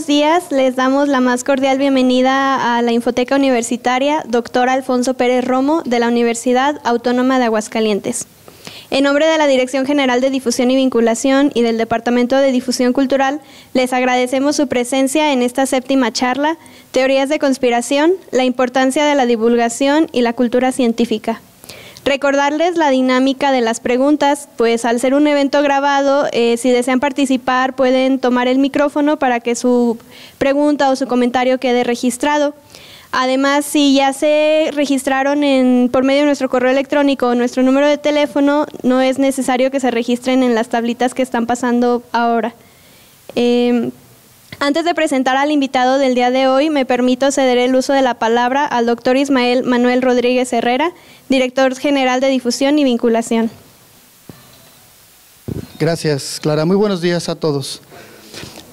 Buenos días, les damos la más cordial bienvenida a la Infoteca Universitaria, doctor Alfonso Pérez Romo, de la Universidad Autónoma de Aguascalientes. En nombre de la Dirección General de Difusión y Vinculación y del Departamento de Difusión Cultural, les agradecemos su presencia en esta séptima charla, Teorías de Conspiración, la importancia de la divulgación y la cultura científica. Recordarles la dinámica de las preguntas, pues al ser un evento grabado, eh, si desean participar pueden tomar el micrófono para que su pregunta o su comentario quede registrado. Además, si ya se registraron en, por medio de nuestro correo electrónico o nuestro número de teléfono, no es necesario que se registren en las tablitas que están pasando ahora. Em, antes de presentar al invitado del día de hoy, me permito ceder el uso de la palabra al doctor Ismael Manuel Rodríguez Herrera, director general de difusión y vinculación. Gracias, Clara. Muy buenos días a todos.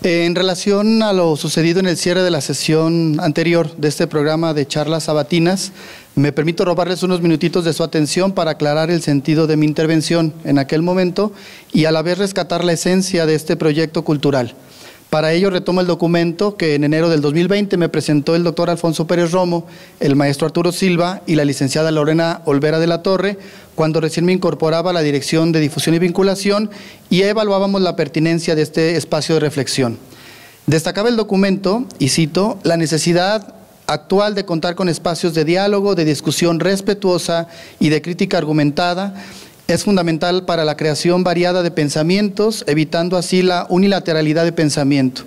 En relación a lo sucedido en el cierre de la sesión anterior de este programa de charlas sabatinas, me permito robarles unos minutitos de su atención para aclarar el sentido de mi intervención en aquel momento y a la vez rescatar la esencia de este proyecto cultural. Para ello retomo el documento que en enero del 2020 me presentó el doctor Alfonso Pérez Romo, el maestro Arturo Silva y la licenciada Lorena Olvera de la Torre, cuando recién me incorporaba a la Dirección de Difusión y Vinculación y evaluábamos la pertinencia de este espacio de reflexión. Destacaba el documento, y cito, la necesidad actual de contar con espacios de diálogo, de discusión respetuosa y de crítica argumentada es fundamental para la creación variada de pensamientos, evitando así la unilateralidad de pensamiento.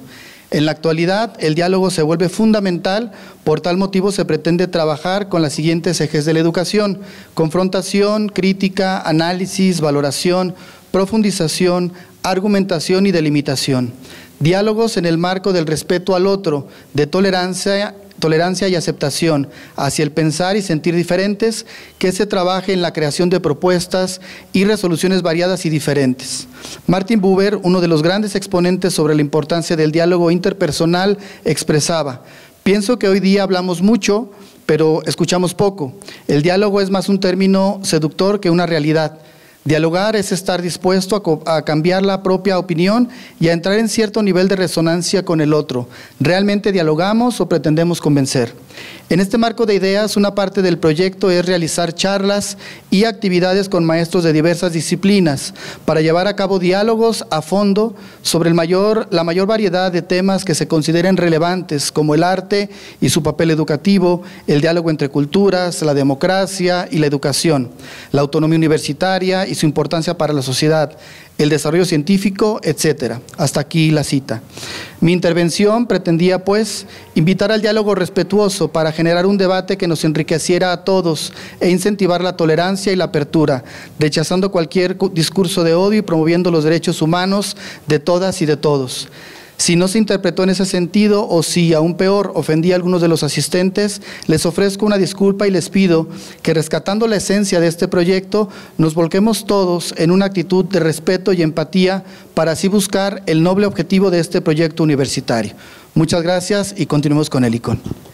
En la actualidad, el diálogo se vuelve fundamental, por tal motivo se pretende trabajar con las siguientes ejes de la educación, confrontación, crítica, análisis, valoración, profundización, argumentación y delimitación. Diálogos en el marco del respeto al otro, de tolerancia tolerancia y aceptación hacia el pensar y sentir diferentes, que se trabaje en la creación de propuestas y resoluciones variadas y diferentes. Martin Buber, uno de los grandes exponentes sobre la importancia del diálogo interpersonal, expresaba, pienso que hoy día hablamos mucho, pero escuchamos poco. El diálogo es más un término seductor que una realidad. Dialogar es estar dispuesto a, cambiar la propia opinión y a entrar en cierto nivel de resonancia con el otro. ¿Realmente dialogamos o pretendemos convencer? En este marco de ideas, una parte del proyecto es realizar charlas y actividades con maestros de diversas disciplinas para llevar a cabo diálogos a fondo sobre la mayor variedad de temas que se consideren relevantes, como el arte y su papel educativo, el diálogo entre culturas, la democracia y la educación, la autonomía universitaria y su importancia para la sociedad, el desarrollo científico, etcétera. Hasta aquí la cita. Mi intervención pretendía, pues, invitar al diálogo respetuoso para generar un debate que nos enriqueciera a todos e incentivar la tolerancia y la apertura, rechazando cualquier discurso de odio y promoviendo los derechos humanos de todas y de todos. Si no se interpretó en ese sentido o si, aún peor, ofendí a algunos de los asistentes, les ofrezco una disculpa y les pido que rescatando la esencia de este proyecto, nos volquemos todos en una actitud de respeto y empatía para así buscar el noble objetivo de este proyecto universitario. Muchas gracias y continuemos con el ICON.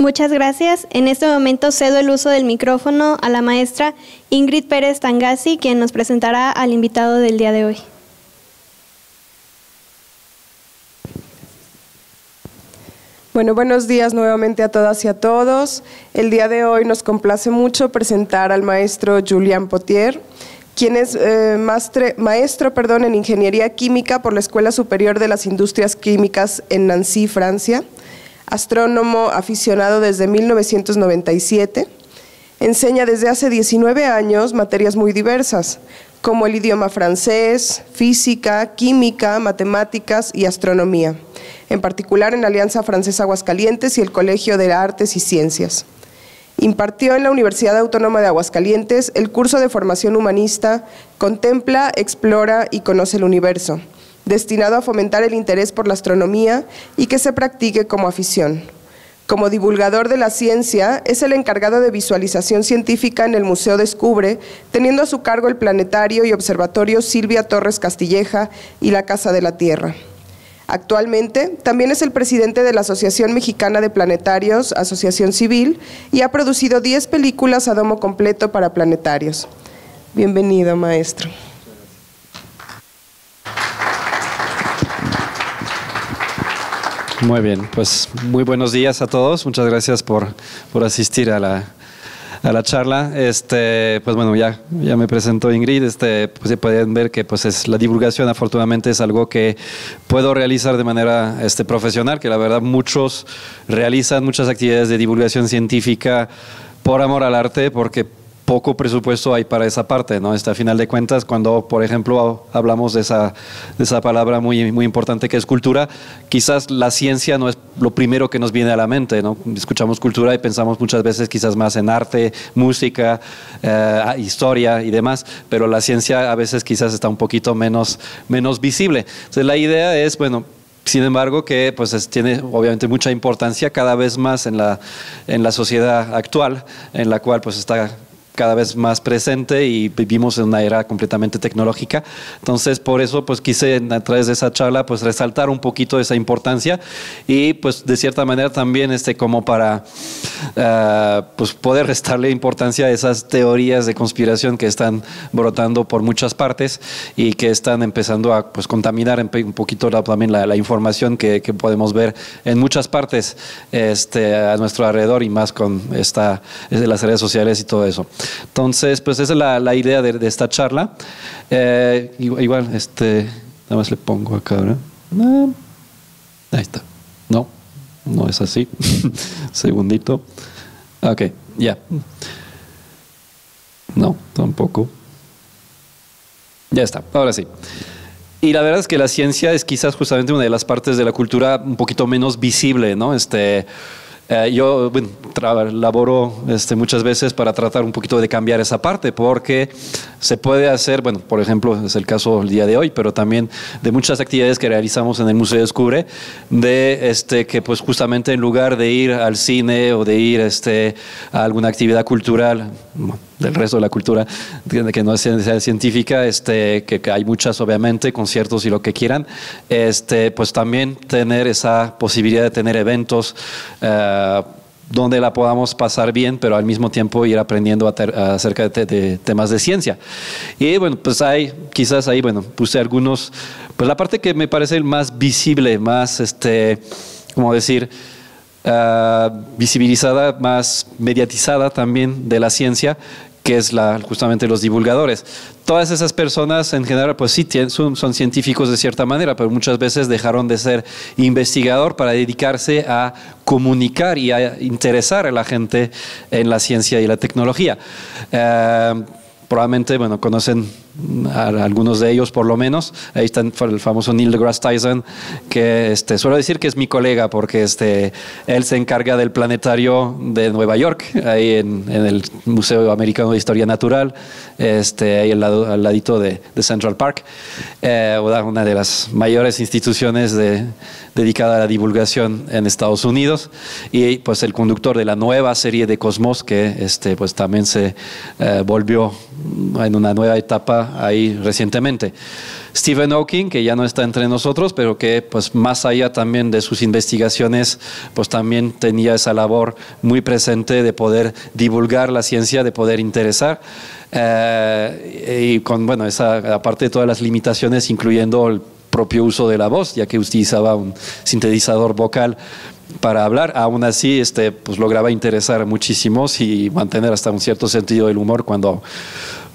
Muchas gracias. En este momento cedo el uso del micrófono a la maestra Ingrid Pérez Tangasi, quien nos presentará al invitado del día de hoy. Bueno, buenos días nuevamente a todas y a todos. El día de hoy nos complace mucho presentar al maestro Julián Potier, quien es eh, maestro perdón, en Ingeniería Química por la Escuela Superior de las Industrias Químicas en Nancy, Francia astrónomo aficionado desde 1997. Enseña desde hace 19 años materias muy diversas, como el idioma francés, física, química, matemáticas y astronomía, en particular en la Alianza Francesa Aguascalientes y el Colegio de Artes y Ciencias. Impartió en la Universidad Autónoma de Aguascalientes el curso de formación humanista Contempla, Explora y Conoce el Universo, destinado a fomentar el interés por la astronomía y que se practique como afición. Como divulgador de la ciencia, es el encargado de visualización científica en el Museo Descubre, teniendo a su cargo el Planetario y Observatorio Silvia Torres Castilleja y la Casa de la Tierra. Actualmente también es el presidente de la Asociación Mexicana de Planetarios, Asociación Civil, y ha producido 10 películas a domo completo para planetarios. Bienvenido, maestro. Muy bien, pues muy buenos días a todos. Muchas gracias por, por asistir a la, a la charla. Este, pues bueno, ya, ya me presentó Ingrid. Este, pues pueden ver que pues es, la divulgación afortunadamente es algo que puedo realizar de manera este, profesional, que la verdad muchos realizan muchas actividades de divulgación científica por amor al arte, porque poco presupuesto hay para esa parte, ¿no? Este, a final de cuentas, cuando, por ejemplo, hablamos de esa, de esa palabra muy, muy importante que es cultura, quizás la ciencia no es lo primero que nos viene a la mente, ¿no? Escuchamos cultura y pensamos muchas veces quizás más en arte, música, eh, historia y demás, pero la ciencia a veces quizás está un poquito menos, menos visible. Entonces, la idea es, bueno, sin embargo, que pues tiene obviamente mucha importancia cada vez más en la, en la sociedad actual, en la cual pues está cada vez más presente y vivimos en una era completamente tecnológica. Entonces, por eso, pues quise a través de esa charla, pues resaltar un poquito esa importancia y, pues, de cierta manera también, este, como para, uh, pues, poder restarle importancia a esas teorías de conspiración que están brotando por muchas partes y que están empezando a, pues, contaminar un poquito también la, la información que, que, podemos ver en muchas partes este, a nuestro alrededor y más con esta, las redes sociales y todo eso. Entonces, pues esa es la, idea de, esta charla. Eh, igual, este, nada más le pongo acá, ¿verdad? ahí está. No, no es así. Segundito. Ok, ya. No, tampoco. Ya está, ahora sí. Y la verdad es que la ciencia es quizás justamente una de las partes de la cultura un poquito menos visible, ¿no? Este, eh, yo bueno, laboro este, muchas veces para tratar un poquito de cambiar esa parte, porque se puede hacer, bueno, por ejemplo, es el caso el día de hoy, pero también de muchas actividades que realizamos en el Museo Descubre, de este, que pues justamente en lugar de ir al cine o de ir este, a alguna actividad cultural, del resto de la cultura que no sea científica, este, que, hay muchas obviamente, conciertos y lo que quieran, este, pues también tener esa posibilidad de tener eventos. Uh, donde la podamos pasar bien, pero al mismo tiempo ir aprendiendo acerca de, temas de ciencia. Y bueno, pues hay, quizás ahí, bueno, puse algunos, pues la parte que me parece más visible, más, este, como decir, uh, visibilizada, más mediatizada también de la ciencia, que es la, justamente los divulgadores. Todas esas personas en general, pues sí, son, científicos de cierta manera, pero muchas veces dejaron de ser investigador para dedicarse a comunicar y a interesar a la gente en la ciencia y la tecnología. Eh, probablemente, bueno, conocen a algunos de ellos por lo menos. Ahí está el famoso Neil deGrasse Tyson, que este, suelo decir que es mi colega porque este, él se encarga del planetario de Nueva York, ahí en, el Museo Americano de Historia Natural, este, ahí al, lado, al ladito de, Central Park, eh, una de las mayores instituciones de, dedicada a la divulgación en Estados Unidos y pues el conductor de la nueva serie de Cosmos que este, pues también se eh, volvió en una nueva etapa ahí recientemente. Stephen Hawking, que ya no está entre nosotros, pero que pues más allá también de sus investigaciones, pues también tenía esa labor muy presente de poder divulgar la ciencia, de poder interesar. Eh, y con, bueno, esa, aparte de todas las limitaciones, incluyendo el propio uso de la voz, ya que utilizaba un sintetizador vocal para hablar, aún así este, pues lograba interesar a muchísimos y mantener hasta un cierto sentido del humor cuando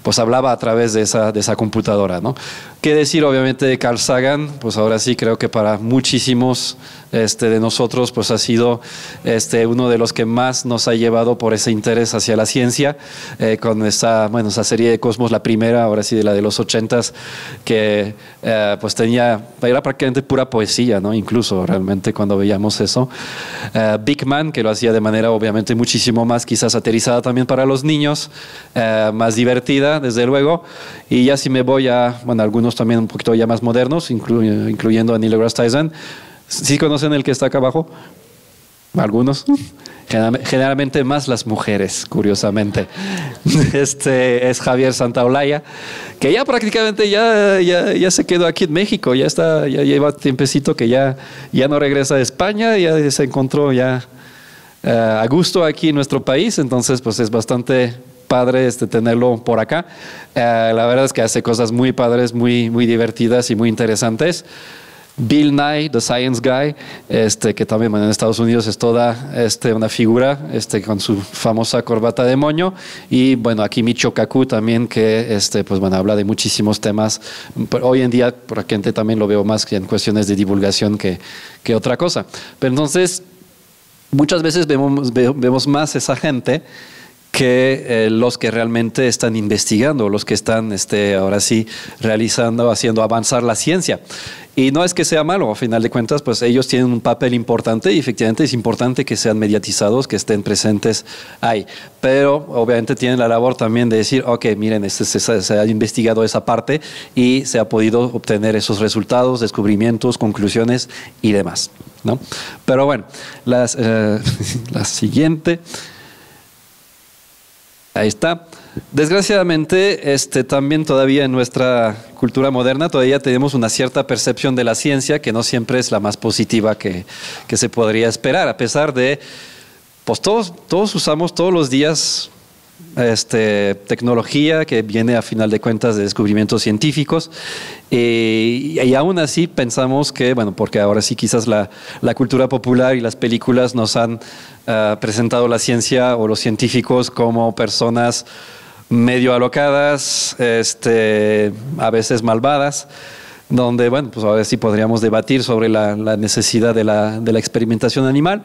pues hablaba a través de esa, de esa computadora. ¿no? ¿Qué decir obviamente de Carl Sagan? Pues ahora sí creo que para muchísimos este, de nosotros pues ha sido este, uno de los que más nos ha llevado por ese interés hacia la ciencia, eh, con esa, bueno, esa serie de Cosmos, la primera, ahora sí de la de los ochentas, que eh, pues tenía, era prácticamente pura poesía, ¿no? incluso realmente cuando veíamos eso. Eh, Big Man, que lo hacía de manera obviamente muchísimo más quizás aterrizada también para los niños, más divertida, desde luego, y ya si me voy a, bueno, algunos también un poquito ya más modernos, incluyendo a Neil deGrasse Tyson. ¿Sí conocen el que está acá abajo? Algunos. Generalmente más las mujeres, curiosamente. Este es Javier Santaolalla, que ya prácticamente ya, ya, se quedó aquí en México, ya está, ya lleva tiempecito que ya, ya no regresa a España, ya se encontró ya eh, a gusto aquí en nuestro país, entonces pues es bastante padre este, tenerlo por acá. Eh, la verdad es que hace cosas muy padres, muy, muy divertidas y muy interesantes. Bill Nye, The Science Guy, este, que también en Estados Unidos es toda este, una figura este, con su famosa corbata de moño. Y bueno, aquí Micho Kaku también, que este, pues, bueno, habla de muchísimos temas. Hoy en día, por gente también lo veo más que en cuestiones de divulgación que, que otra cosa. Pero entonces, muchas veces vemos, vemos más esa gente que eh, los que realmente están investigando, los que están este, ahora sí realizando, haciendo avanzar la ciencia. Y no es que sea malo, a final de cuentas, pues ellos tienen un papel importante y efectivamente es importante que sean mediatizados, que estén presentes ahí. Pero obviamente tienen la labor también de decir, ok, miren, este, se, ha investigado esa parte y se ha podido obtener esos resultados, descubrimientos, conclusiones y demás. ¿no? Pero bueno, las, eh, la siguiente. Ahí está. Desgraciadamente, este, también todavía en nuestra cultura moderna todavía tenemos una cierta percepción de la ciencia que no siempre es la más positiva que, que se podría esperar, a pesar de, pues todos, todos usamos todos los días este, tecnología que viene a final de cuentas de descubrimientos científicos. Eh, y aún así pensamos que, bueno, porque ahora sí quizás la, la cultura popular y las películas nos han uh, presentado la ciencia o los científicos como personas medio alocadas, este, a veces malvadas donde, bueno, pues ahora sí podríamos debatir sobre la, la necesidad de la, de la, experimentación animal,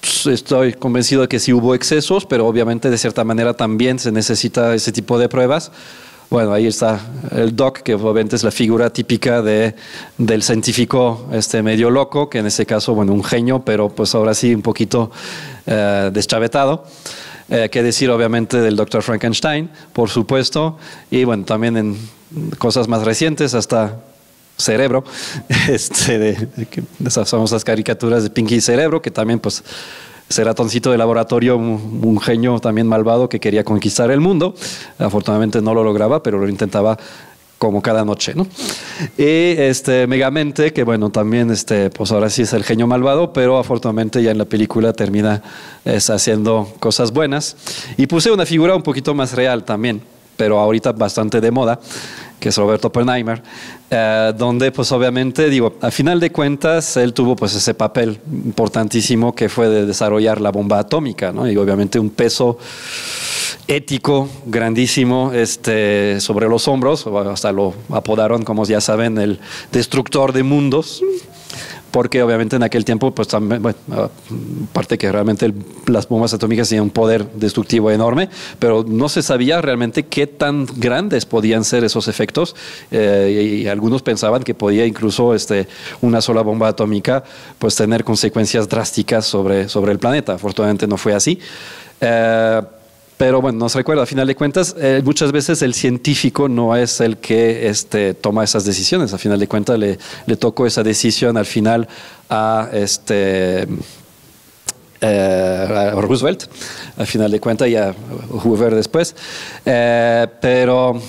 pues, estoy convencido de que sí hubo excesos, pero obviamente de cierta manera también se necesita ese tipo de pruebas. Bueno, ahí está el doc, que obviamente es la figura típica de, del científico este, medio loco, que en ese caso, bueno, un genio, pero pues ahora sí un poquito eh, deschavetado. Eh, que decir obviamente del doctor Frankenstein, por supuesto, y bueno, también en cosas más recientes, hasta cerebro, este, de, esas famosas caricaturas de Pinky Cerebro, que también pues ese ratoncito de laboratorio, un, genio también malvado que quería conquistar el mundo. Afortunadamente no lo lograba, pero lo intentaba como cada noche, ¿no? Y este Megamente, que bueno, también este, pues ahora sí es el genio malvado, pero afortunadamente ya en la película termina haciendo cosas buenas. Y puse una figura un poquito más real también, pero ahorita bastante de moda, que es Roberto Oppenheimer, eh, donde pues obviamente, digo, a final de cuentas, él tuvo pues ese papel importantísimo que fue de desarrollar la bomba atómica, ¿no? Y obviamente un peso ético grandísimo este, sobre los hombros, hasta lo apodaron, como ya saben, el destructor de mundos porque obviamente en aquel tiempo, pues aparte que realmente las bombas atómicas tenían un poder destructivo enorme, pero no se sabía realmente qué tan grandes podían ser esos efectos eh, y, algunos pensaban que podía incluso este, una sola bomba atómica pues tener consecuencias drásticas sobre, sobre el planeta. Afortunadamente no fue así. Eh, pero bueno, nos recuerda, a final de cuentas, eh, muchas veces el científico no es el que este, toma esas decisiones. A final de cuentas le, tocó esa decisión al final a este eh, Roosevelt, al final de cuentas, y a Hoover después. Eh, pero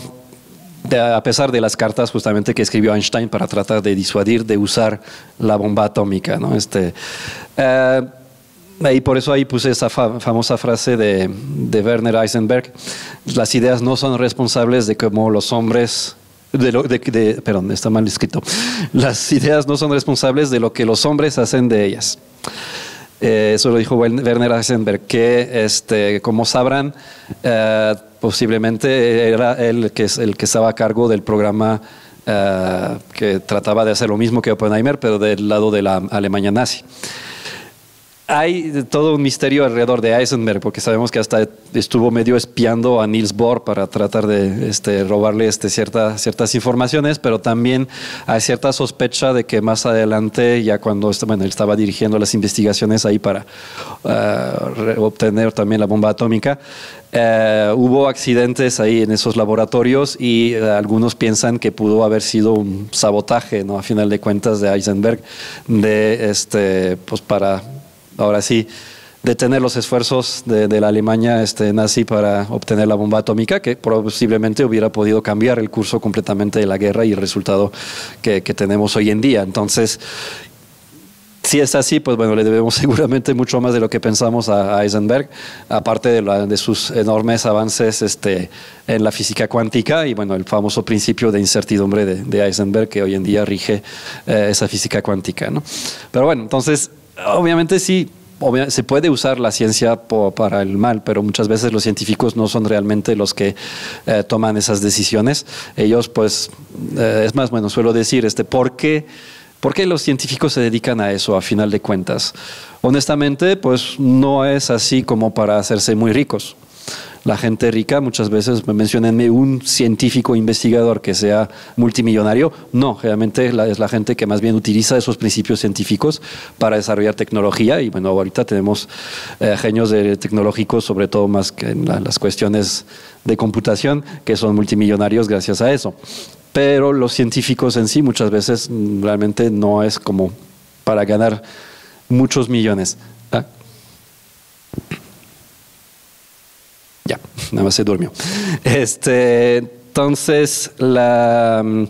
a pesar de las cartas justamente que escribió Einstein para tratar de disuadir de usar la bomba atómica, ¿no? Este, y por eso ahí puse esa famosa frase de, de, Werner Eisenberg, las ideas no son responsables de cómo los hombres, de, lo, de, perdón, está mal escrito, las ideas no son responsables de lo que los hombres hacen de ellas. Eh, eso lo dijo Werner Eisenberg, que este, como sabrán, eh, posiblemente era él que, el que estaba a cargo del programa eh, que trataba de hacer lo mismo que Oppenheimer, pero del lado de la Alemania nazi hay todo un misterio alrededor de Eisenberg, porque sabemos que hasta estuvo medio espiando a Niels Bohr para tratar de este, robarle este, ciertas informaciones, pero también hay cierta sospecha de que más adelante, ya cuando él estaba dirigiendo las investigaciones ahí para uh, obtener también la bomba atómica, uh, hubo accidentes ahí en esos laboratorios y uh, algunos piensan que pudo haber sido un sabotaje, ¿no? a final de cuentas, de Eisenberg, de este, pues para ahora sí, detener los esfuerzos de, la Alemania este, nazi para obtener la bomba atómica, que posiblemente hubiera podido cambiar el curso completamente de la guerra y el resultado que, tenemos hoy en día. Entonces, si es así, pues bueno, le debemos seguramente mucho más de lo que pensamos a, Heisenberg, aparte de, sus enormes avances este, en la física cuántica y bueno, el famoso principio de incertidumbre de, Heisenberg que hoy en día rige eh, esa física cuántica. Pero bueno, entonces, obviamente sí, se puede usar la ciencia para el mal, pero muchas veces los científicos no son realmente los que eh, toman esas decisiones. Ellos, pues, eh, es más, bueno, suelo decir, este, ¿por qué? ¿Por qué los científicos se dedican a eso a final de cuentas? Honestamente, pues no es así como para hacerse muy ricos. La gente rica muchas veces me mencionenme un científico investigador que sea multimillonario. No, realmente es la gente que más bien utiliza esos principios científicos para desarrollar tecnología. Y bueno, ahorita tenemos eh, genios de tecnológicos, sobre todo más que en las cuestiones de computación, que son multimillonarios gracias a eso pero los científicos en sí muchas veces mm, realmente no es como para ganar muchos millones. Ya, nada más se durmió. Este, entonces, mm,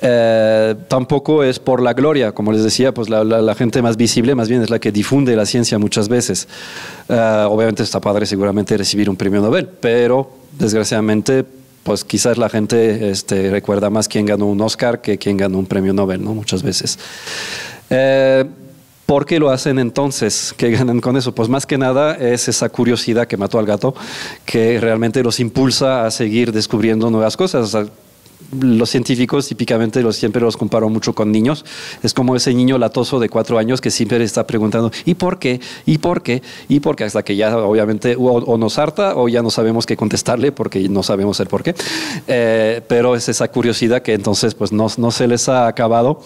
eh, tampoco es por la gloria, como les decía, pues la, gente más visible más bien es la que difunde la ciencia muchas veces. Eh, obviamente está padre seguramente recibir un premio Nobel, pero desgraciadamente pues quizás la gente este, recuerda más quién ganó un Oscar que quién ganó un premio Nobel, ¿no? Muchas veces. Eh, ¿Por qué lo hacen entonces? ¿Qué ganan con eso? Pues más que nada es esa curiosidad que mató al gato, que realmente los impulsa a seguir descubriendo nuevas cosas los científicos típicamente los, siempre los comparo mucho con niños. Es como ese niño latoso de cuatro años que siempre está preguntando, ¿y por qué? ¿Y por qué? ¿Y por qué? Hasta que ya obviamente o, nos harta o ya no sabemos qué contestarle porque no sabemos el por qué. Eh, pero es esa curiosidad que entonces pues no, no se les ha acabado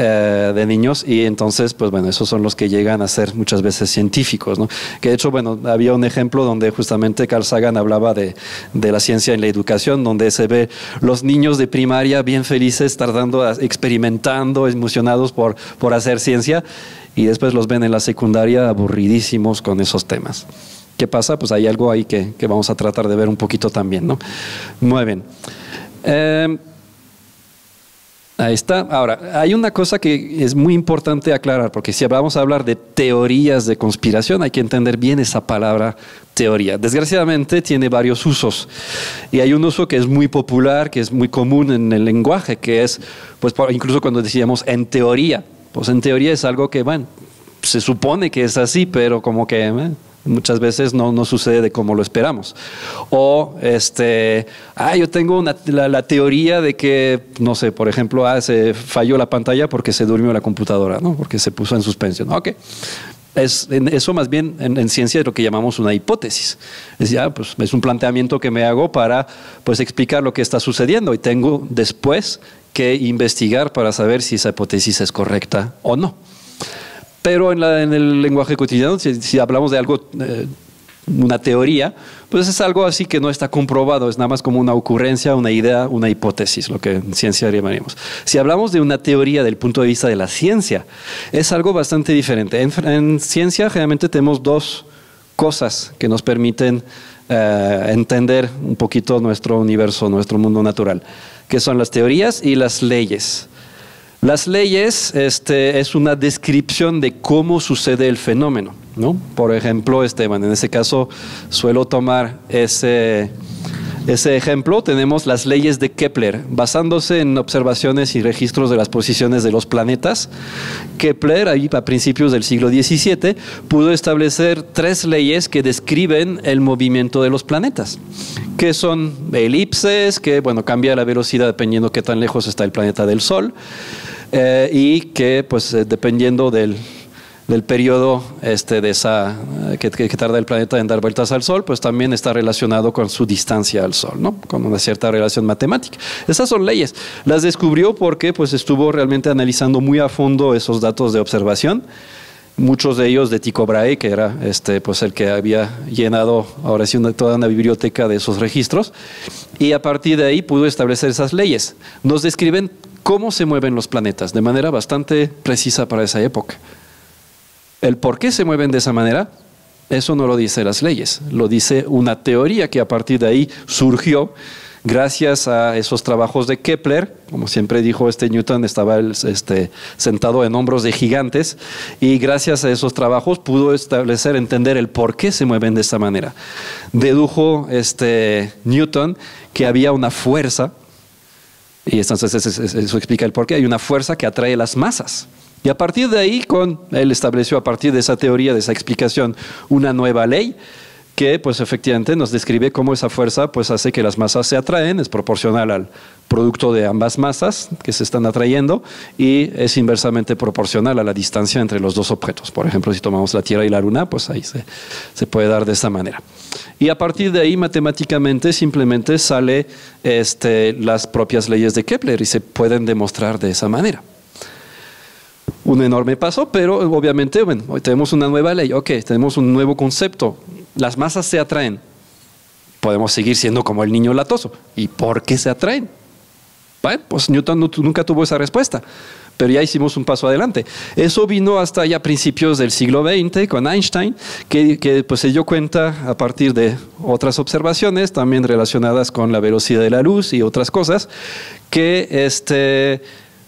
eh, de niños y entonces, pues bueno, esos son los que llegan a ser muchas veces científicos, ¿no? Que de hecho, bueno, había un ejemplo donde justamente Carl Sagan hablaba de, de la ciencia en la educación, donde se ve los niños de primaria bien felices, tardando, experimentando, emocionados por, por hacer ciencia y después los ven en la secundaria aburridísimos con esos temas. ¿Qué pasa? Pues hay algo ahí que, que vamos a tratar de ver un poquito también, ¿no? Muy bien. Eh, Ahí está. Ahora, hay una cosa que es muy importante aclarar, porque si vamos a hablar de teorías de conspiración, hay que entender bien esa palabra teoría. Desgraciadamente tiene varios usos. Y hay un uso que es muy popular, que es muy común en el lenguaje, que es, pues incluso cuando decíamos en teoría, pues en teoría es algo que, bueno, se supone que es así, pero como que... Eh, muchas veces no, no sucede de como lo esperamos. O, este, ah, yo tengo la, teoría de que, no sé, por ejemplo, ah, se falló la pantalla porque se durmió la computadora, ¿no? Porque se puso en suspensión. Ok. Es, eso más bien en, ciencia es lo que llamamos una hipótesis. Es, ya, pues, es un planteamiento que me hago para pues, explicar lo que está sucediendo y tengo después que investigar para saber si esa hipótesis es correcta o no. Pero en, el lenguaje cotidiano, si, hablamos de algo, eh, una teoría, pues es algo así que no está comprobado, es nada más como una ocurrencia, una idea, una hipótesis, lo que en ciencia llamaríamos. Si hablamos de una teoría del punto de vista de la ciencia, es algo bastante diferente. En, ciencia generalmente tenemos dos cosas que nos permiten eh, entender un poquito nuestro universo, nuestro mundo natural, que son las teorías y las leyes. Las leyes este, es una descripción de cómo sucede el fenómeno. ¿no? Por ejemplo, Esteban, en ese caso suelo tomar ese, ese ejemplo. Tenemos las leyes de Kepler, basándose en observaciones y registros de las posiciones de los planetas. Kepler, ahí a principios del siglo XVII, pudo establecer tres leyes que describen el movimiento de los planetas, que son elipses, que bueno, cambia la velocidad dependiendo qué tan lejos está el planeta del Sol eh, y que pues eh, dependiendo del, del periodo este, de esa, eh, que, tarda el planeta en dar vueltas al Sol, pues también está relacionado con su distancia al Sol, ¿no? con una cierta relación matemática. Esas son leyes. Las descubrió porque pues, estuvo realmente analizando muy a fondo esos datos de observación. Muchos de ellos de Tycho Brahe, que era este, pues el que había llenado ahora sí toda una biblioteca de esos registros, y a partir de ahí pudo establecer esas leyes. Nos describen cómo se mueven los planetas de manera bastante precisa para esa época. El por qué se mueven de esa manera, eso no lo dice las leyes, lo dice una teoría que a partir de ahí surgió gracias a esos trabajos de Kepler, como siempre dijo este Newton, estaba este, sentado en hombros de gigantes, y gracias a esos trabajos pudo establecer, entender el por qué se mueven de esta manera. Dedujo este Newton que había una fuerza, y entonces eso explica el por qué, hay una fuerza que atrae las masas. Y a partir de ahí, con, él estableció a partir de esa teoría, de esa explicación, una nueva ley que pues efectivamente nos describe cómo esa fuerza pues hace que las masas se atraen, es proporcional al producto de ambas masas que se están atrayendo y es inversamente proporcional a la distancia entre los dos objetos. Por ejemplo, si tomamos la Tierra y la Luna, pues ahí se, se puede dar de esta manera. Y a partir de ahí, matemáticamente, simplemente sale este, las propias leyes de Kepler y se pueden demostrar de esa manera un enorme paso, pero obviamente, bueno, hoy tenemos una nueva ley, ok, tenemos un nuevo concepto, las masas se atraen, podemos seguir siendo como el niño latoso. ¿Y por qué se atraen? Bueno, pues Newton nunca tuvo esa respuesta, pero ya hicimos un paso adelante. Eso vino hasta ya principios del siglo XX con Einstein, que, que pues se dio cuenta a partir de otras observaciones, también relacionadas con la velocidad de la luz y otras cosas, que este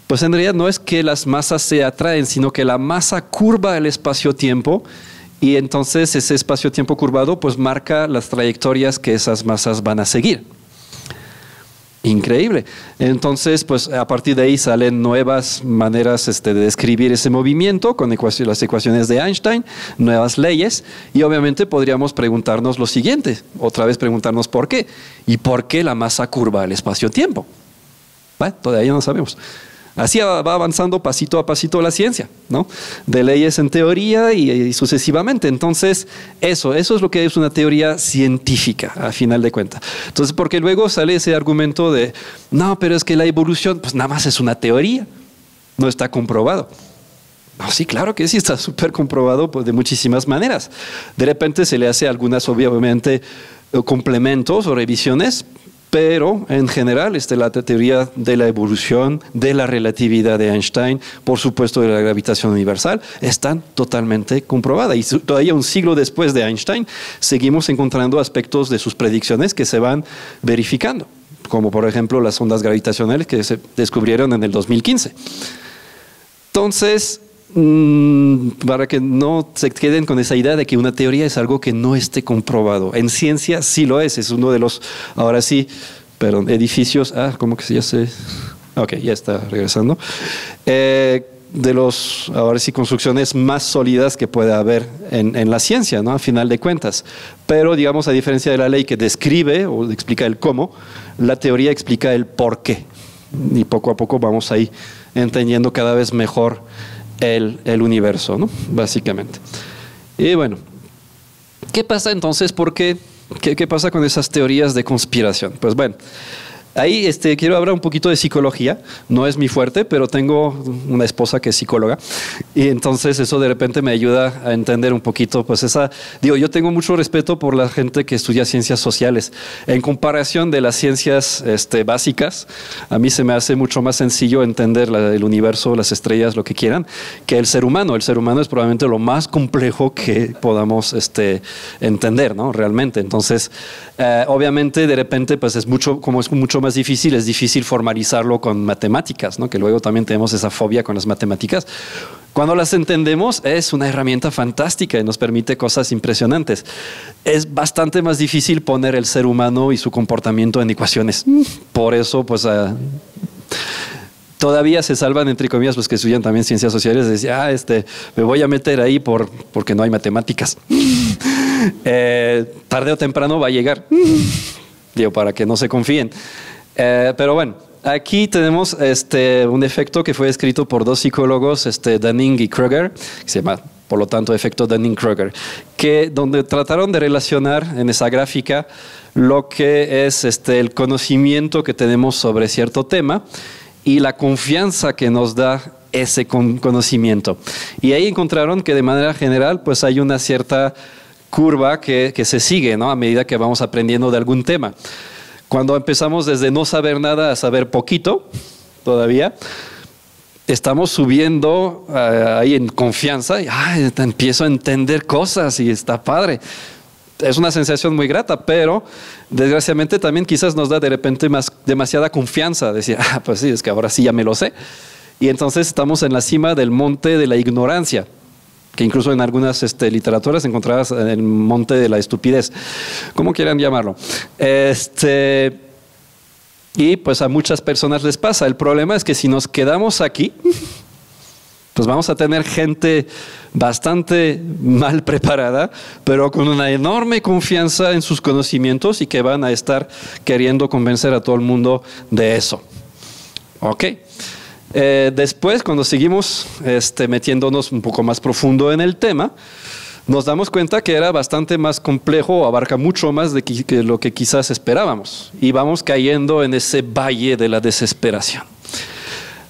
pues en realidad no es que las masas se atraen, sino que la masa curva el espacio-tiempo y entonces ese espacio-tiempo curvado pues marca las trayectorias que esas masas van a seguir. Increíble. Entonces, pues a partir de ahí salen nuevas maneras este, de describir ese movimiento con las ecuaciones de Einstein, nuevas leyes, y obviamente podríamos preguntarnos lo siguiente, otra vez preguntarnos por qué, y por qué la masa curva el espacio-tiempo. Todavía no sabemos. Así va avanzando pasito a pasito la ciencia, ¿no? De leyes en teoría y, sucesivamente. Entonces, eso, eso es lo que es una teoría científica, a final de cuentas. Entonces, porque luego sale ese argumento de, no, pero es que la evolución, pues nada más es una teoría, no está comprobado. No, sí, claro que sí, está súper comprobado pues, de muchísimas maneras. De repente se le hace algunas, obviamente, complementos o revisiones, pero en general este, la teoría de la evolución, de la relatividad de Einstein, por supuesto de la gravitación universal, están totalmente comprobadas. Y todavía un siglo después de Einstein seguimos encontrando aspectos de sus predicciones que se van verificando, como por ejemplo las ondas gravitacionales que se descubrieron en el 2015. Entonces, para que no se queden con esa idea de que una teoría es algo que no esté comprobado. En ciencia sí lo es, es uno de los, ahora sí, perdón, edificios, ah, ¿cómo que ya se? Ok, ya está regresando. Eh, de los, ahora sí, construcciones más sólidas que puede haber en, en, la ciencia, ¿no? A final de cuentas. Pero, digamos, a diferencia de la ley que describe o explica el cómo, la teoría explica el por qué. Y poco a poco vamos ahí entendiendo cada vez mejor el, universo, ¿no? Básicamente. Y bueno, ¿qué pasa entonces? ¿Por qué? ¿Qué, ¿Qué pasa con esas teorías de conspiración? Pues bueno, Ahí este, quiero hablar un poquito de psicología. No es mi fuerte, pero tengo una esposa que es psicóloga. Y entonces eso de repente me ayuda a entender un poquito, pues esa... Digo, yo tengo mucho respeto por la gente que estudia ciencias sociales. En comparación de las ciencias este, básicas, a mí se me hace mucho más sencillo entender el universo, las estrellas, lo que quieran, que el ser humano. El ser humano es probablemente lo más complejo que podamos este, entender, ¿no? Realmente. Entonces, eh, obviamente, de repente, pues es mucho, como es mucho más difícil, es difícil formalizarlo con matemáticas, ¿no? que luego también tenemos esa fobia con las matemáticas. Cuando las entendemos es una herramienta fantástica y nos permite cosas impresionantes. Es bastante más difícil poner el ser humano y su comportamiento en ecuaciones. Por eso, pues... Ah, todavía se salvan, entre comillas, pues que estudian también ciencias sociales, decía, ah, este, me voy a meter ahí por, porque no hay matemáticas. Eh, tarde o temprano va a llegar, digo, para que no se confíen. Eh, pero bueno, aquí tenemos este, un efecto que fue escrito por dos psicólogos, este, Dunning y Kruger, que se llama, por lo tanto, efecto Dunning-Kruger, que donde trataron de relacionar en esa gráfica lo que es este, el conocimiento que tenemos sobre cierto tema y la confianza que nos da ese conocimiento. Y ahí encontraron que de manera general, pues hay una cierta curva que, que se sigue, ¿no? A medida que vamos aprendiendo de algún tema. Cuando empezamos desde no saber nada a saber poquito, todavía, estamos subiendo eh, ahí en confianza y empiezo a entender cosas y está padre. es una sensación muy grata, pero desgraciadamente también quizás nos da de repente más, demasiada confianza, decir, ah, pues sí, es que ahora sí ya me lo sé. Y entonces estamos en la cima del monte de la ignorancia, que incluso en algunas este, literaturas encontrabas en el monte de la estupidez, como quieran llamarlo. Este, y pues a muchas personas les pasa. El problema es que si nos quedamos aquí, pues vamos a tener gente bastante mal preparada, pero con una enorme confianza en sus conocimientos y que van a estar queriendo convencer a todo el mundo de eso. ¿Ok? Eh, después, cuando seguimos este, metiéndonos un poco más profundo en el tema, nos damos cuenta que era bastante más complejo, abarca mucho más de lo que quizás esperábamos, y vamos cayendo en ese valle de la desesperación.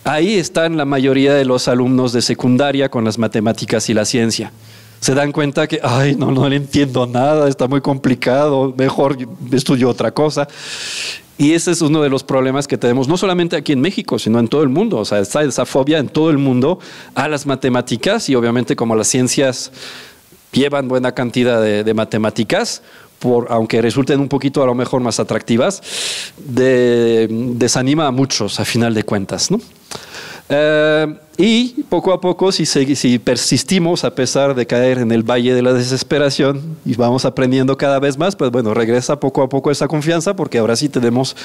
Ahí están la mayoría de los alumnos de secundaria con las matemáticas y la ciencia. Se dan cuenta que, ay, no, no le entiendo nada, está muy complicado, mejor estudio otra cosa. Y ese es uno de los problemas que tenemos, no solamente aquí en México, sino en todo el mundo. O sea, está esa fobia en todo el mundo a las matemáticas y obviamente como las ciencias llevan buena cantidad de, matemáticas, por, aunque resulten un poquito a lo mejor más atractivas, desanima a muchos a final de cuentas. ¿no? Eh, y poco a poco, si, si, persistimos a pesar de caer en el valle de la desesperación y vamos aprendiendo cada vez más, pues bueno, regresa poco a poco esa confianza porque ahora sí tenemos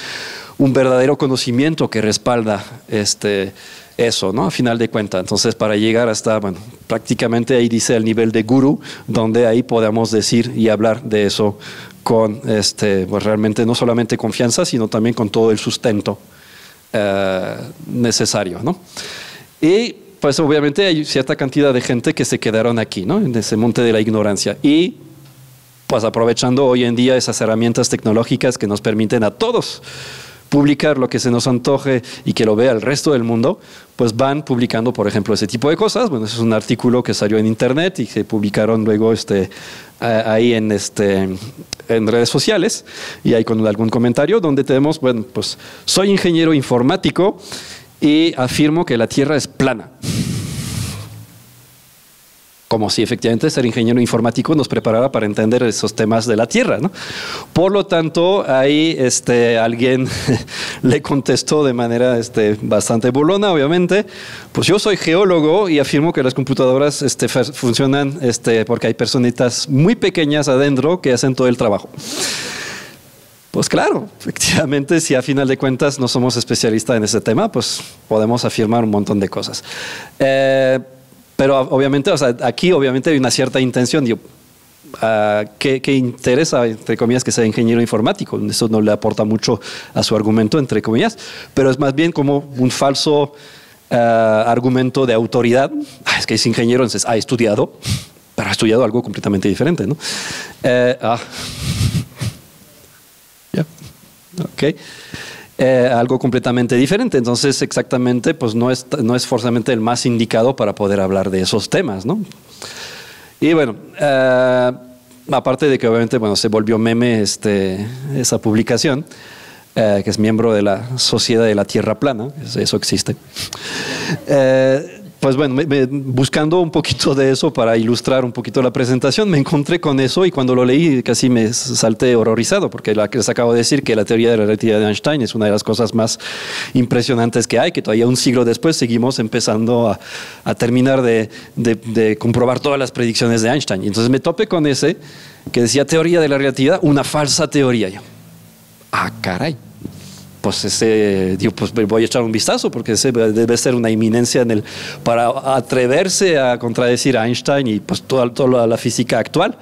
un verdadero conocimiento que respalda este, eso, ¿no? A final de cuentas. Entonces, para llegar hasta, bueno, prácticamente ahí dice el nivel de guru, donde ahí podamos decir y hablar de eso con, este, pues realmente no solamente confianza, sino también con todo el sustento necesario, ¿no? Y pues obviamente hay cierta cantidad de gente que se quedaron aquí, ¿no? En ese monte de la ignorancia. Y pues aprovechando hoy en día esas herramientas tecnológicas que nos permiten a todos publicar lo que se nos antoje y que lo vea el resto del mundo, pues van publicando, por ejemplo, ese tipo de cosas. Bueno, ese es un artículo que salió en internet y se publicaron luego este, ahí en, este, en redes sociales y ahí con algún comentario donde tenemos, bueno, pues soy ingeniero informático y afirmo que la Tierra es plana como si efectivamente ser ingeniero informático nos preparara para entender esos temas de la Tierra. ¿no? Por lo tanto, ahí este, alguien le contestó de manera este, bastante burlona, obviamente, pues yo soy geólogo y afirmo que las computadoras este, funcionan este, porque hay personitas muy pequeñas adentro que hacen todo el trabajo. Pues claro, efectivamente, si a final de cuentas no somos especialistas en ese tema, pues podemos afirmar un montón de cosas. Eh, pero obviamente, o sea, aquí obviamente hay una cierta intención. Digo, uh, ¿qué, interesa, entre comillas, que sea ingeniero informático? Eso no le aporta mucho a su argumento, entre comillas, pero es más bien como un falso ah, argumento de autoridad. Ah, es que es ingeniero, entonces ha estudiado, pero ha estudiado algo completamente diferente, ¿no? Eh, ah. ya, ok. Eh, algo completamente diferente. Entonces, exactamente, pues no es, no es forzosamente el más indicado para poder hablar de esos temas, ¿no? Y bueno, eh, aparte de que obviamente, bueno, se volvió meme este, esa publicación, eh, que es miembro de la Sociedad de la Tierra Plana, eso existe pues bueno, buscando un poquito de eso para ilustrar un poquito la presentación, me encontré con eso y cuando lo leí casi me salté horrorizado, porque la que les acabo de decir que la teoría de la relatividad de Einstein es una de las cosas más impresionantes que hay, que todavía un siglo después seguimos empezando a, terminar de, comprobar todas las predicciones de Einstein. Y entonces me topé con ese que decía teoría de la relatividad, una falsa teoría. Ah, caray pues ese, digo, pues voy a echar un vistazo porque ese debe ser una eminencia en el, para atreverse a contradecir a Einstein y pues toda, toda la física actual.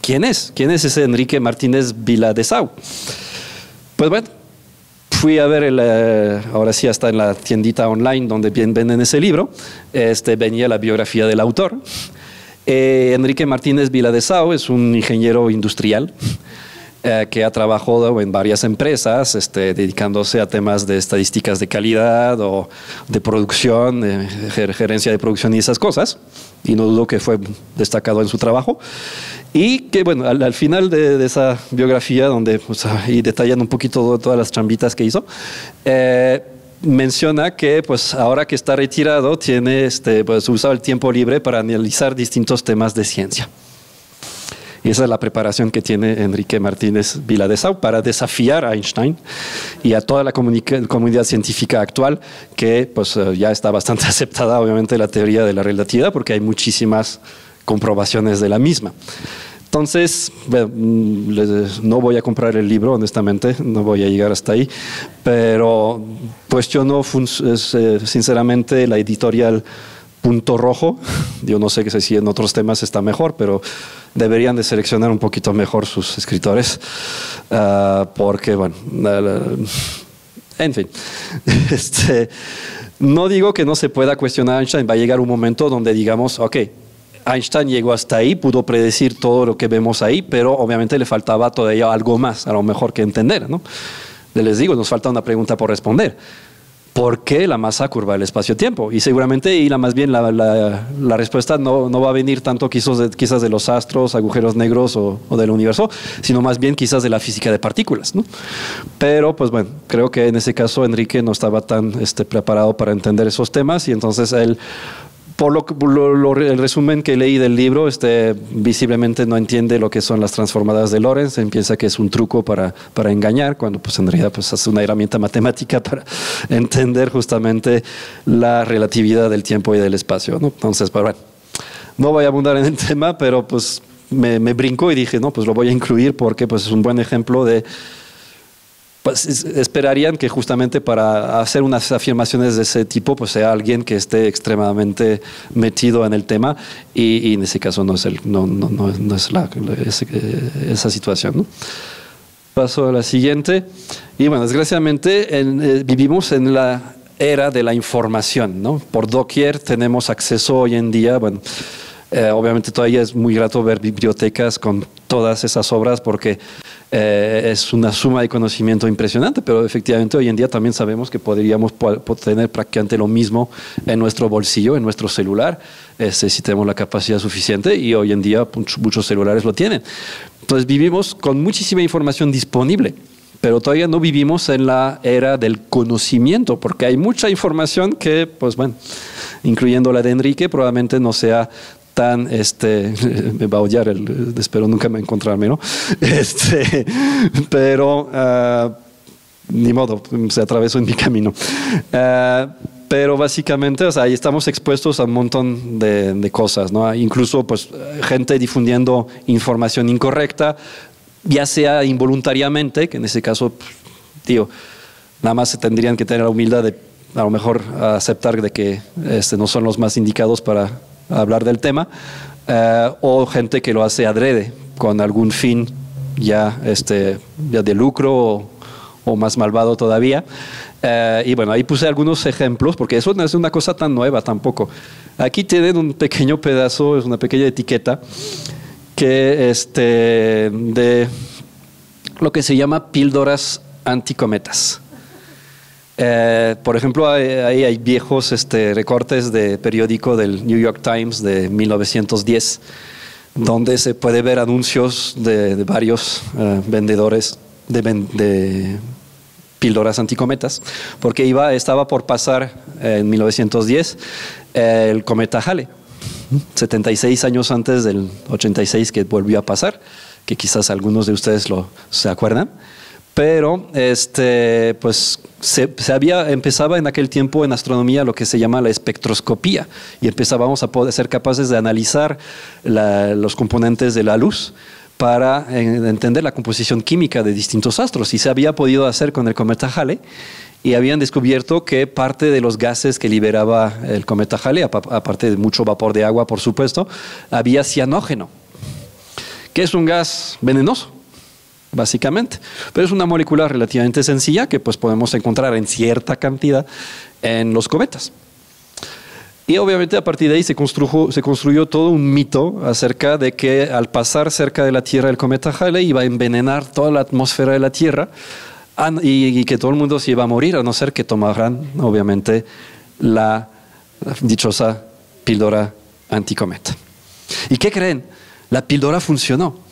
¿Quién es? ¿Quién es ese Enrique Martínez Viladesau? Pues bueno, fui a ver, el, eh, ahora sí, hasta en la tiendita online donde bien venden ese libro, este, venía la biografía del autor. Eh, Enrique Martínez Viladesau es un ingeniero industrial eh, que ha trabajado en varias empresas, este, dedicándose a temas de estadísticas de calidad o de producción, gerencia de producción y esas cosas. Y no dudo que fue destacado en su trabajo. Y que, bueno, al, final de, esa biografía, donde pues, y detallan un poquito todas las chambitas que hizo, eh, menciona que pues ahora que está retirado tiene este pues usa el tiempo libre para analizar distintos temas de ciencia. Y esa es la preparación que tiene Enrique Martínez Viladesau para desafiar a Einstein y a toda la comunidad científica actual, que pues eh, ya está bastante aceptada, obviamente, la teoría de la relatividad, porque hay muchísimas comprobaciones de la misma. Entonces, mm, no voy a comprar el libro, honestamente, no voy a llegar hasta ahí, pero cuestiono eh, sinceramente la editorial Punto Rojo. Yo no sé si en otros temas está mejor, pero deberían de seleccionar un poquito mejor sus escritores, ah, porque, bueno, en fin, este, no digo que no se pueda cuestionar a Einstein, va a llegar un momento donde digamos, ok, Einstein llegó hasta ahí, pudo predecir todo lo que vemos ahí, pero obviamente le faltaba todavía algo más, a lo mejor que entender. ¿no? Les digo, nos falta una pregunta por responder. ¿Por qué la masa curva el espacio-tiempo? Y seguramente, y la más bien la, respuesta no, no, va a venir tanto quizás de, los astros, agujeros negros o, del universo, sino más bien quizás de la física de partículas. Pero, pues bueno, creo que en ese caso Enrique no estaba tan este, preparado para entender esos temas y entonces él por lo, el resumen que leí del libro, este, visiblemente no entiende lo que son las transformadas de Lorentz, piensa que es un truco para, para engañar, cuando pues en realidad pues, es una herramienta matemática para entender justamente la relatividad del tiempo y del espacio. ¿no? Entonces, pues, bueno, no voy a abundar en el tema, pero pues me, me brinco y dije, no, pues lo voy a incluir porque pues, es un buen ejemplo de pues esperarían que justamente para hacer unas afirmaciones de ese tipo, pues sea alguien que esté extremadamente metido en el tema y, en ese caso no es, el, no, no, no, es la, esa situación. ¿no? Paso a la siguiente. Y bueno, desgraciadamente eh, vivimos en la era de la información, ¿no? Por doquier tenemos acceso hoy en día, bueno, eh, obviamente todavía es muy grato ver bibliotecas con todas esas obras porque eh, es una suma de conocimiento impresionante, pero efectivamente hoy en día también sabemos que podríamos tener prácticamente lo mismo en nuestro bolsillo, en nuestro celular, este, si tenemos la capacidad suficiente y hoy en día muchos celulares lo tienen. Entonces vivimos con muchísima información disponible pero todavía no vivimos en la era del conocimiento, porque hay mucha información que, pues bueno, incluyendo la de Enrique, probablemente no sea tan, este, me va a odiar, el, espero nunca me encontrarme, ¿no? Este, pero, uh, ni modo, se atravesó en mi camino. Uh, pero básicamente, o sea, ahí estamos expuestos a un montón de, cosas, ¿no? Incluso, pues, gente difundiendo información incorrecta, ya sea involuntariamente, que en ese caso, tío, nada más se tendrían que tener la humildad de a lo mejor aceptar de que este, no son los más indicados para hablar del tema, eh, o gente que lo hace adrede, con algún fin ya, este, ya de lucro o, más malvado todavía. Eh, y bueno, ahí puse algunos ejemplos, porque eso no es una cosa tan nueva tampoco. Aquí tienen un pequeño pedazo, es una pequeña etiqueta, que este, de lo que se llama píldoras anticometas. Eh, por ejemplo, ahí hay, viejos este, recortes de periódico del New York Times de 1910, donde se puede ver anuncios de, varios eh, vendedores de, píldoras anticometas, porque iba, estaba por pasar en 1910 el cometa Halley, 76 años antes del 86 que volvió a pasar, que quizás algunos de ustedes lo, se acuerdan pero este, pues se, había, empezaba en aquel tiempo en astronomía lo que se llama la espectroscopía y empezábamos a poder ser capaces de analizar los componentes de la luz para entender la composición química de distintos astros. Y se había podido hacer con el cometa Halley y habían descubierto que parte de los gases que liberaba el cometa Halley, aparte de mucho vapor de agua por supuesto, había cianógeno, que es un gas venenoso básicamente. Pero es una molécula relativamente sencilla que pues podemos encontrar en cierta cantidad en los cometas. Y obviamente a partir de ahí se construyó, todo un mito acerca de que al pasar cerca de la Tierra el cometa Halley iba a envenenar toda la atmósfera de la Tierra y, que todo el mundo se iba a morir a no ser que tomaran obviamente la dichosa píldora anticometa. ¿Y qué creen? La píldora funcionó.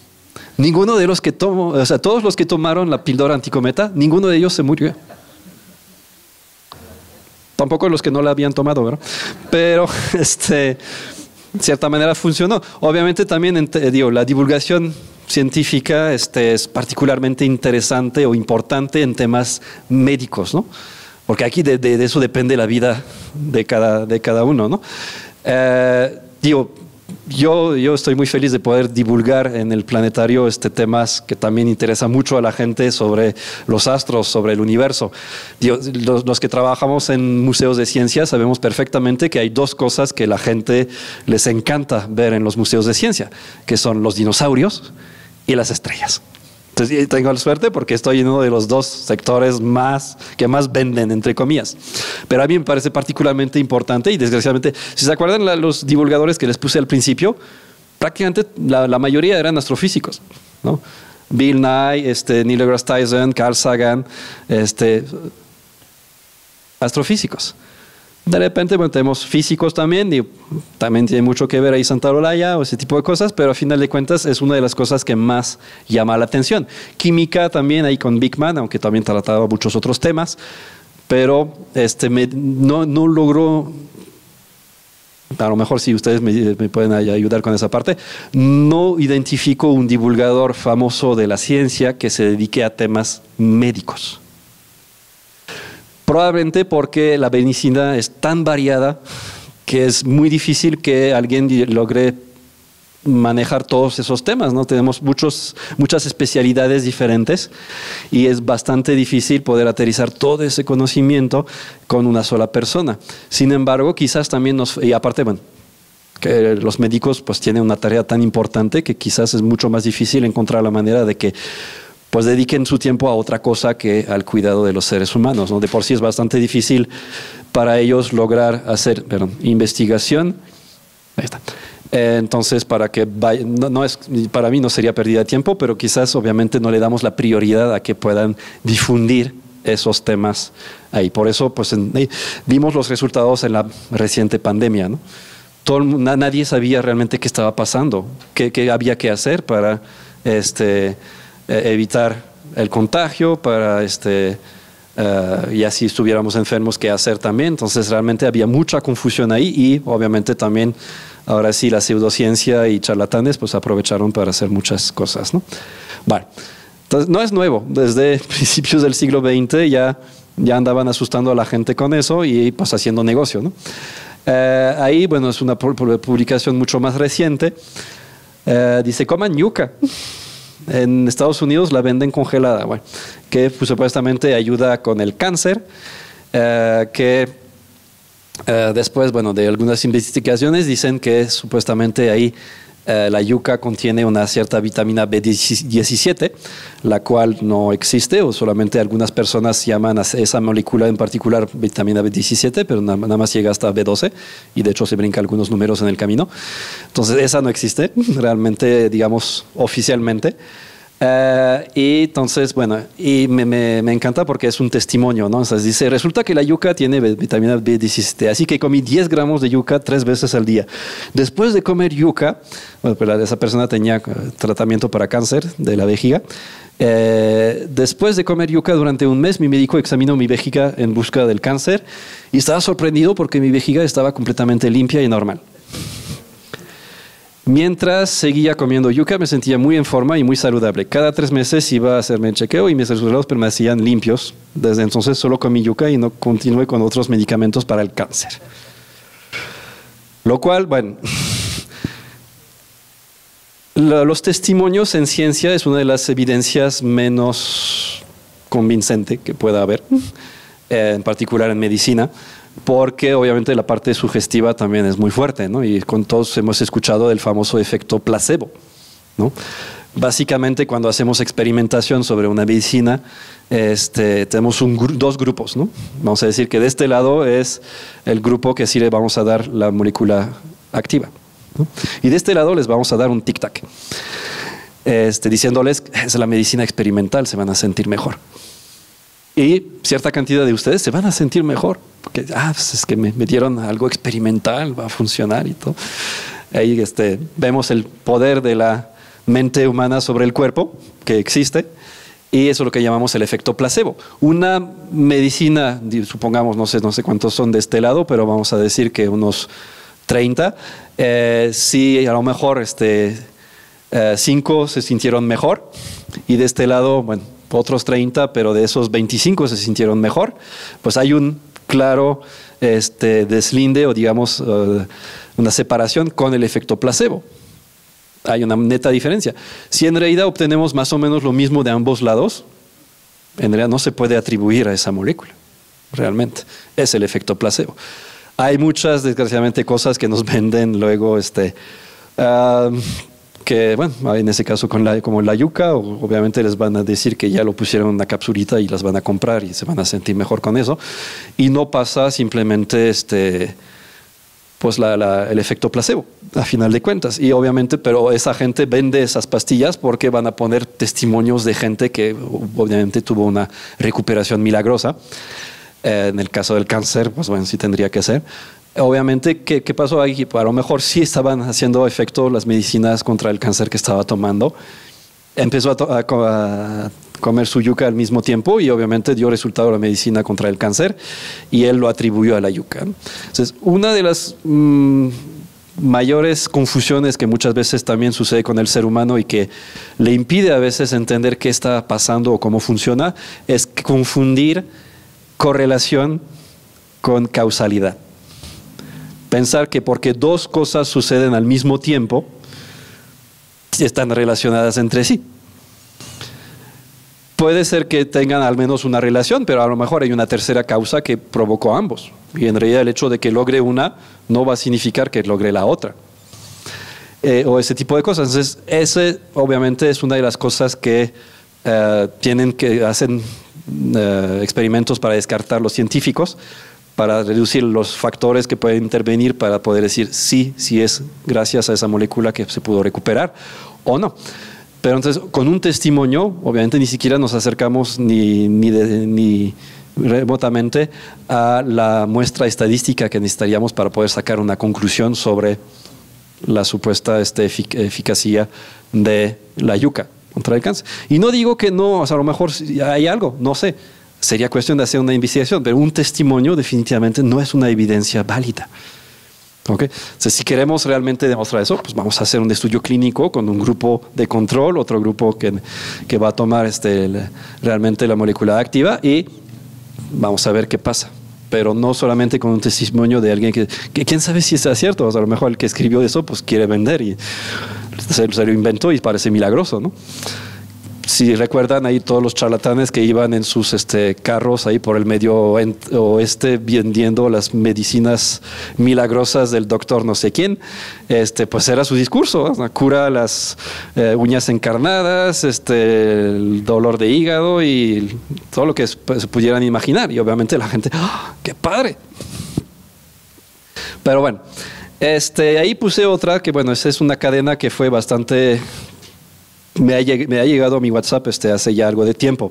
Ninguno de los que tomó, o sea, todos los que tomaron la píldora anticometa, ninguno de ellos se murió. Tampoco los que no la habían tomado, ¿verdad? Pero, este, de cierta manera funcionó. Obviamente también digo, la divulgación científica este, es particularmente interesante o importante en temas médicos, ¿no? Porque aquí de, eso depende la vida de cada, de cada uno, ¿no? Eh, digo, yo, yo estoy muy feliz de poder divulgar en el planetario este temas que también interesa mucho a la gente sobre los astros, sobre el universo. los, los, que trabajamos en museos de ciencia sabemos perfectamente que hay dos cosas que la gente les encanta ver en los museos de ciencia, que son los dinosaurios y las estrellas. Entonces tengo la suerte porque estoy en uno de los dos sectores más que más venden, entre comillas. Pero a mí me parece particularmente importante y desgraciadamente, si se acuerdan los divulgadores que les puse al principio, prácticamente la, mayoría eran astrofísicos. ¿no? Bill Nye, este, Neil deGrasse Tyson, Carl Sagan, este, astrofísicos. De repente tenemos físicos también, y también tiene mucho que ver ahí Santa Olaya o ese tipo de cosas, pero a final de cuentas es una de las cosas que más llama la atención. Química también ahí con Big Man, aunque también trataba muchos otros temas, pero este, no, no logró a lo mejor si ustedes me, me, pueden ayudar con esa parte, no identifico un divulgador famoso de la ciencia que se dedique a temas médicos. Probablemente porque la medicina es tan variada que es muy difícil que alguien logre manejar todos esos temas, ¿no? Tenemos muchos, muchas especialidades diferentes y es bastante difícil poder aterrizar todo ese conocimiento con una sola persona. Sin embargo, quizás también nos, y aparte, bueno, que los médicos pues tienen una tarea tan importante que quizás es mucho más difícil encontrar la manera de que pues dediquen su tiempo a otra cosa que al cuidado de los seres humanos. ¿no? De por sí es bastante difícil para ellos lograr hacer investigación. Ahí está. Eh, entonces, para que no, es, para mí no sería pérdida de tiempo, pero quizás obviamente no le damos la prioridad a que puedan difundir esos temas ahí. Por eso, pues vimos los resultados en la reciente pandemia. ¿no? Todo, nadie sabía realmente qué estaba pasando, qué, qué había que hacer para este, eh, evitar el contagio, para este, eh, y así estuviéramos enfermos, qué hacer también. Entonces realmente había mucha confusión ahí y obviamente también ahora sí la pseudociencia y charlatanes pues aprovecharon para hacer muchas cosas. ¿no? Bueno, entonces no es nuevo, desde principios del siglo XX ya, ya andaban asustando a la gente con eso y pues haciendo negocio. ¿no? Eh, ahí, bueno, es una publicación mucho más reciente. dice, coman yuca. En Estados Unidos la venden congelada, bueno, que pues, supuestamente ayuda con el cáncer, eh, que eh, después, bueno, de algunas investigaciones dicen que supuestamente ahí eh, la yuca contiene una cierta vitamina B17, la cual no existe o solamente algunas personas llaman a esa molécula en particular vitamina B17, pero nada más llega hasta B12 y de hecho se brinca algunos números en el camino. Entonces esa no existe realmente, digamos, oficialmente. Eh, y entonces, bueno, y me, me, encanta porque es un testimonio, ¿no? Entonces dice, resulta que la yuca tiene vitamina B17, así que comí 10 gramos de yuca tres veces al día. Después de comer yuca, bueno, pero esa persona tenía eh, tratamiento para cáncer de la vejiga. Eh, después de comer yuca durante un mes, mi médico examinó mi vejiga en busca del cáncer y estaba sorprendido porque mi vejiga estaba completamente limpia y normal. Mientras seguía comiendo yuca, me sentía muy en forma y muy saludable. Cada tres meses iba a hacerme el chequeo y mis resultados permanecían limpios. Desde entonces solo comí yuca y no continué con otros medicamentos para el cáncer. Lo cual, bueno, los testimonios en ciencia es una de las evidencias menos convincente que pueda haber, en particular en medicina porque obviamente la parte sugestiva también es muy fuerte, ¿no? Y con todos hemos escuchado del famoso efecto placebo, ¿no? Básicamente, cuando hacemos experimentación sobre una medicina, este, tenemos dos grupos, ¿no? Vamos a decir que de este lado es el grupo que sí le vamos a dar la molécula activa, y de este lado les vamos a dar un tic-tac, este, diciéndoles es la medicina experimental, se van a sentir mejor. Y cierta cantidad de ustedes se van a sentir mejor. Porque, ah, pues es que me, dieron algo experimental, va a funcionar y todo. Ahí este, vemos el poder de la mente humana sobre el cuerpo que existe. Y eso es lo que llamamos el efecto placebo. Una medicina, supongamos, no sé, no sé cuántos son de este lado, pero vamos a decir que unos 30, eh, sí, a lo mejor este, 5 se sintieron mejor y de este lado, bueno, otros 30, pero de esos 25 se sintieron mejor, pues hay un claro este, deslinde o digamos una separación con el efecto placebo. Hay una neta diferencia. Si en realidad obtenemos más o menos lo mismo de ambos lados, en realidad no se puede atribuir a esa molécula, realmente. Es el efecto placebo. Hay muchas, desgraciadamente, cosas que nos venden luego, este, ah, que, bueno, en ese caso con la, como la yuca, obviamente les van a decir que ya lo pusieron en una capsulita y las van a comprar y se van a sentir mejor con eso. Y no pasa simplemente este, pues el efecto placebo, a final de cuentas. Y obviamente, pero esa gente vende esas pastillas porque van a poner testimonios de gente que obviamente tuvo una recuperación milagrosa. Eh, en el caso del cáncer, pues bueno, sí tendría que ser. Obviamente, ¿qué, ¿qué, pasó ahí? A lo mejor sí estaban haciendo efecto las medicinas contra el cáncer que estaba tomando. Empezó a, a comer su yuca al mismo tiempo y obviamente dio resultado la medicina contra el cáncer y él lo atribuyó a la yuca. Entonces, una de las mm, mayores confusiones que muchas veces también sucede con el ser humano y que le impide a veces entender qué está pasando o cómo funciona es confundir correlación con causalidad. Pensar que porque dos cosas suceden al mismo tiempo, están relacionadas entre sí puede ser que tengan al menos una relación, pero a lo mejor hay una tercera causa que provocó ambos. Y en realidad el hecho de que logre una no va a significar que logre la otra. Eh, o ese tipo de cosas. Entonces, ese obviamente es una de las cosas que eh, tienen que hacer eh, experimentos para descartar los científicos, para reducir los factores que pueden intervenir para poder decir sí, si es gracias a esa molécula que se pudo recuperar o no. Pero entonces, con un testimonio, obviamente ni siquiera nos acercamos ni, ni, remotamente a la muestra estadística que necesitaríamos para poder sacar una conclusión sobre la supuesta este, eficacia de la yuca contra el cáncer. Y no digo que no, o sea, a lo mejor hay algo, no sé. Sería cuestión de hacer una investigación, pero un testimonio definitivamente no es una evidencia válida. Okay. si queremos realmente demostrar eso, pues vamos a hacer un estudio clínico con un grupo de control, otro grupo que, que va a tomar este, realmente la molécula activa y vamos a ver qué pasa. Pero no solamente con un testimonio de alguien que, quién sabe si está cierto, o sea, a lo mejor el que escribió eso pues quiere vender y se, se lo inventó y parece milagroso, ¿no? Si recuerdan ahí todos los charlatanes que iban en sus este, carros ahí por el medio oeste vendiendo las medicinas milagrosas del doctor no sé quién, este, pues era su discurso, cura las eh, uñas encarnadas, este, el dolor de hígado y todo lo que se pudieran imaginar. Y obviamente la gente, ¡Ah, ¡qué padre! Pero bueno, este, ahí puse otra que, bueno, esa es una cadena que fue bastante me ha, llegado a mi WhatsApp este, hace ya algo de tiempo.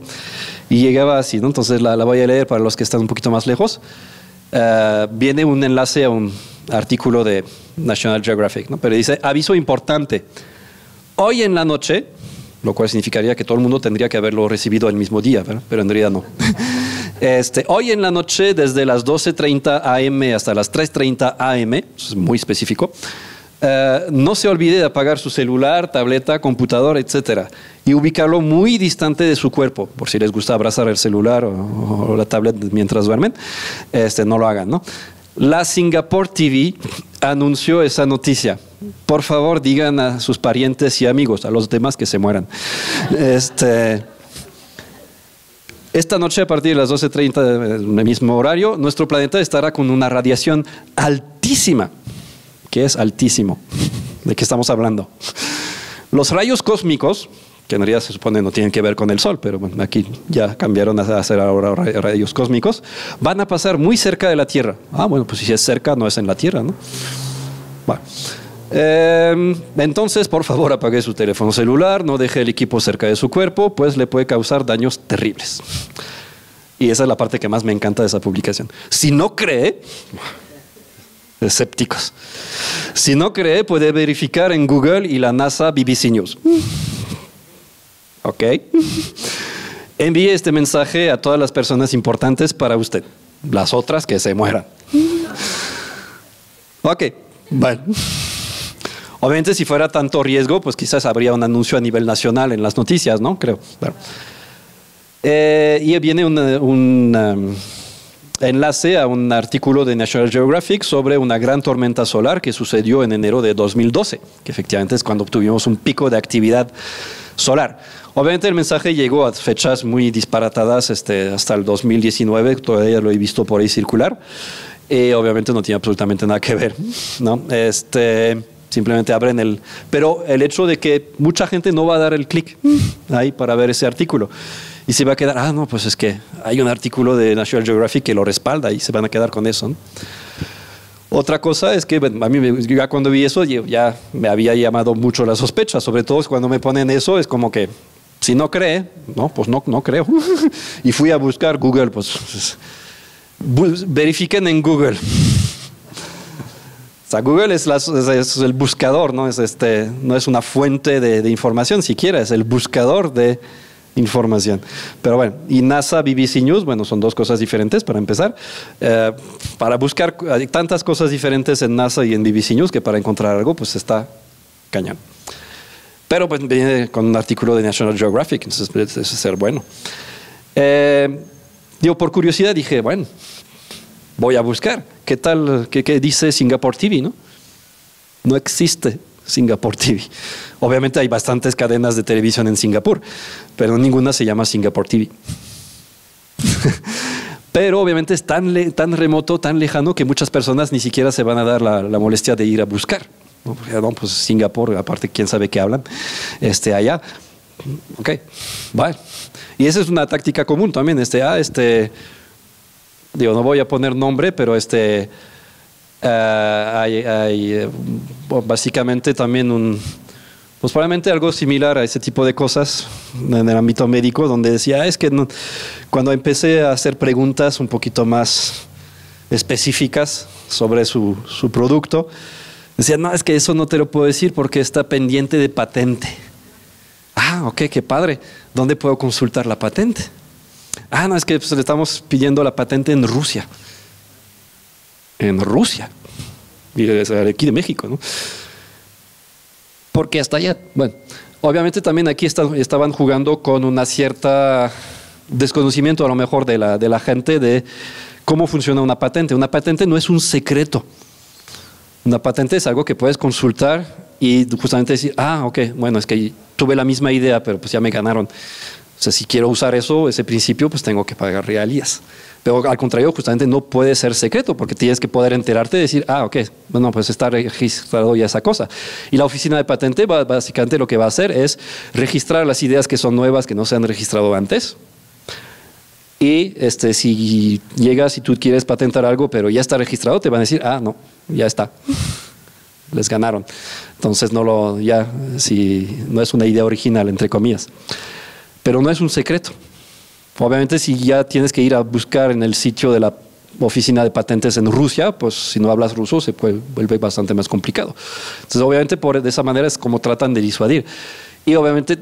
Y llegaba así, ¿no? Entonces la, voy a leer para los que están un poquito más lejos. Eh, viene un enlace a un artículo de National Geographic, ¿no? Pero dice, aviso importante. Hoy en la noche, lo cual significaría que todo el mundo tendría que haberlo recibido el mismo día, pero en realidad no. Este, hoy en la noche, desde las 12.30 am hasta las 3.30 am, es muy específico, eh, no se olvide de apagar su celular, tableta, computadora, etcétera, y ubicarlo muy distante de su cuerpo, por si les gusta abrazar el celular o, la tablet mientras duermen, este, no lo hagan, ¿no? La Singapore TV anunció esa noticia. Por favor, digan a sus parientes y amigos, a los demás que se mueran. Este, esta noche, a partir de las 12.30 del mismo horario, nuestro planeta estará con una radiación altísima que es altísimo. ¿De qué estamos hablando? Los rayos cósmicos, que en realidad se supone no tienen que ver con el Sol, pero aquí ya cambiaron a hacer ahora rayos cósmicos, van a pasar muy cerca de la Tierra. Ah, bueno, pues si es cerca, no es en la Tierra, ¿no? Bueno. Em, entonces, por favor, apague su teléfono celular, no deje el equipo cerca de su cuerpo, pues le puede causar daños terribles. Y esa es la parte que más me encanta de esa publicación. Si no cree, escépticos. Si no cree, puede verificar en Google y la NASA BBC News. ¿Ok? Envíe este mensaje a todas las personas importantes para usted. Las otras que se mueran. Ok, Bueno. Obviamente, si fuera tanto riesgo, pues quizás habría un anuncio a nivel nacional en las noticias, ¿no? Creo. Eh, y viene un, un um, enlace a un artículo de National Geographic sobre una gran tormenta solar que sucedió en enero de 2012, que efectivamente es cuando tuvimos un pico de actividad solar. Obviamente el mensaje llegó a fechas muy disparatadas este, hasta el 2019, todavía lo he visto por ahí circular, y obviamente no tiene absolutamente nada que ver, ¿no? Este, simplemente abren el... Pero el hecho de que mucha gente no va a dar el clic ahí para ver ese artículo y se va a quedar, ah, no, pues es que hay un artículo de National Geographic que lo respalda y se van a quedar con eso. Otra cosa es que a mí ya cuando vi eso ya me había llamado mucho la sospecha, sobre todo cuando me ponen eso es como que si no cree, no, pues no, no creo. y fui a buscar Google, pues verifiquen en Google. O sea, Google es, el buscador, ¿no? Es, este, no es una fuente de, información siquiera, es el buscador de información. Pero bueno, y NASA, BBC News, bueno, son dos cosas diferentes para empezar. Eh, para buscar, hay tantas cosas diferentes en NASA y en BBC News que para encontrar algo, pues está cañón. Pero pues viene con un artículo de National Geographic, entonces eso es ser bueno. Eh, digo, por curiosidad dije, bueno, voy a buscar. ¿Qué tal, qué, dice Singapore TV? No? no existe Singapore TV. Obviamente hay bastantes cadenas de televisión en Singapur, pero ninguna se llama Singapore TV. pero obviamente es tan, remoto, tan lejano que muchas personas ni siquiera se van a dar la, molestia de ir a buscar. ¿no? pues Singapur, aparte quién sabe qué hablan, este, allá. Ok, bueno. Y esa es una táctica común también, este, ah, este, digo, no voy a poner nombre, pero este, eh, hay, eh, básicamente también un, pues probablemente algo similar a ese tipo de cosas en el ámbito médico, donde decía, ah, es que cuando empecé a hacer preguntas un poquito más específicas sobre su, su producto, decía, no, es que eso no te lo puedo decir porque está pendiente de patente. Ah, ok, qué padre. ¿Dónde puedo consultar la patente? Ah, no, es que pues, le estamos pidiendo la patente en Rusia. En Rusia. Aquí de México, ¿no? Porque hasta allá, bueno, obviamente también aquí estaban jugando con una cierta desconocimiento a lo mejor de la, de la gente de cómo funciona una patente. Una patente no es un secreto. Una patente es algo que puedes consultar y justamente decir, ah, ok, bueno, es que tuve la misma idea, pero pues ya me ganaron. O sea, si quiero usar eso, ese principio, pues tengo que pagar regalías. Pero al contrario, justamente no puede ser secreto, porque tienes que poder enterarte y decir, ah, ok, bueno, pues está registrado ya esa cosa. Y la oficina de patente básicamente lo que va a hacer es registrar las ideas que son nuevas, que no se han registrado antes. Y este, si llegas y tú quieres patentar algo, pero ya está registrado, te van a decir, ah, no, ya está. Les ganaron. Entonces no lo, ya, si no es una idea original, entre comillas pero no es un secreto. Obviamente si ya tienes que ir a buscar en el sitio de la oficina de patentes en Rusia, pues si no hablas ruso se vuelve bastante más complicado. Entonces obviamente por, de esa manera es como tratan de disuadir. Y obviamente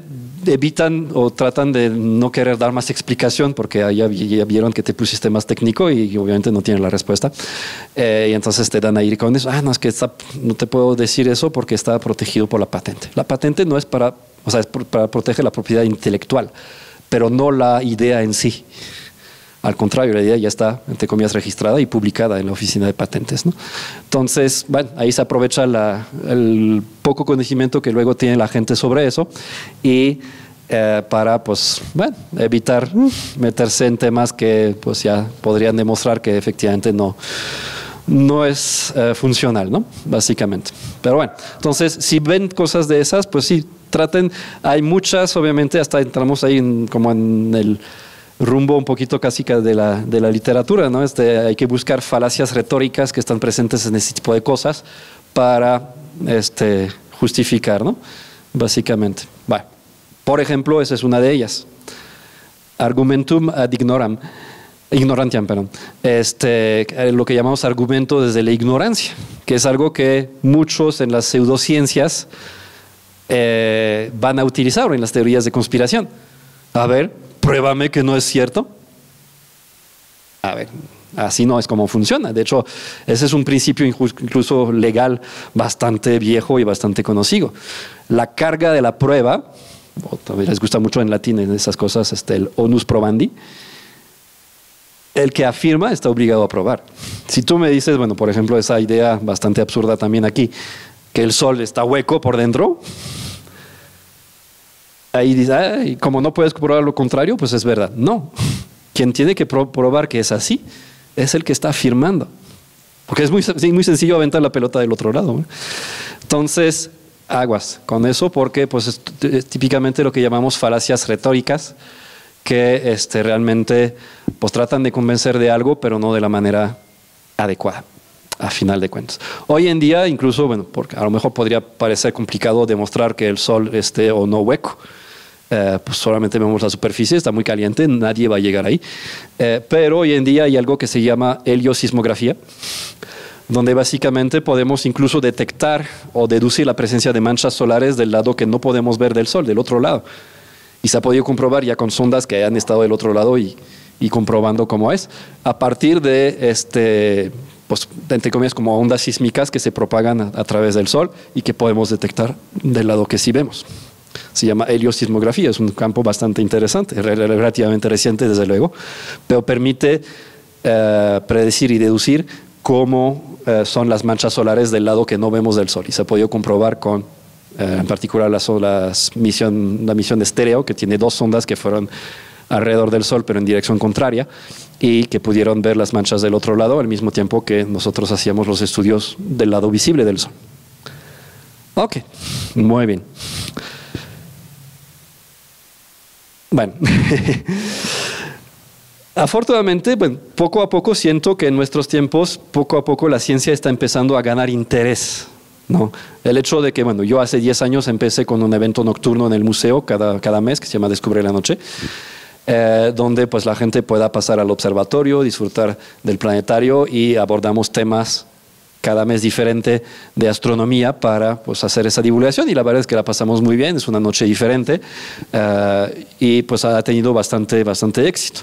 evitan o tratan de no querer dar más explicación porque ya, vieron que te pusiste más técnico y, obviamente no tienen la respuesta. Eh, y entonces te dan a ir con eso. Ah, no, es que no te puedo decir eso porque está protegido por la patente. La patente no es para o sea, es para proteger la propiedad intelectual, pero no la idea en sí. Al contrario, la idea ya está, entre comillas, registrada y publicada en la oficina de patentes. ¿no? Entonces, bueno, ahí se aprovecha el poco conocimiento que luego tiene la gente sobre eso y eh, para, pues, bueno, evitar meterse en temas que, pues, ya podrían demostrar que efectivamente no, no es eh, funcional, ¿no? Básicamente. Pero bueno, entonces, si ven cosas de esas, pues sí, traten, hay muchas, obviamente, hasta entramos ahí como en el rumbo un poquito casi de la, de la literatura, ¿no? Este, hay que buscar falacias retóricas que están presentes en este tipo de cosas para este, justificar, ¿no? Básicamente. Bueno, por ejemplo, esa es una de ellas. Argumentum ad ignoram. Ignorantiam, perdón. Este, lo que llamamos argumento desde la ignorancia, que es algo que muchos en las pseudociencias eh, van a utilizar en las teorías de conspiración. A ver, pruébame que no es cierto. A ver, Así no es como funciona. De hecho, ese es un principio incluso legal bastante viejo y bastante conocido. La carga de la prueba, o les gusta mucho en latín en esas cosas, este, el onus probandi, el que afirma está obligado a probar. Si tú me dices, bueno, por ejemplo, esa idea bastante absurda también aquí, que el sol está hueco por dentro, ahí dices, y como no puedes probar lo contrario, pues es verdad. No, quien tiene que probar que es así es el que está afirmando. Porque es muy, muy sencillo aventar la pelota del otro lado. Entonces, aguas con eso porque pues, es típicamente lo que llamamos falacias retóricas que este, realmente pues, tratan de convencer de algo, pero no de la manera adecuada, a final de cuentas. Hoy en día, incluso, bueno, porque a lo mejor podría parecer complicado demostrar que el sol esté o no hueco. Eh, pues solamente vemos la superficie, está muy caliente, nadie va a llegar ahí. Eh, pero hoy en día hay algo que se llama heliosismografía, donde básicamente podemos incluso detectar o deducir la presencia de manchas solares del lado que no podemos ver del Sol, del otro lado. Y se ha podido comprobar ya con sondas que han estado del otro lado y, comprobando cómo es, a partir de, este, pues, entre comillas, como ondas sísmicas que se propagan a, través del Sol y que podemos detectar del lado que sí vemos. Se llama heliosismografía, es un campo bastante interesante, relativamente reciente desde luego, pero permite eh, predecir y deducir cómo eh, son las manchas solares del lado que no vemos del Sol. Y se ha podido comprobar con eh, en particular la, misión, la misión de estéreo, que tiene dos sondas que fueron alrededor del Sol, pero en dirección contraria, y que pudieron ver las manchas del otro lado al mismo tiempo que nosotros hacíamos los estudios del lado visible del Sol. Ok, muy bien. Bueno, afortunadamente, poco a poco siento que en nuestros tiempos, poco a poco la ciencia está empezando a ganar interés ¿no? El hecho de que, bueno, yo hace 10 años empecé con un evento nocturno en el museo cada, cada mes que se llama Descubre la Noche, eh, donde pues la gente pueda pasar al observatorio, disfrutar del planetario y abordamos temas cada mes diferente de astronomía para pues, hacer esa divulgación y la verdad es que la pasamos muy bien, es una noche diferente eh, y pues ha tenido bastante, bastante éxito.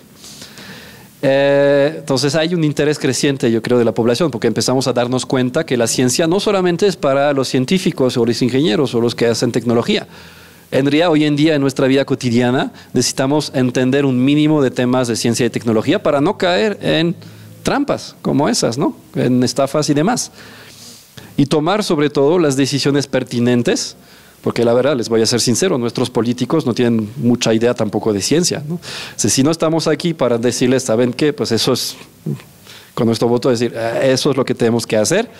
Eh, entonces hay un interés creciente, yo creo, de la población, porque empezamos a darnos cuenta que la ciencia no solamente es para los científicos o los ingenieros o los que hacen tecnología. En realidad, hoy en día, en nuestra vida cotidiana, necesitamos entender un mínimo de temas de ciencia y tecnología para no caer en trampas como esas, ¿no? En estafas y demás. Y tomar sobre todo las decisiones pertinentes porque la verdad, les voy a ser sincero, nuestros políticos no tienen mucha idea tampoco de ciencia. si no estamos aquí para decirles, ¿saben qué? Pues eso es, con nuestro voto, decir, ah, eso es lo que tenemos que hacer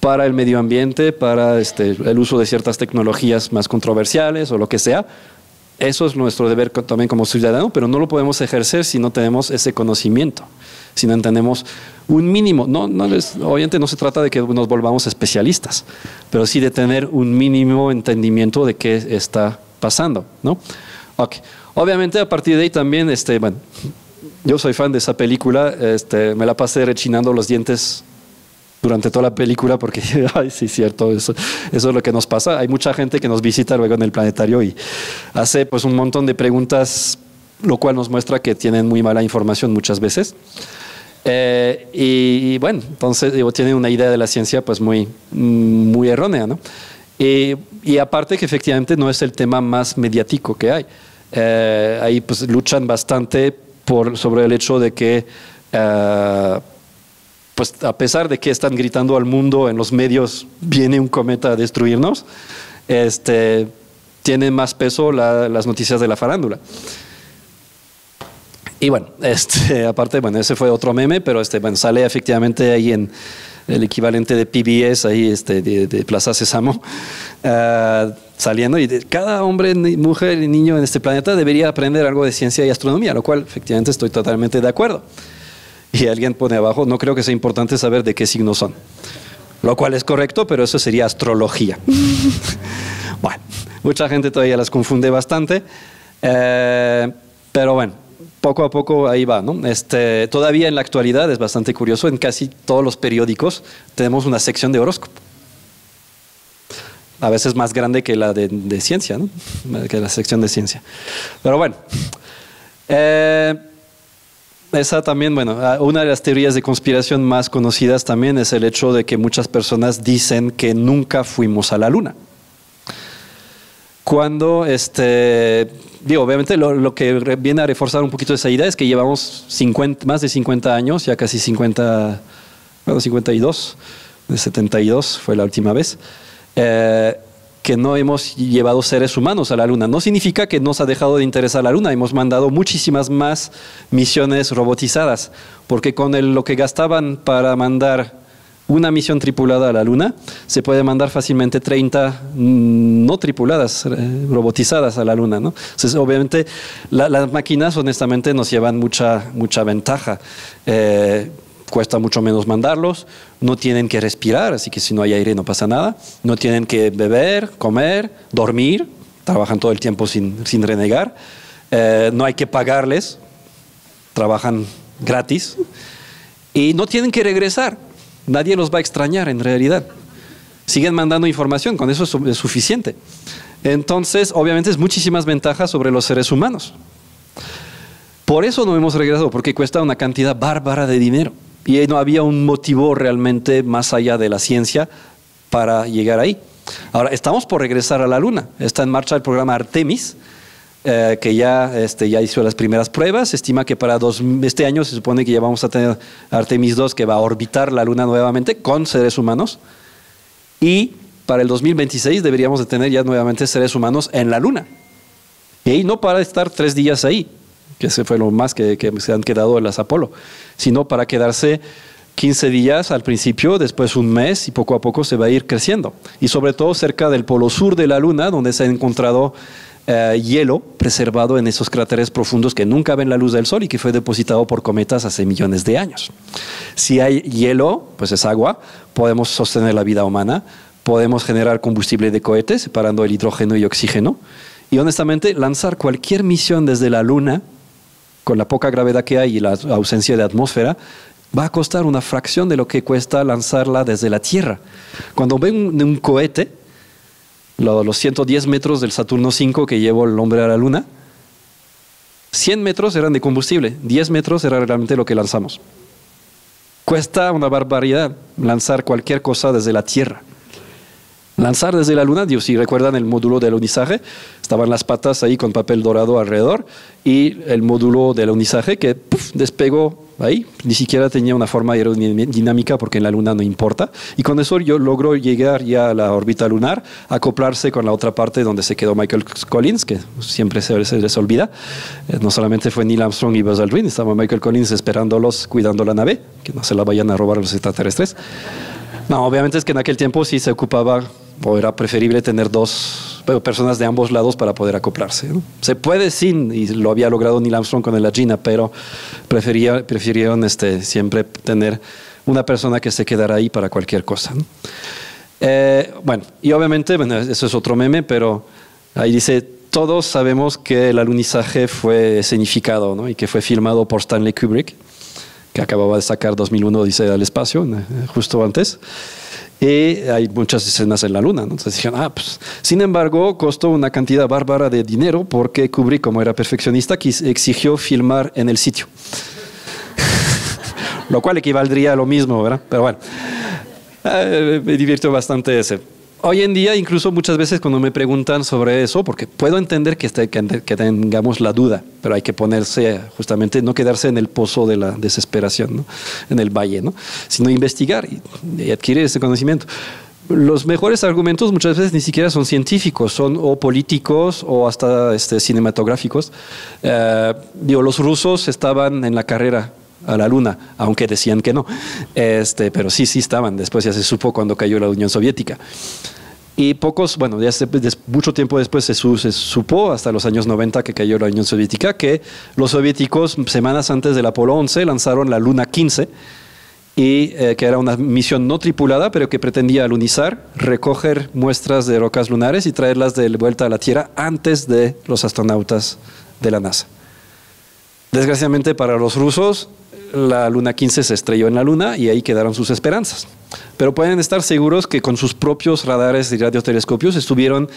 para el medio ambiente, para este, el uso de ciertas tecnologías más controversiales o lo que sea. Eso es nuestro deber también como ciudadano, pero no lo podemos ejercer si no tenemos ese conocimiento si no entendemos un mínimo. No, no obviamente no se trata de que nos volvamos especialistas, pero sí de tener un mínimo entendimiento de qué está pasando, ¿no? Okay. Obviamente a partir de ahí también, este, bueno, yo soy fan de esa película, este, me la pasé rechinando los dientes durante toda la película porque, ay, sí, cierto, eso, eso es lo que nos pasa. Hay mucha gente que nos visita luego en el planetario y hace pues un montón de preguntas, lo cual nos muestra que tienen muy mala información muchas veces. Eh, y, bueno, entonces digo, tienen una idea de la ciencia pues muy, muy errónea, ¿no? Y, y, aparte que efectivamente no es el tema más mediático que hay. Eh, ahí pues luchan bastante por, sobre el hecho de que, eh, pues a pesar de que están gritando al mundo en los medios, viene un cometa a destruirnos, este, tienen más peso las noticias de la farándula. Y bueno, este, aparte, bueno, ese fue otro meme, pero este, sale efectivamente ahí en el equivalente de PBS, ahí este, de, Plaza Sésamo, uh, saliendo. Y cada hombre, mujer y niño en este planeta debería aprender algo de ciencia y astronomía, lo cual efectivamente estoy totalmente de acuerdo. Y alguien pone abajo, no creo que sea importante saber de qué signos son. Lo cual es correcto, pero eso sería astrología. bueno, mucha gente todavía las confunde bastante. Uh, pero bueno, poco a poco ahí va, ¿no? Este, todavía en la actualidad es bastante curioso, en casi todos los periódicos tenemos una sección de horóscopo. A veces más grande que la de, ciencia, ¿no? Que la sección de ciencia. Pero bueno. Eh, esa también, bueno, ah, una de las teorías de conspiración más conocidas también es el hecho de que muchas personas dicen que nunca fuimos a la luna. Cuando, este, digo, obviamente lo, que viene a reforzar un poquito esa idea es que llevamos 50, más de 50 años, ya casi 50, bueno, 52, de 72 fue la última vez. Eh, que no hemos llevado seres humanos a la Luna. No significa que nos ha dejado de interesar la Luna. Hemos mandado muchísimas más misiones robotizadas, porque con lo que gastaban para mandar una misión tripulada a la Luna, se puede mandar fácilmente 30 mm, no tripuladas, eh, robotizadas a la Luna. Entonces, obviamente, las máquinas honestamente nos llevan mucha, mucha ventaja. Eh, cuesta mucho menos mandarlos, no tienen que respirar, así que si no hay aire no pasa nada, no tienen que beber, comer, dormir, trabajan todo el tiempo sin, sin renegar, eh, no hay que pagarles, trabajan gratis y no tienen que regresar, nadie los va a extrañar en realidad. Siguen mandando información, con eso es suficiente. Entonces, obviamente es muchísimas ventajas sobre los seres humanos. Por eso no hemos regresado, porque cuesta una cantidad bárbara de dinero y no había un motivo realmente más allá de la ciencia para llegar ahí. Ahora, estamos por regresar a la Luna. Está en marcha el programa Artemis, eh, que ya, este, ya hizo las primeras pruebas. Se estima que para dos, este año se supone que ya vamos a tener Artemis 2 que va a orbitar la Luna nuevamente con seres humanos. Y para el 2026 deberíamos de tener ya nuevamente seres humanos en la Luna. Y no para estar tres días ahí, que ese fue lo más que, se han quedado en las Apolo, sino para quedarse 15 días al principio, después un mes y poco a poco se va a ir creciendo. Y sobre todo cerca del polo sur de la Luna, donde se ha encontrado eh, hielo preservado en esos cráteres profundos que nunca ven la luz del Sol y que fue depositado por cometas hace millones de años. Si hay hielo, pues es agua, podemos sostener la vida humana, podemos generar combustible de cohetes, separando el hidrógeno y oxígeno, y honestamente lanzar cualquier misión desde la Luna con la poca gravedad que hay y la ausencia de atmósfera, va a costar una fracción de lo que cuesta lanzarla desde la Tierra. Cuando ven un, cohete, los 110 metros del Saturno V que llevó el hombre a la Luna, 100 metros eran de combustible, 10 metros era realmente lo que lanzamos. Cuesta una barbaridad lanzar cualquier cosa desde la Tierra. Lanzar desde la Luna, si recuerdan el módulo del unizaje, estaban las patas ahí con papel dorado alrededor y el módulo del unizaje que despegó ahí, ni siquiera tenía una forma aerodinámica porque en la Luna no importa. Y con eso yo logro llegar ya a la órbita lunar, acoplarse con la otra parte donde se quedó Michael Collins, que siempre se, les olvida. Eh, no solamente fue Neil Armstrong y Buzz Aldrin, estaba Michael Collins esperándolos, cuidando la nave, que no se la vayan a robar los extraterrestres. No, obviamente es que en aquel tiempo sí se ocupaba o era preferible tener dos personas de ambos lados para poder acoplarse. Se puede sin, y lo había logrado Neil Armstrong con el Agina, pero prefería, prefirieron este, siempre tener una persona que se quedara ahí para cualquier cosa. Eh, bueno, y obviamente, bueno, eso es otro meme, pero ahí dice, todos sabemos que el alunizaje fue escenificado ¿no? y que fue filmado por Stanley Kubrick, que acababa de sacar 2001 dice al espacio, justo antes y hay muchas escenas en la luna. Entonces dijeron, ah, pues, sin embargo, costó una cantidad bárbara de dinero porque Kubrick, como era perfeccionista, exigió filmar en el sitio. lo cual equivaldría a lo mismo, ¿verdad? Pero bueno, eh, me divirtió bastante ese. Hoy en día, incluso muchas veces cuando me preguntan sobre eso, porque puedo entender que, que, tengamos la duda, pero hay que ponerse, justamente, no quedarse en el pozo de la desesperación, en el valle, ¿no? sino investigar y, adquirir ese conocimiento. Los mejores argumentos muchas veces ni siquiera son científicos, son o políticos o hasta este, cinematográficos. Eh, digo, los rusos estaban en la carrera a la Luna, aunque decían que no. Este, pero sí, sí estaban. Después ya se supo cuando cayó la Unión Soviética. Y pocos, bueno, ya mucho tiempo después se, supo, hasta los años 90 que cayó la Unión Soviética, que los soviéticos, semanas antes del Apolo 11, lanzaron la Luna 15, y eh, que era una misión no tripulada, pero que pretendía alunizar, recoger muestras de rocas lunares y traerlas de vuelta a la Tierra antes de los astronautas de la NASA. Desgraciadamente para los rusos, la Luna 15 se estrelló en la Luna y ahí quedaron sus esperanzas. Pero pueden estar seguros que con sus propios radares y radiotelescopios estuvieron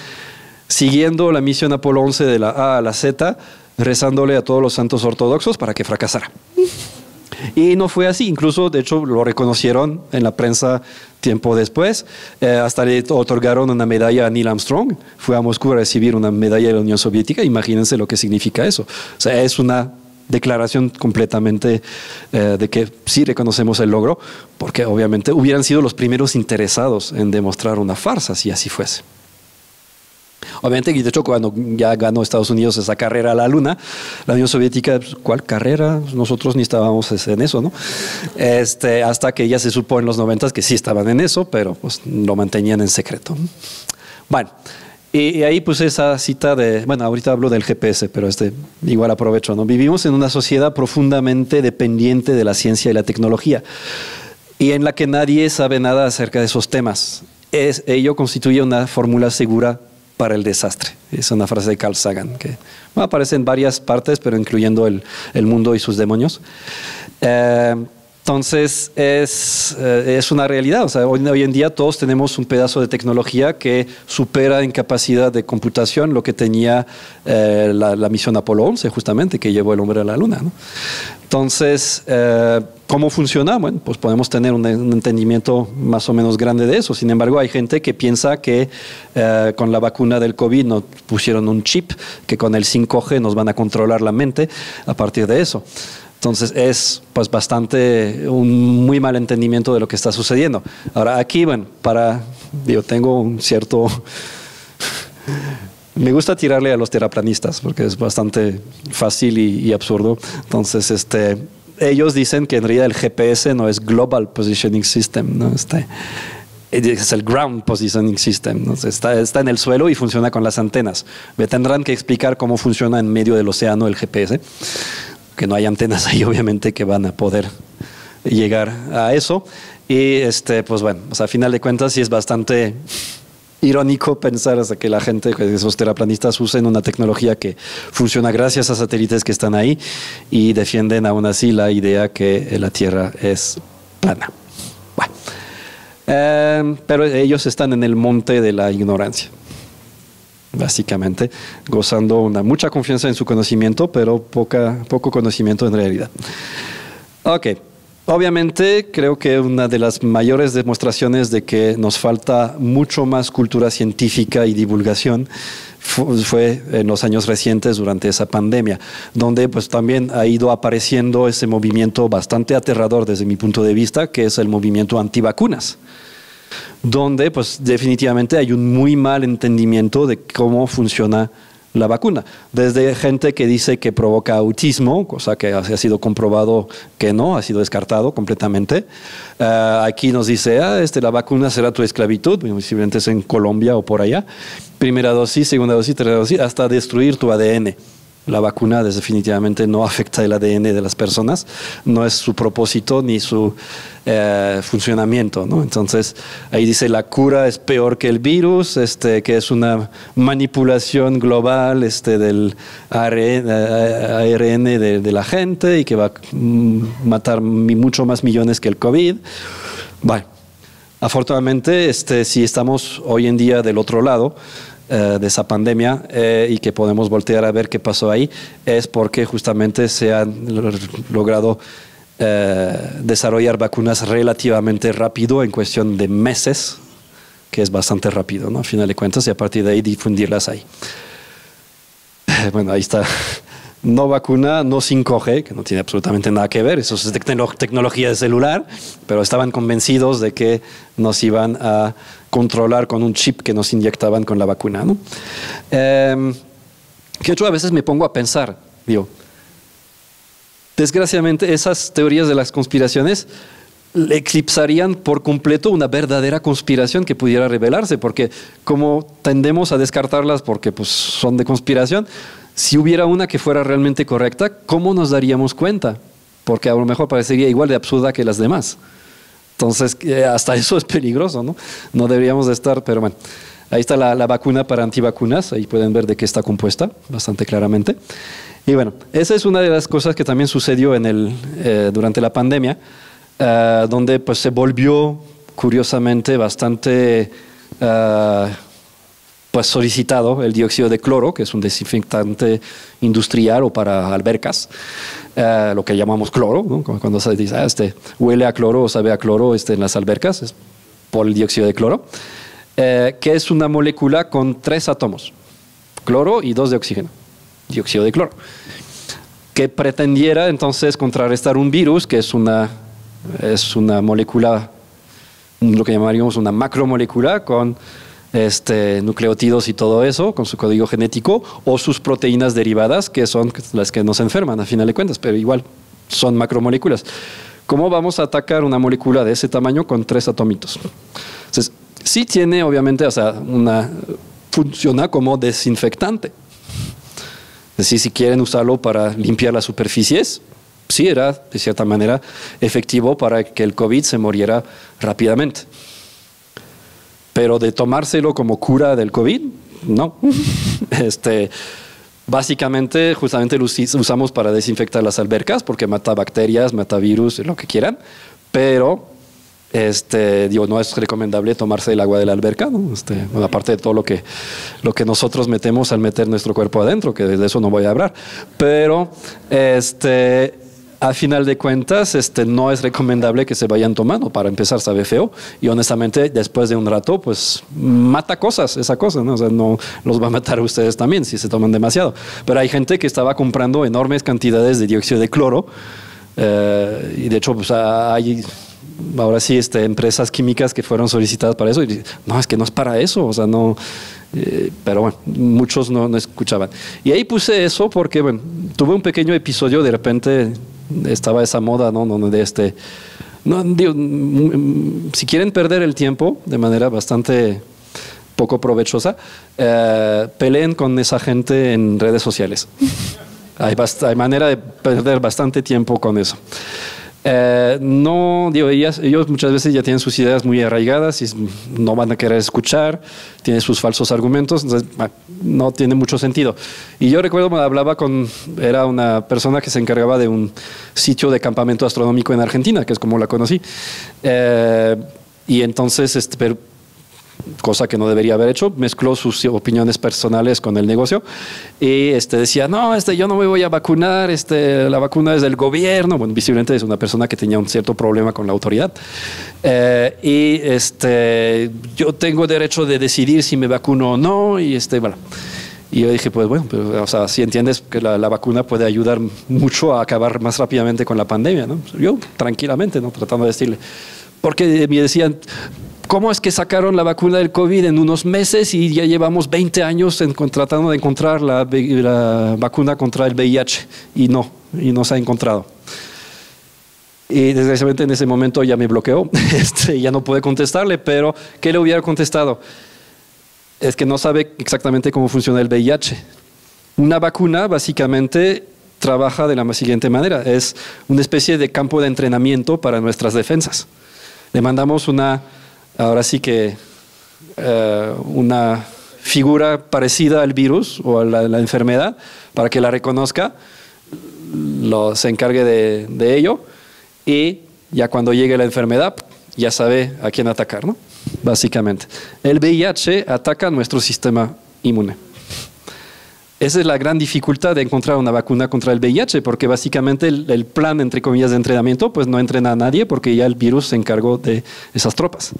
siguiendo la misión Apolo 11 de la A a la Z, rezándole a todos los santos ortodoxos para que fracasara. Y no fue así, incluso de hecho lo reconocieron en la prensa tiempo después, eh, hasta le otorgaron una medalla a Neil Armstrong, fue a Moscú a recibir una medalla de la Unión Soviética, imagínense lo que significa eso. O sea, es una declaración completamente eh, de que sí reconocemos el logro, porque obviamente hubieran sido los primeros interesados en demostrar una farsa si así fuese. Obviamente, y de hecho, cuando ya ganó Estados Unidos esa carrera a la Luna, la Unión Soviética, ¿cuál carrera? Nosotros ni estábamos en eso, ¿no? Este, hasta que ya se supo en los noventas que sí estaban en eso, pero pues lo mantenían en secreto. Bueno, y, ahí puse esa cita de, bueno, ahorita hablo del GPS, pero este igual aprovecho, ¿no? Vivimos en una sociedad profundamente dependiente de la ciencia y la tecnología y en la que nadie sabe nada acerca de esos temas. Es, ello constituye una fórmula segura para el desastre. Es una frase de Carl Sagan que aparece en varias partes, pero incluyendo el, el mundo y sus demonios. Eh, entonces es, eh, es, una realidad. O sea, hoy, hoy, en día todos tenemos un pedazo de tecnología que supera en capacidad de computación lo que tenía eh, la, la, misión Apolo 11, justamente, que llevó el hombre a la Luna. ¿no? Entonces, eh, ¿cómo funciona? Bueno, pues podemos tener un, un, entendimiento más o menos grande de eso. Sin embargo, hay gente que piensa que eh, con la vacuna del COVID nos pusieron un chip, que con el 5G nos van a controlar la mente a partir de eso. Entonces es pues bastante un muy mal entendimiento de lo que está sucediendo. Ahora aquí, bueno, para, yo tengo un cierto me gusta tirarle a los teraplanistas porque es bastante fácil y, y, absurdo. Entonces, este, ellos dicen que en realidad el GPS no es Global Positioning System, ¿no? Este, es el Ground Positioning System, ¿no? está, está, en el suelo y funciona con las antenas. Me tendrán que explicar cómo funciona en medio del océano el GPS, que no hay antenas ahí obviamente que van a poder llegar a eso. Y este, pues bueno, o sea, a final de cuentas sí es bastante irónico pensar hasta que la gente, esos terraplanistas, usen una tecnología que funciona gracias a satélites que están ahí y defienden aún así la idea que la Tierra es plana. Bueno, eh, pero ellos están en el monte de la ignorancia básicamente, gozando una mucha confianza en su conocimiento, pero poca, poco conocimiento en realidad. Ok, Obviamente, creo que una de las mayores demostraciones de que nos falta mucho más cultura científica y divulgación fue en los años recientes durante esa pandemia, donde pues también ha ido apareciendo ese movimiento bastante aterrador desde mi punto de vista, que es el movimiento antivacunas donde pues definitivamente hay un muy mal entendimiento de cómo funciona la vacuna. Desde gente que dice que provoca autismo, cosa que ha sido comprobado que no, ha sido descartado completamente. Uh, aquí nos dice, ah, este, la vacuna será tu esclavitud, posiblemente es en Colombia o por allá. Primera dosis, segunda dosis, tercera dosis, hasta destruir tu ADN. La vacuna definitivamente no afecta el ADN de las personas, no es su propósito ni su eh, funcionamiento. ¿no? Entonces, ahí dice la cura es peor que el virus, este, que es una manipulación global este, del ARN, de, la gente y que va a matar mucho más millones que el COVID. Bueno, afortunadamente, este, si estamos hoy en día del otro lado, eh, de esa pandemia eh, y que podemos voltear a ver qué pasó ahí, es porque justamente se han logrado eh, desarrollar vacunas relativamente rápido, en cuestión de meses, que es bastante rápido, ¿no? A final de cuentas, y a partir de ahí difundirlas ahí. Bueno, ahí está. No vacuna, no 5G, que no tiene absolutamente nada que ver, eso es tecnología de celular, pero estaban convencidos de que nos iban a controlar con un chip que nos inyectaban con la vacuna. ¿no? Eh, que yo a veces me pongo a pensar, digo, desgraciadamente esas teorías de las conspiraciones eclipsarían por completo una verdadera conspiración que pudiera revelarse, porque como tendemos a descartarlas porque pues, son de conspiración, si hubiera una que fuera realmente correcta, ¿cómo nos daríamos cuenta? Porque a lo mejor parecería igual de absurda que las demás. Entonces, eh, hasta eso es peligroso, ¿no? No deberíamos de estar, pero bueno. Ahí está la, la, vacuna para antivacunas, ahí pueden ver de qué está compuesta bastante claramente. Y bueno, esa es una de las cosas que también sucedió en el, eh, durante la pandemia, eh, donde pues se volvió curiosamente bastante uh, pues solicitado el dióxido de cloro, que es un desinfectante industrial o para albercas, eh, lo que llamamos cloro, cuando se dice, ah, este huele a cloro o sabe a cloro este, en las albercas, es por el dióxido de cloro, eh, que es una molécula con tres átomos, cloro y dos de oxígeno, dióxido de cloro, que pretendiera entonces contrarrestar un virus, que es una, es una molécula, lo que llamaríamos una macromolécula con este, nucleótidos y todo eso, con su código genético, o sus proteínas derivadas, que son las que nos enferman a final de cuentas, pero igual son macromoléculas. ¿Cómo vamos a atacar una molécula de ese tamaño con tres atomitos? Entonces, sí tiene, obviamente, o sea, una, funciona como desinfectante. Es decir, si quieren usarlo para limpiar las superficies, sí era, de cierta manera, efectivo para que el COVID se muriera rápidamente. Pero de tomárselo como cura del COVID, no. este, básicamente, justamente lo usamos para desinfectar las albercas porque mata bacterias, mata virus, lo que quieran. Pero este, digo, no es recomendable tomarse el agua de la alberca, ¿no? este, aparte de todo lo que, lo que nosotros metemos al meter nuestro cuerpo adentro, que de eso no voy a hablar. Pero este, a final de cuentas, este, no es recomendable que se vayan tomando. Para empezar, sabe feo. Y honestamente, después de un rato, pues mata cosas, esa cosa, ¿no? O sea, no los va a matar a ustedes también si se toman demasiado. Pero hay gente que estaba comprando enormes cantidades de dióxido de cloro. Eh, y de hecho, pues hay ahora sí, este, empresas químicas que fueron solicitadas para eso. Y no, es que no es para eso, o sea, no. Eh, pero bueno, muchos no, no, escuchaban. Y ahí puse eso porque, bueno, tuve un pequeño episodio, de repente estaba esa moda, ¿no? Donde este, no, digo, mm, si quieren perder el tiempo de manera bastante poco provechosa, eh, peleen con esa gente en redes sociales. hay, hay manera de perder bastante tiempo con eso. Eh, no, digo, ellas, ellos muchas veces ya tienen sus ideas muy arraigadas y no van a querer escuchar, tienen sus falsos argumentos, entonces no tiene mucho sentido. Y yo recuerdo, me hablaba con, era una persona que se encargaba de un sitio de campamento astronómico en Argentina, que es como la conocí. Eh, y entonces, este, pero cosa que no debería haber hecho, mezcló sus opiniones personales con el negocio y este, decía, no, este, yo no me voy a vacunar, este, la vacuna es del gobierno, bueno, visiblemente es una persona que tenía un cierto problema con la autoridad eh, y este, yo tengo derecho de decidir si me vacuno o no y este, bueno. Y yo dije, pues bueno, pero, o sea, si entiendes que la, la, vacuna puede ayudar mucho a acabar más rápidamente con la pandemia, ¿no? Yo tranquilamente, ¿no? Tratando de decirle, porque me decían, ¿Cómo es que sacaron la vacuna del COVID en unos meses y ya llevamos 20 años en, tratando de encontrar la, vacuna contra el VIH? Y no, y no se ha encontrado. Y desgraciadamente en ese momento ya me bloqueó, este, ya no pude contestarle, pero ¿qué le hubiera contestado? Es que no sabe exactamente cómo funciona el VIH. Una vacuna básicamente trabaja de la siguiente manera, es una especie de campo de entrenamiento para nuestras defensas. Le mandamos una ahora sí que eh, una figura parecida al virus o a la, enfermedad para que la reconozca, lo, se encargue de, ello y ya cuando llegue la enfermedad ya sabe a quién atacar, ¿no? Básicamente. El VIH ataca nuestro sistema inmune. Esa es la gran dificultad de encontrar una vacuna contra el VIH, porque básicamente el, plan, entre comillas, de entrenamiento, pues no entrena a nadie porque ya el virus se encargó de esas tropas.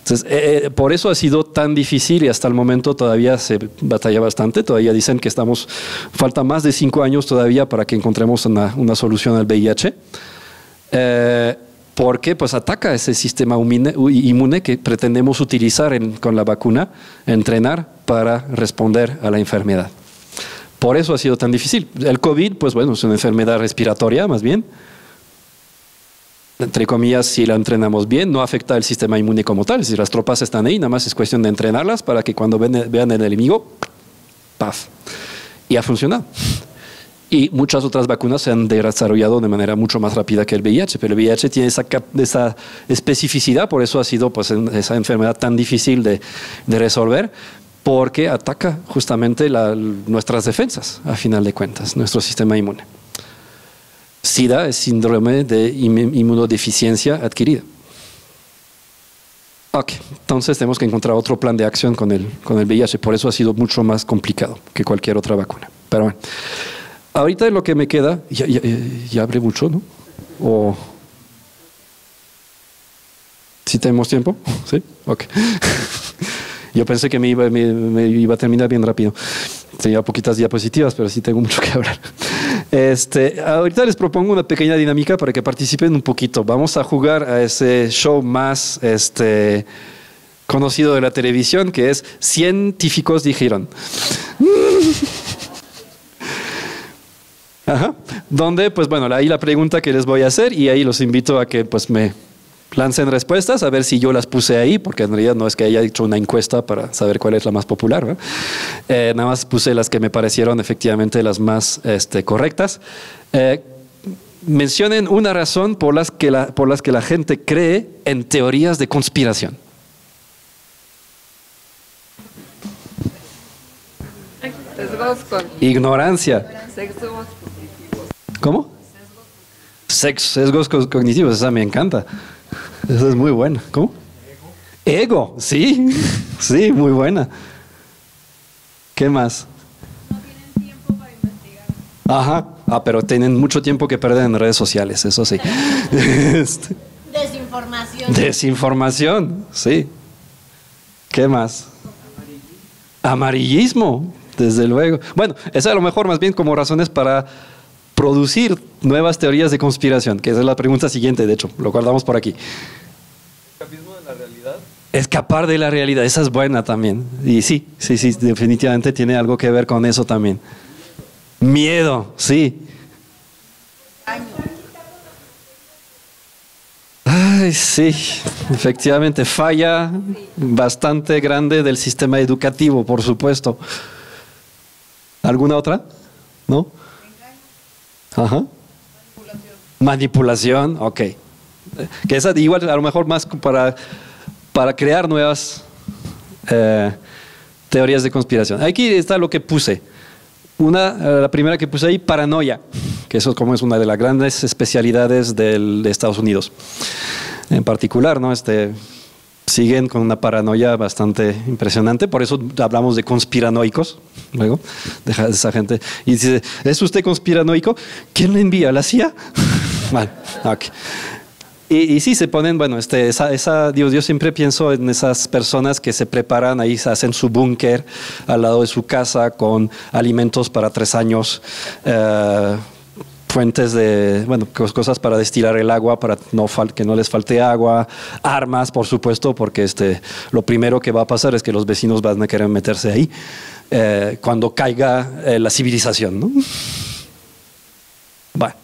Entonces, eh, eh, por eso ha sido tan difícil y hasta el momento todavía se batalla bastante. Todavía dicen que estamos, falta más de cinco años todavía para que encontremos una, solución al VIH. Eh, porque pues ataca ese sistema inmune, que pretendemos utilizar con la vacuna, entrenar para responder a la enfermedad. Por eso ha sido tan difícil. El COVID, pues bueno, es una enfermedad respiratoria más bien. Entre comillas, si la entrenamos bien, no afecta el sistema inmune como tal. Si las tropas están ahí, nada más es cuestión de entrenarlas para que cuando vean el enemigo, ¡paf! Y ha funcionado. Y muchas otras vacunas se han desarrollado de manera mucho más rápida que el VIH, pero el VIH tiene esa, especificidad, por eso ha sido pues, esa enfermedad tan difícil de resolver, porque ataca justamente nuestras defensas, a final de cuentas, nuestro sistema inmune. SIDA es síndrome de inmunodeficiencia adquirida. Ok, entonces tenemos que encontrar otro plan de acción con el, con el VIH. Por eso ha sido mucho más complicado que cualquier otra vacuna. Pero bueno, ahorita lo que me queda, ya, ya, ya hablé mucho, ¿no? O... ¿Sí tenemos tiempo? ¿Sí? Ok. Yo pensé que me iba, a terminar bien rápido. Tenía poquitas diapositivas, pero sí tengo mucho que hablar. Este, ahorita les propongo una pequeña dinámica para que participen un poquito. Vamos a jugar a ese show más este, conocido de la televisión, que es Científicos dijeron. Ajá. Donde, pues bueno, ahí la pregunta que les voy a hacer y ahí los invito a que pues me lancen respuestas, a ver si yo las puse ahí, porque en realidad no es que haya hecho una encuesta para saber cuál es la más popular. Eh, nada más puse las que me parecieron efectivamente las más este, correctas. Eh, mencionen una razón por las, que la, por las que la gente cree en teorías de conspiración. Ignorancia. ¿Cómo? Sesgos cognitivos, esa me encanta. Esa es muy buena. ¿Cómo? Ego. sí. Sí, muy buena. ¿Qué más? No tienen tiempo para investigar. Ajá. Ah, pero tienen mucho tiempo que perder en redes sociales, eso sí. Este. Desinformación. Desinformación, sí. ¿Qué más? Amarillismo, desde luego. Bueno, esa a lo mejor más bien como razones para producir nuevas teorías de conspiración, que es la pregunta siguiente, de hecho, lo guardamos por aquí. ¿Escapismo de la realidad? Escapar de la realidad, esa es buena también. Y sí, sí, sí, definitivamente tiene algo que ver con eso también. Miedo, sí. Ay, sí, efectivamente, falla bastante grande del sistema educativo, por supuesto. ¿Alguna otra? ¿No? Ajá. Manipulación. ok. Que es igual a lo mejor más para, para crear nuevas eh, teorías de conspiración. Aquí está lo que puse. Una, eh, la primera que puse ahí, paranoia, que eso como es una de las grandes especialidades del, de Estados Unidos. En particular, ¿no? Este, siguen con una paranoia bastante impresionante, por eso hablamos de conspiranoicos, luego, de esa gente. Y dice, ¿es usted conspiranoico? ¿Quién le envía? ¿La CIA? vale, Y, sí, se ponen, bueno, este, esa, esa, Dios, yo siempre pienso en esas personas que se preparan, ahí se hacen su búnker al lado de su casa con alimentos para tres años, eh, fuentes de, bueno, cosas para destilar el agua, para no que no les falte agua, armas, por supuesto, porque este, lo primero que va a pasar es que los vecinos van a querer meterse ahí eh, cuando caiga eh, la civilización. ¿no? Bueno,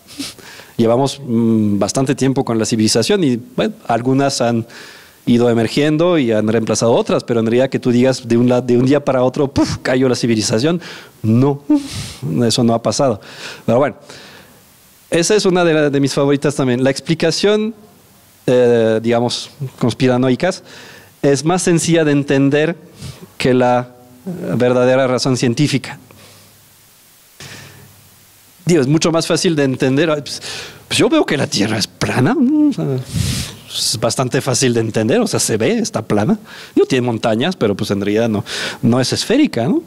llevamos mm, bastante tiempo con la civilización y algunas han ido emergiendo y han reemplazado otras, pero en realidad que tú digas de un, de un día para otro, cayó la civilización, no, eso no ha pasado. Pero bueno. Esa es una de, mis favoritas también. La explicación, eh, digamos, conspiranoicas, es más sencilla de entender que la verdadera razón científica. Dios, es mucho más fácil de entender. Pues, pues, yo veo que la Tierra es plana. es bastante fácil de entender, o sea, se ve, está plana. No tiene montañas, pero pues en realidad no, no es esférica, ¿no?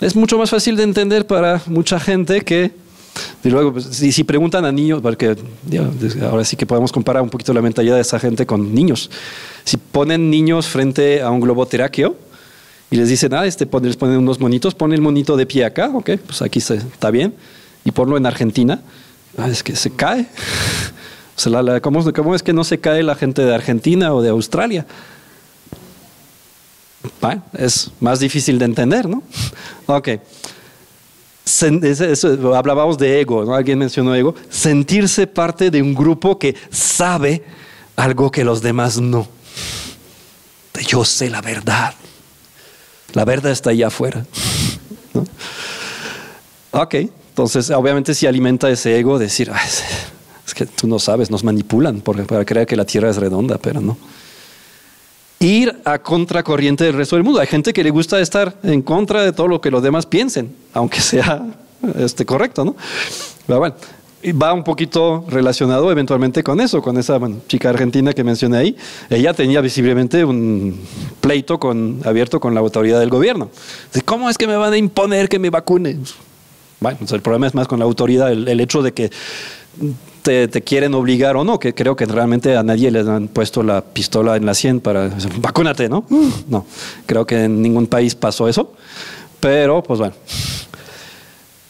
Es mucho más fácil de entender para mucha gente que y luego, pues, si, preguntan a niños, porque ahora sí que podemos comparar un poquito la mentalidad de esa gente con niños. Si ponen niños frente a un globo terráqueo y les dicen, ah, este, les ponen unos monitos, pon el monito de pie acá, ok, pues aquí se, está bien, y ponlo en Argentina, ah, es que se cae. o sea, ¿cómo, ¿cómo, es que no se cae la gente de Argentina o de Australia? Bueno, es más difícil de entender, ¿no? Ok hablábamos de ego, ¿no? Alguien mencionó ego. Sentirse parte de un grupo que sabe algo que los demás no. Yo sé la verdad. La verdad está allá afuera. Ok, entonces obviamente si alimenta ese ego, decir, es que tú no sabes, nos manipulan para creer que la Tierra es redonda, pero no ir a contracorriente del resto del mundo. Hay gente que le gusta estar en contra de todo lo que los demás piensen, aunque sea este, correcto, ¿no? Pero bueno, va un poquito relacionado eventualmente con eso, con esa chica argentina que mencioné ahí. Ella tenía visiblemente un pleito con, abierto con la autoridad del gobierno. ¿Cómo es que me van a imponer que me vacune? Bueno, el problema es más con la autoridad, el, hecho de que te, quieren obligar o no, que creo que realmente a nadie le han puesto la pistola en la sien para vacúnate, ¿no? No, creo que en ningún país pasó eso, pero pues bueno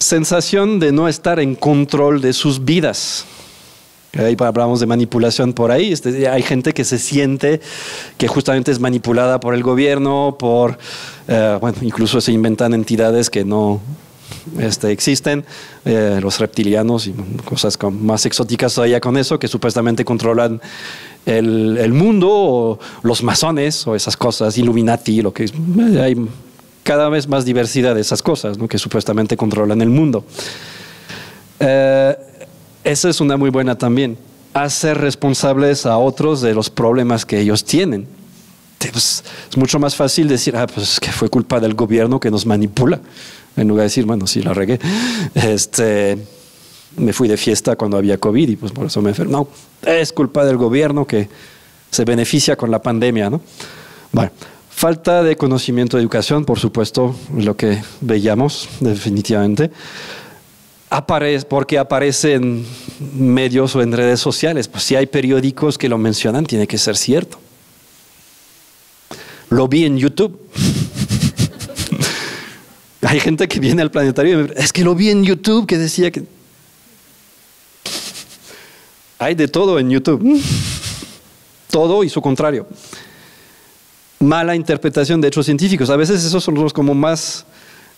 sensación de no estar en control de sus vidas. Ahí hablamos de manipulación por ahí. Este, hay gente que se siente que justamente es manipulada por el gobierno, por, eh, bueno, incluso se inventan entidades que no este, existen, eh, los reptilianos y cosas más exóticas todavía con eso, que supuestamente controlan el, mundo, o los masones, o esas cosas, Illuminati, lo que es, hay cada vez más diversidad de esas cosas que supuestamente controlan el mundo. Eh, esa es una muy buena también. Hacer responsables a otros de los problemas que ellos tienen. Pues, es mucho más fácil decir, ah, pues que fue culpa del gobierno que nos manipula, en lugar de decir, bueno, sí, la regué. Este, me fui de fiesta cuando había COVID y pues por eso me enfermé. No, es culpa del gobierno que se beneficia con la pandemia, ¿no? Bueno, Falta de conocimiento de educación, por supuesto, lo que veíamos definitivamente. Aparece, porque aparece en medios o en redes sociales. Pues si hay periódicos que lo mencionan, tiene que ser cierto. Lo vi en YouTube. Hay gente que viene al planetario y me es que lo vi en YouTube que decía que... Hay de todo en YouTube. todo y su contrario mala interpretación de hechos científicos. A veces esos son los como más,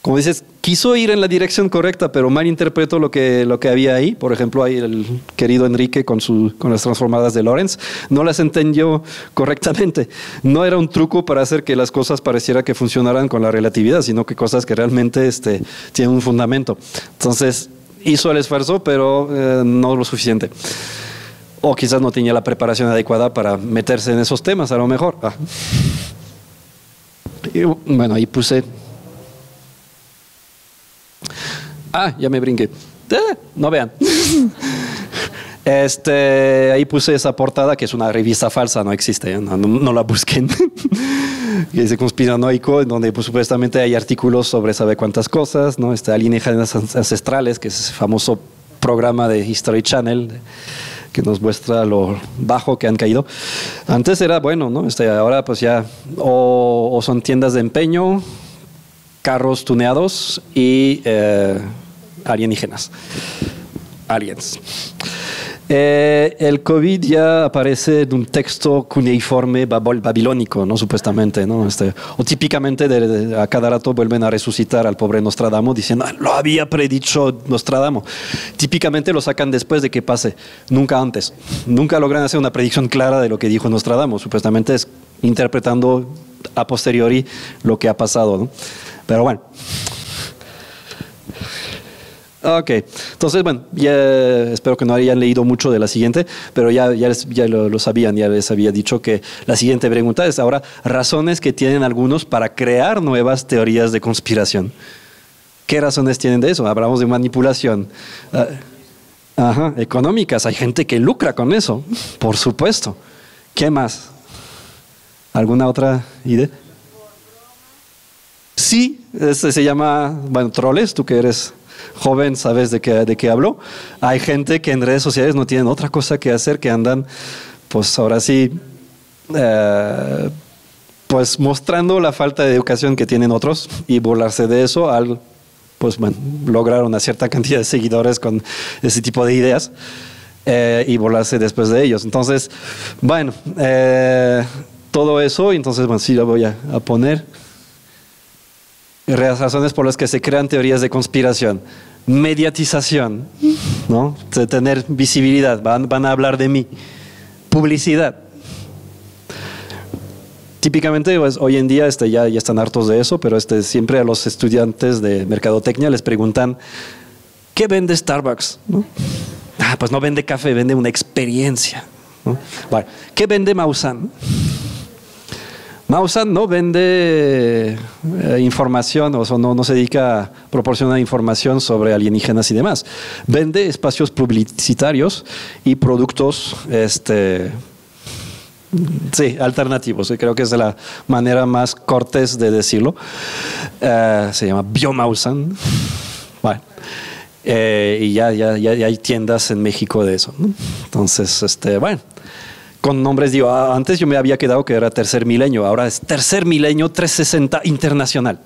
como dices, quiso ir en la dirección correcta, pero mal interpretó lo que, lo que había ahí. Por ejemplo, ahí el querido Enrique con, su, con las transformadas de Lorentz, no las entendió correctamente. No era un truco para hacer que las cosas pareciera que funcionaran con la relatividad, sino que cosas que realmente este, tienen un fundamento. Entonces, hizo el esfuerzo, pero eh, no lo suficiente. O quizás no tenía la preparación adecuada para meterse en esos temas, a lo mejor. Ah. Y, bueno, ahí puse... Ah, ya me brinqué. Eh, no vean. Este, ahí puse esa portada que es una revista falsa, no existe, ¿eh? no, la busquen. que dice conspiranoico, donde pues, supuestamente hay artículos sobre sabe cuántas cosas, ¿no? Este, alienígenas ancestrales, que es ese famoso programa de History Channel que nos muestra lo bajo que han caído. Antes era bueno, ¿no? Este, ahora pues ya o, son tiendas de empeño, carros tuneados y eh, alienígenas. Aliens. Eh, el COVID ya aparece en un texto cuneiforme babilónico, ¿no? Supuestamente, ¿no? Este, o típicamente a cada rato vuelven a resucitar al pobre Nostradamus diciendo, ah, lo había predicho Nostradamus. Típicamente lo sacan después de que pase, nunca antes. Nunca logran hacer una predicción clara de lo que dijo Nostradamus. Supuestamente es interpretando a posteriori lo que ha pasado. Pero bueno. Ok, entonces bueno, ya espero que no hayan leído mucho de la siguiente, pero ya, ya, ya lo, sabían, ya les había dicho que la siguiente pregunta es ahora razones que tienen algunos para crear nuevas teorías de conspiración. ¿Qué razones tienen de eso? Hablamos de manipulación. Ah, ajá, económicas, hay gente que lucra con eso, por supuesto. ¿Qué más? ¿Alguna otra idea? Sí, se llama, bueno, troles, tú que eres joven, sabes de qué, de qué hablo. Hay gente que en redes sociales no tienen otra cosa que hacer que andan, pues ahora sí, eh, pues mostrando la falta de educación que tienen otros y burlarse de eso al, pues bueno, lograr una cierta cantidad de seguidores con ese tipo de ideas. Eh, y burlarse después de ellos. Entonces, bueno, eh, todo eso, entonces, bueno, sí lo voy a poner razones por las que se crean teorías de conspiración. Mediatización, ¿no? De tener visibilidad, van, van a hablar de mí. Publicidad. Típicamente, pues, hoy en día este, ya, ya están hartos de eso, pero este, siempre a los estudiantes de mercadotecnia les preguntan, ¿qué vende Starbucks? Ah, pues no vende café, vende una experiencia. ¿Qué vende Mausan? Mausan no vende eh, información, o no, no se dedica a proporcionar información sobre alienígenas y demás. Vende espacios publicitarios y productos este, Sí, alternativos. Creo que es la manera más cortés de decirlo. Eh, se llama Biomausan. Bueno, eh, y ya, ya, ya, hay tiendas en México de eso. Entonces, este, bueno, con nombres, digo, ah, antes yo me había quedado que era tercer milenio, ahora es tercer milenio 360 internacional.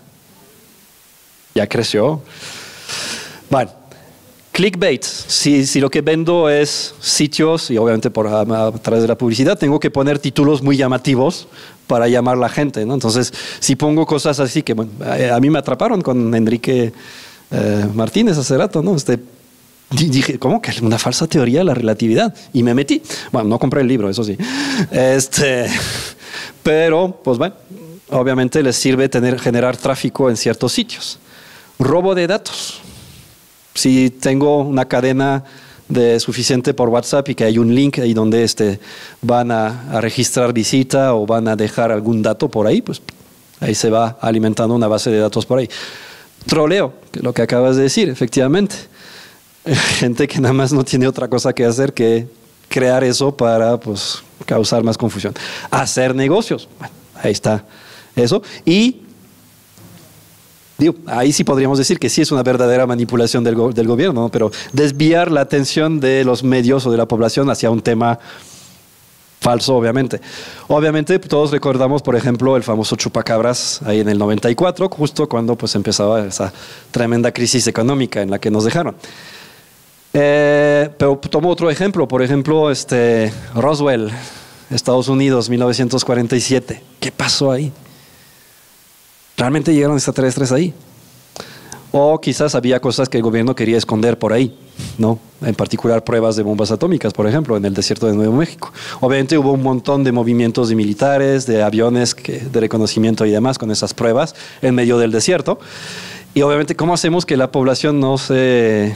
Ya creció. Bueno, Clickbait, si, si, lo que vendo es sitios y obviamente por a, través de la publicidad, tengo que poner títulos muy llamativos para llamar a la gente. ¿no? Entonces, si pongo cosas así que bueno, a, mí me atraparon con Enrique eh, Martínez hace rato, ¿no? Este, dije, ¿cómo que una falsa teoría de la relatividad? Y me metí. Bueno, no compré el libro, eso sí. Este, pero, pues bueno, obviamente les sirve tener, generar tráfico en ciertos sitios. Robo de datos si tengo una cadena de suficiente por WhatsApp y que hay un link ahí donde este, van a, registrar visita o van a dejar algún dato por ahí, pues ahí se va alimentando una base de datos por ahí. Troleo, lo que acabas de decir, efectivamente. Gente que nada más no tiene otra cosa que hacer que crear eso para pues, causar más confusión. Hacer negocios, bueno, ahí está eso. Y ahí sí podríamos decir que sí es una verdadera manipulación del, gobierno, pero desviar la atención de los medios o de la población hacia un tema falso, obviamente. Obviamente todos recordamos, por ejemplo, el famoso chupacabras ahí en el 94, justo cuando pues empezaba esa tremenda crisis económica en la que nos dejaron. Eh, pero tomo otro ejemplo, por ejemplo, este Roswell, Estados Unidos, 1947. ¿Qué pasó ahí? ¿Realmente llegaron extraterrestres ahí? O quizás había cosas que el gobierno quería esconder por ahí, ¿no? En particular pruebas de bombas atómicas, por ejemplo, en el desierto de Nuevo México. Obviamente hubo un montón de movimientos de militares, de aviones de reconocimiento y demás con esas pruebas en medio del desierto. Y obviamente, ¿cómo hacemos que la población no se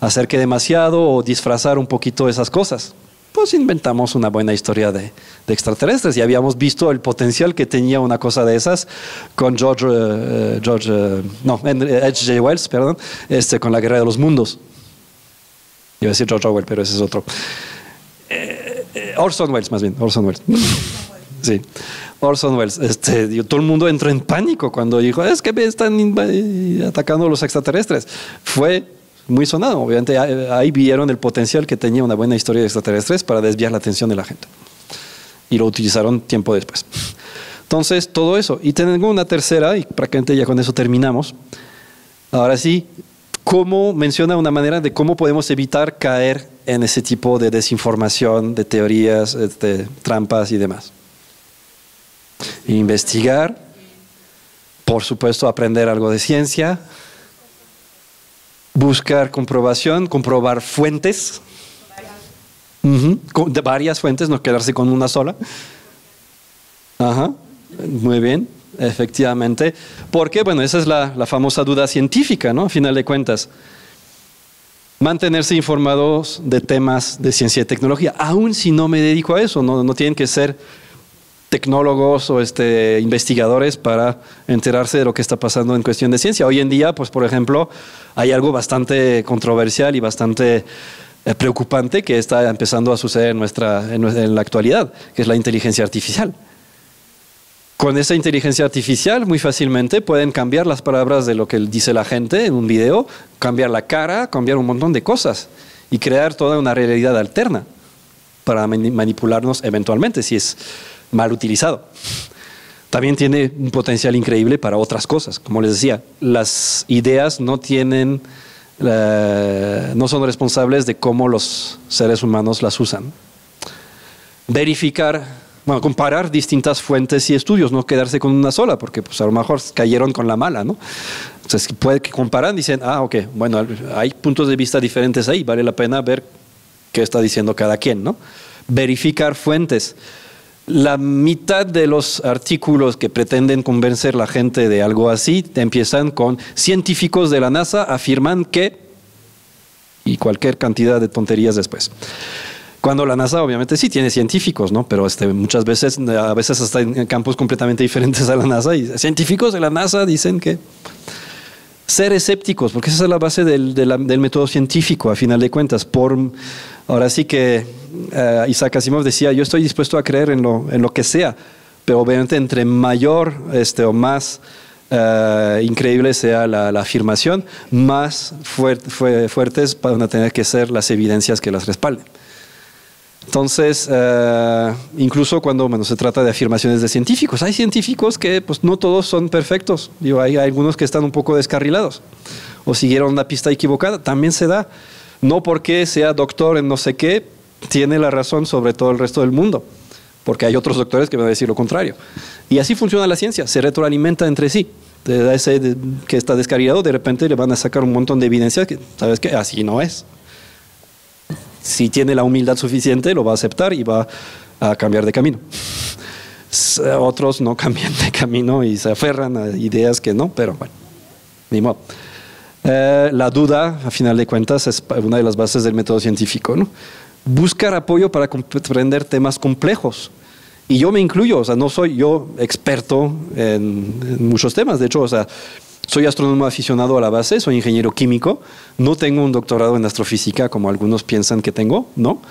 acerque demasiado o disfrazar un poquito esas cosas? pues inventamos una buena historia de, extraterrestres y habíamos visto el potencial que tenía una cosa de esas con George, eh, George eh, no, H.J. Wells, perdón, este, con la Guerra de los Mundos. Iba a decir George Orwell, pero ese es otro. Orson Welles, más bien, Orson Welles. sí, Orson Welles. Este, todo el mundo entró en pánico cuando dijo, es que me están atacando los extraterrestres. Fue muy sonado. Obviamente ahí vieron el potencial que tenía una buena historia de extraterrestres para desviar la atención de la gente. Y lo utilizaron tiempo después. Entonces, todo eso. Y tengo una tercera, y prácticamente ya con eso terminamos. Ahora sí, ¿cómo menciona una manera de cómo podemos evitar caer en ese tipo de desinformación, de teorías, de este, trampas y demás? Investigar, por supuesto, aprender algo de ciencia, buscar comprobación, comprobar fuentes, de varias fuentes, no quedarse con una sola. Ajá, muy bien, efectivamente. Porque, bueno, esa es la, famosa duda científica, ¿no? A final de cuentas. Mantenerse informados de temas de ciencia y tecnología, aun si no me dedico a eso, no, no tienen que ser tecnólogos o este, investigadores para enterarse de lo que está pasando en cuestión de ciencia. Hoy en día, pues por ejemplo, hay algo bastante controversial y bastante eh, preocupante que está empezando a suceder en, nuestra, en, la actualidad, que es la inteligencia artificial. Con esa inteligencia artificial muy fácilmente pueden cambiar las palabras de lo que dice la gente en un video, cambiar la cara, cambiar un montón de cosas y crear toda una realidad alterna para manipularnos eventualmente, si es mal utilizado. También tiene un potencial increíble para otras cosas. Como les decía, las ideas no tienen, eh, no son responsables de cómo los seres humanos las usan. Verificar, bueno, comparar distintas fuentes y estudios, no quedarse con una sola, porque pues a lo mejor cayeron con la mala, ¿no? Entonces puede que comparan, dicen, ah, ok, bueno, hay puntos de vista diferentes ahí, vale la pena ver qué está diciendo cada quien, ¿no? Verificar fuentes la mitad de los artículos que pretenden convencer a la gente de algo así empiezan con científicos de la NASA afirman que y cualquier cantidad de tonterías después. Cuando la NASA obviamente sí tiene científicos, ¿no? Pero este, muchas veces, a veces hasta en campos completamente diferentes a la NASA y científicos de la NASA dicen que ser escépticos, porque esa es la base del, del, método científico, a final de cuentas. Por, ahora sí que uh, Isaac Asimov decía, yo estoy dispuesto a creer en lo, en lo que sea, pero obviamente entre mayor este, o más uh, increíble sea la afirmación, más fuertes van a tener que ser las evidencias que las respalden. Entonces, uh, incluso cuando bueno, se trata de afirmaciones de científicos, hay científicos que pues, no todos son perfectos. Digo, hay, hay algunos que están un poco descarrilados o siguieron una pista equivocada. También se da. No porque sea doctor en no sé qué, tiene la razón sobre todo el resto del mundo. Porque hay otros doctores que van a decir lo contrario. Y así funciona la ciencia, se retroalimenta entre sí. Te da ese que está descarrilado, de repente le van a sacar un montón de evidencias que, ¿sabes qué? Así no es si tiene la humildad suficiente, lo va a aceptar y va a cambiar de camino. Otros no cambian de camino y se aferran a ideas que no, pero bueno, ni modo. Eh, la duda, a final de cuentas, es una de las bases del método científico. ¿no? Buscar apoyo para comprender temas complejos. Y yo me incluyo, o sea, no soy yo experto en, en muchos temas. De hecho, o sea, soy astrónomo aficionado a la base, soy ingeniero químico, no tengo un doctorado en astrofísica como algunos piensan que tengo, ¿no?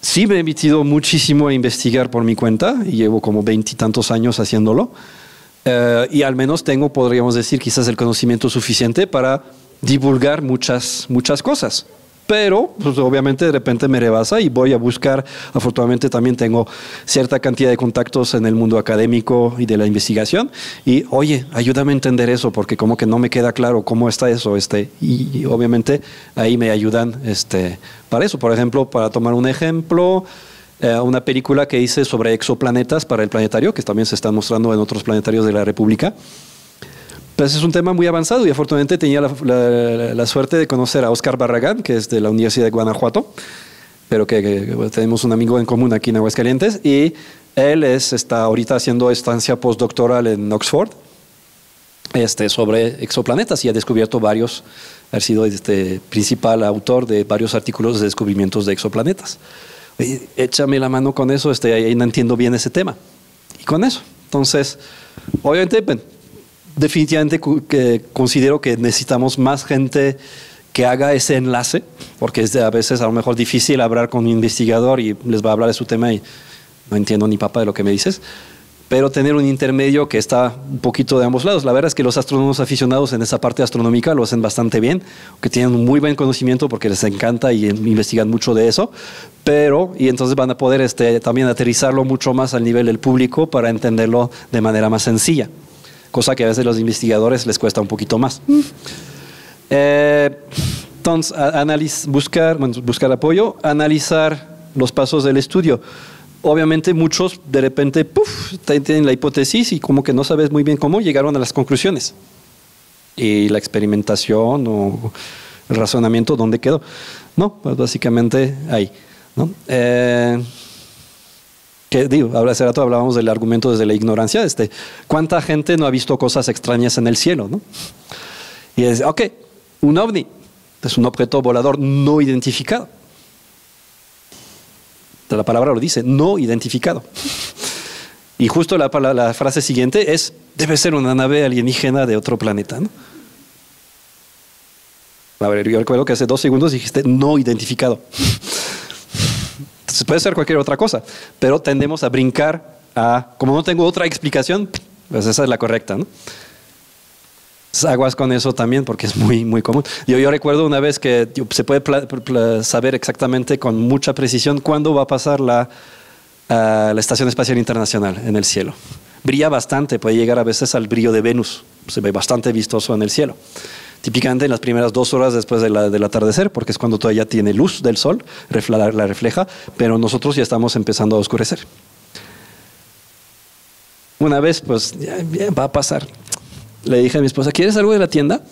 Sí me he metido muchísimo a investigar por mi cuenta y llevo como veintitantos años haciéndolo. Eh, y al menos tengo, podríamos decir, quizás el conocimiento suficiente para divulgar muchas, muchas cosas pero pues, obviamente de repente me rebasa y voy a buscar, afortunadamente también tengo cierta cantidad de contactos en el mundo académico y de la investigación. Y oye, ayúdame a entender eso porque como que no me queda claro cómo está eso, este, y, obviamente ahí me ayudan este, para eso, por ejemplo, para tomar un ejemplo, eh, una película que hice sobre exoplanetas para el planetario, que también se está mostrando en otros planetarios de la República. Pues es un tema muy avanzado y afortunadamente tenía la, suerte de conocer a Oscar Barragán, que es de la Universidad de Guanajuato, pero que, tenemos un amigo en común aquí en Aguascalientes, y él es, está ahorita haciendo estancia postdoctoral en Oxford este, sobre exoplanetas y ha descubierto varios, ha sido este principal autor de varios artículos de descubrimientos de exoplanetas. échame la mano con eso, este, ahí no entiendo bien ese tema. Y con eso. Entonces, obviamente, definitivamente que considero que necesitamos más gente que haga ese enlace, porque es a veces a lo mejor difícil hablar con un investigador y les va a hablar de su tema y no entiendo ni papa de lo que me dices, pero tener un intermedio que está un poquito de ambos lados. La verdad es que los astrónomos aficionados en esa parte astronómica lo hacen bastante bien, que tienen muy buen conocimiento porque les encanta y investigan mucho de eso, pero y entonces van a poder este, también aterrizarlo mucho más al nivel del público para entenderlo de manera más sencilla cosa que a veces los investigadores les cuesta un poquito más. Eh, entonces, buscar, buscar apoyo, analizar los pasos del estudio. Obviamente muchos de repente tienen la hipótesis y como que no sabes muy bien cómo llegaron a las conclusiones. Y la experimentación o el razonamiento, ¿dónde quedó? No, pues básicamente ahí. ¿no? Eh, que digo, hace rato hablábamos del argumento desde la ignorancia, este, ¿cuánta gente no ha visto cosas extrañas en el cielo? ¿no? Y es, ok, un ovni es un objeto volador no identificado. La palabra lo dice, no identificado. Y justo la, la, frase siguiente es, debe ser una nave alienígena de otro planeta. ¿no? A ver, yo recuerdo que hace dos segundos dijiste no identificado puede ser cualquier otra cosa, pero tendemos a brincar a, como no tengo otra explicación, pues esa es la correcta, ¿no? aguas con eso también porque es muy, muy común. Yo, yo recuerdo una vez que se puede saber exactamente con mucha precisión cuándo va a pasar la, ah, la Estación Espacial Internacional en el cielo. Brilla bastante, puede llegar a veces al brillo de Venus, se ve bastante vistoso en el cielo típicamente en las primeras dos horas después del atardecer, porque es cuando todavía tiene luz del sol, la, la refleja, pero nosotros ya estamos empezando a oscurecer. Una vez, pues, ya, va a pasar. Le dije a mi esposa, ¿quieres algo de la tienda?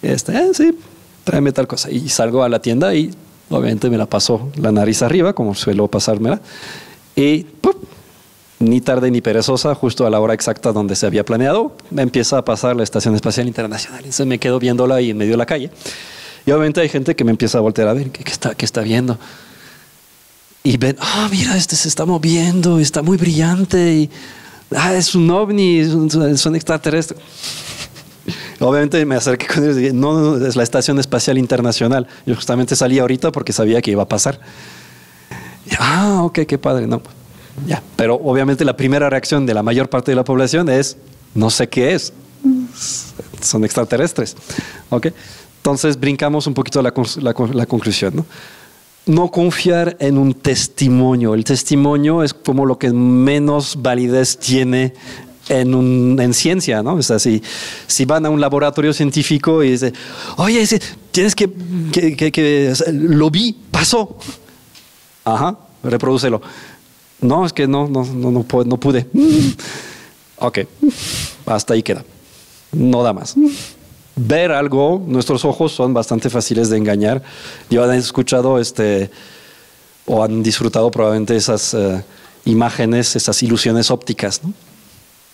Este, ah, sí, tráeme tal cosa. Y salgo a la tienda y obviamente me la pasó la nariz arriba, como suelo pasármela. Y ¡pum! Ni tarde ni perezosa, justo a la hora exacta donde se había planeado, empieza a pasar la Estación Espacial Internacional. Entonces me quedo viéndola ahí en medio de la calle. Y obviamente hay gente que me empieza a voltear a ver, ¿qué, está, qué está viendo? y ven, ah, mira, este se está moviendo, está muy brillante, y ah, es un ovni, es un, es un extraterrestre. Obviamente me acerqué con ellos y dije, no, no, es la Estación Espacial Internacional. Yo justamente salí ahorita porque sabía que iba a pasar. Y, ah, ok, qué padre, no. Ya, pero obviamente la primera reacción de la mayor parte de la población es, no sé qué es, son extraterrestres. ¿ok? Entonces brincamos un poquito la, la, la conclusión. ¿no? no confiar en un testimonio. El testimonio es como lo que menos validez tiene en, un, en ciencia, ¿no? O sea, si, si, van a un laboratorio científico y dicen, oye, tienes que, que, que, que, lo vi, pasó. Ajá, reprodúcelo. No, es que no, no, no, no, no pude. ok, hasta ahí queda. No da más ver algo, nuestros ojos son bastante fáciles de engañar. Yo han escuchado este, o han disfrutado probablemente esas uh, imágenes, esas ilusiones ópticas,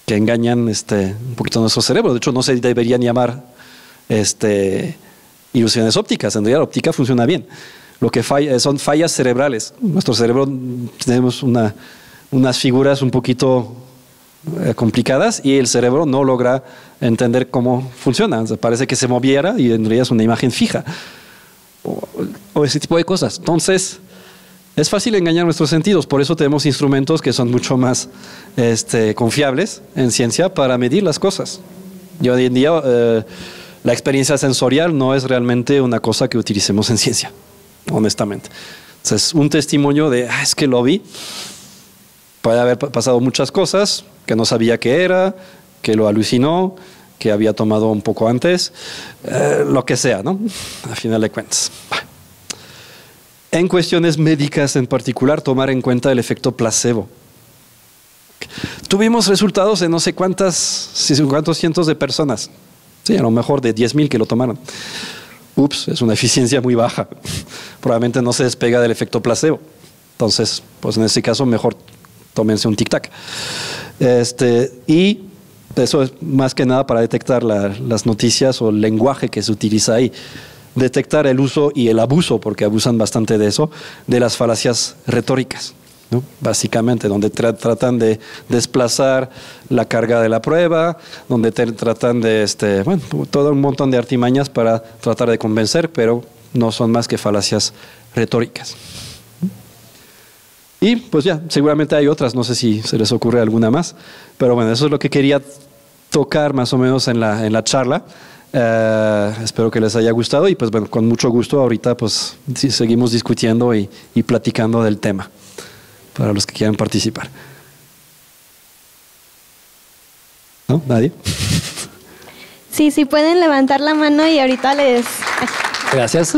que engañan este, un poquito nuestro cerebro. De hecho, no se deberían llamar este, ilusiones ópticas. En realidad, la óptica funciona bien. Lo que falla, son fallas cerebrales. Nuestro cerebro tenemos una, unas figuras un poquito eh, complicadas y el cerebro no logra entender cómo funciona. parece que se moviera y es una imagen fija. O, o, ese tipo de cosas. Entonces, es fácil engañar nuestros sentidos. Por eso tenemos instrumentos que son mucho más este, confiables en ciencia para medir las cosas. Y hoy en día, eh, la experiencia sensorial no es realmente una cosa que utilicemos en ciencia, honestamente. Entonces, un testimonio de, ah, es que lo vi, puede haber pasado muchas cosas, que no sabía qué era, que lo alucinó, que había tomado un poco antes, eh, lo que sea, ¿no? A final de cuentas. En cuestiones médicas en particular, tomar en cuenta el efecto placebo. Tuvimos resultados de no sé cuántas, cuántos cientos de personas, sí, a lo mejor de 10.000 que lo tomaron. Ups, es una eficiencia muy baja. Probablemente no se despega del efecto placebo. Entonces, pues en ese caso, mejor tómense un tic-tac. Este, y eso es más que nada para detectar la, las noticias o el lenguaje que se utiliza ahí. Detectar el uso y el abuso, porque abusan bastante de eso, de las falacias retóricas. Básicamente, donde tra tratan de desplazar la carga de la prueba, donde tratan de, este, bueno, todo un montón de artimañas para tratar de convencer, pero no son más que falacias retóricas. Y pues ya, seguramente hay otras, no sé si se les ocurre alguna más, pero bueno, eso es lo que quería tocar más o menos en la, en la charla. Eh, espero que les haya gustado y pues bueno, con mucho gusto ahorita pues seguimos discutiendo y, y platicando del tema para los que quieran participar. ¿No? ¿Nadie? Sí, sí pueden levantar la mano y ahorita les... Gracias.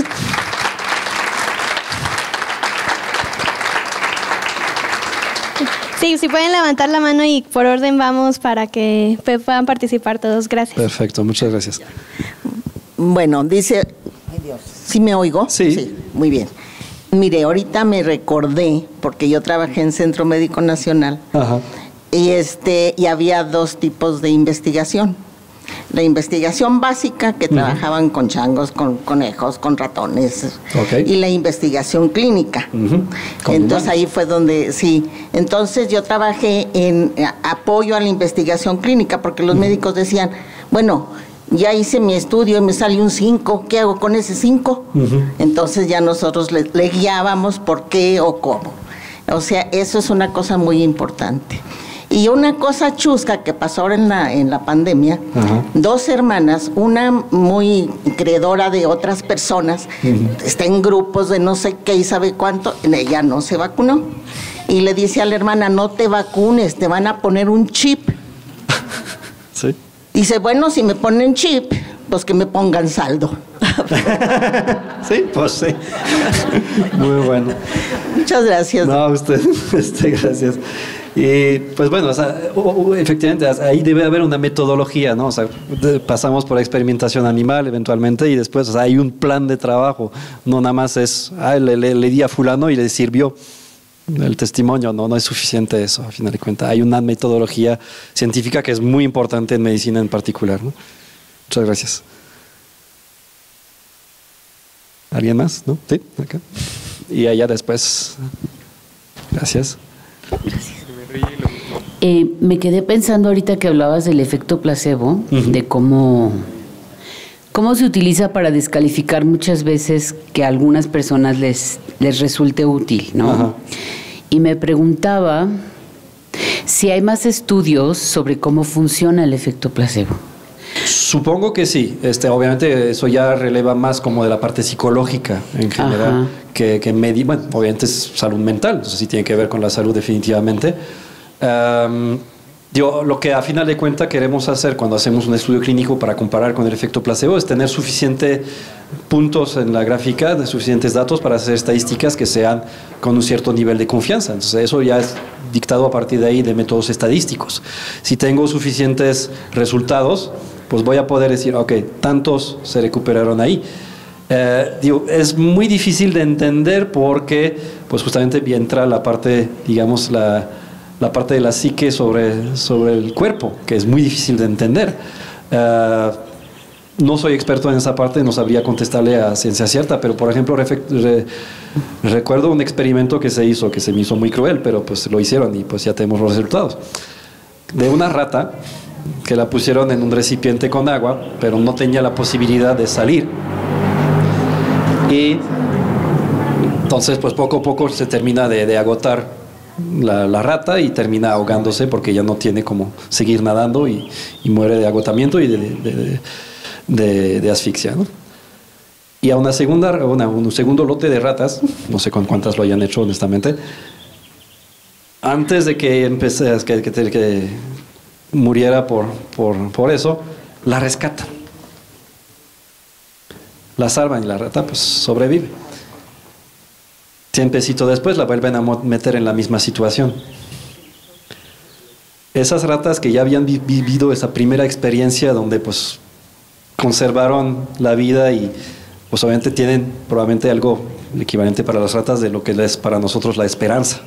Sí, sí pueden levantar la mano y por orden vamos para que puedan participar todos. Gracias. Perfecto, muchas gracias. Bueno, dice, ay Dios, ¿sí me oigo? Sí. sí. Muy bien. Mire, ahorita me recordé, porque yo trabajé en Centro Médico Nacional, Ajá. y, este, y había dos tipos de investigación. La investigación básica, que trabajaban con changos, con conejos, con ratones, okay. y la investigación clínica. Entonces ahí fue donde, sí, entonces yo trabajé en eh, apoyo a la investigación clínica, porque los médicos decían, bueno, ya hice mi estudio y me salió un 5, ¿qué hago con ese 5? Uh -huh. Entonces ya nosotros le, le, guiábamos por qué o cómo. O sea, eso es una cosa muy importante. Y una cosa chusca que pasó ahora en la, en la pandemia, uh -huh. dos hermanas, una muy creedora de otras personas, uh -huh. está en grupos de no sé qué y sabe cuánto, ella no se vacunó. Y le dice a la hermana, no te vacunes, te van a poner un chip. Sí. Dice, bueno, si me ponen chip, pues que me pongan saldo. sí, pues sí. Muy bueno. Muchas gracias. No, usted, este, gracias. Y pues bueno, o sea, efectivamente, ahí debe haber una metodología, ¿no? O sea, pasamos por experimentación animal eventualmente y después o sea, hay un plan de trabajo, no nada más es, ah, le, le, le di a fulano y le sirvió el testimonio, no, no es suficiente eso, a final de cuentas. Hay una metodología científica que es muy importante en medicina en particular. ¿no? Muchas gracias. ¿Alguien más? ¿No? Sí, acá. Y allá después. Gracias. Eh, me quedé pensando ahorita que hablabas del efecto placebo, de cómo, cómo se utiliza para descalificar muchas veces que a algunas personas les, les resulte útil, ¿no? Ajá. Y me preguntaba si hay más estudios sobre cómo funciona el efecto placebo. Supongo que sí. Este, obviamente eso ya releva más como de la parte psicológica en general Ajá. que, que bueno, obviamente es salud mental, entonces sí tiene que ver con la salud definitivamente. Am, digo, lo que a final de cuentas queremos hacer cuando hacemos un estudio clínico para comparar con el efecto placebo es tener suficientes puntos en la gráfica, suficientes datos para hacer estadísticas que sean con un cierto nivel de confianza. Entonces eso ya es dictado a partir de ahí de métodos estadísticos. Si tengo suficientes resultados, pues voy a poder decir, ok, tantos se recuperaron ahí. Eh, digo, es muy difícil de entender porque, pues justamente entra la parte, digamos, la, la parte de la psique sobre, sobre el cuerpo, que es muy difícil de entender. Eh, no soy experto en esa parte, no sabría contestarle a ciencia cierta, pero por ejemplo, re- recuerdo un experimento que se hizo, que se me hizo muy cruel, pero pues lo hicieron y pues ya tenemos los resultados. De una rata que la pusieron en un recipiente con agua, pero no tenía la posibilidad de salir. Y entonces, pues poco a poco se termina de, de agotar la, rata y termina ahogándose porque ya no tiene como seguir nadando y, muere de agotamiento y de, asfixia. Y a una segunda, un segundo lote de ratas, no sé con cuántas lo hayan hecho honestamente, antes de que empecé, que, que, que muriera por, por, por eso, la rescatan. La salvan y la rata pues sobrevive. Tiempecito después la vuelven a meter en la misma situación. Esas ratas que ya habían vi- vivido esa primera experiencia donde pues conservaron la vida y pues obviamente tienen probablemente algo equivalente para las ratas de lo que es para nosotros la esperanza.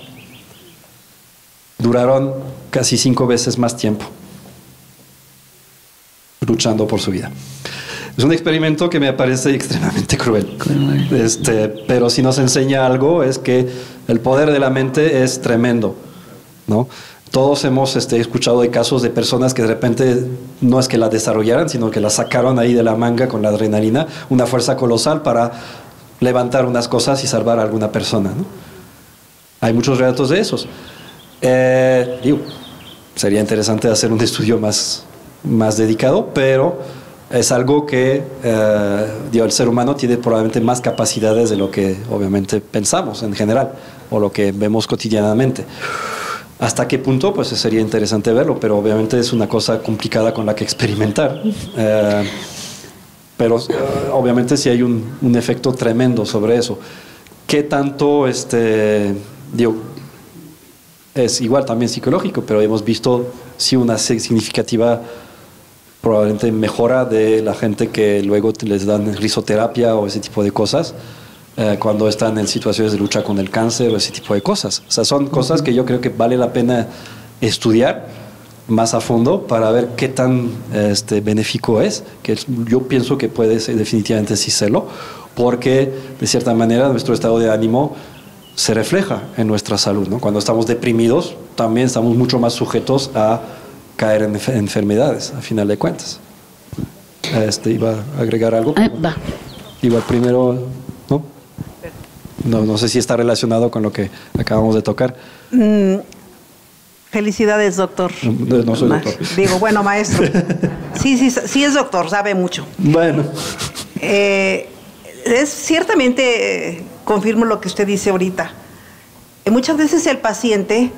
Duraron casi cinco veces más tiempo luchando por su vida. Es un experimento que me parece extremadamente cruel. Este, pero si nos enseña algo es que el poder de la mente es tremendo, ¿no? Todos hemos este, escuchado de casos de personas que de repente no es que la desarrollaran, sino que la sacaron ahí de la manga con la adrenalina, una fuerza colosal para levantar unas cosas y salvar a alguna persona, ¿no? Hay muchos relatos de esos. Eh, digo, sería interesante hacer un estudio más, más dedicado, pero es algo que eh, digo, el ser humano tiene probablemente más capacidades de lo que obviamente pensamos en general o lo que vemos cotidianamente. ¿Hasta qué punto? Pues sería interesante verlo, pero obviamente es una cosa complicada con la que experimentar. Eh, pero eh, obviamente sí hay un, un efecto tremendo sobre eso. ¿Qué tanto, este, digo, es igual también psicológico, pero hemos visto sí una si- significativa probablemente mejora de la gente que luego les dan risoterapia o ese tipo de cosas eh, cuando están en situaciones de lucha con el cáncer o ese tipo de cosas. O sea, son cosas que yo creo que vale la pena estudiar más a fondo para ver qué tan este, benéfico es, que yo pienso que puede ser definitivamente sí serlo, porque de cierta manera nuestro estado de ánimo se refleja en nuestra salud. ¿no? Cuando estamos deprimidos, también estamos mucho más sujetos a caer en enfe- enfermedades, a final de cuentas. Este, ¿Iba a agregar algo? Ah, va. Igual primero, ¿no? ¿no? No sé si está relacionado con lo que acabamos de tocar. Mm, felicidades, doctor. No, no soy doctor. Digo, bueno, maestro. Sí, sí, sí es doctor, sabe mucho. Bueno, Eh, es ciertamente, eh, confirmo lo que usted dice ahorita. Eh, muchas veces el paciente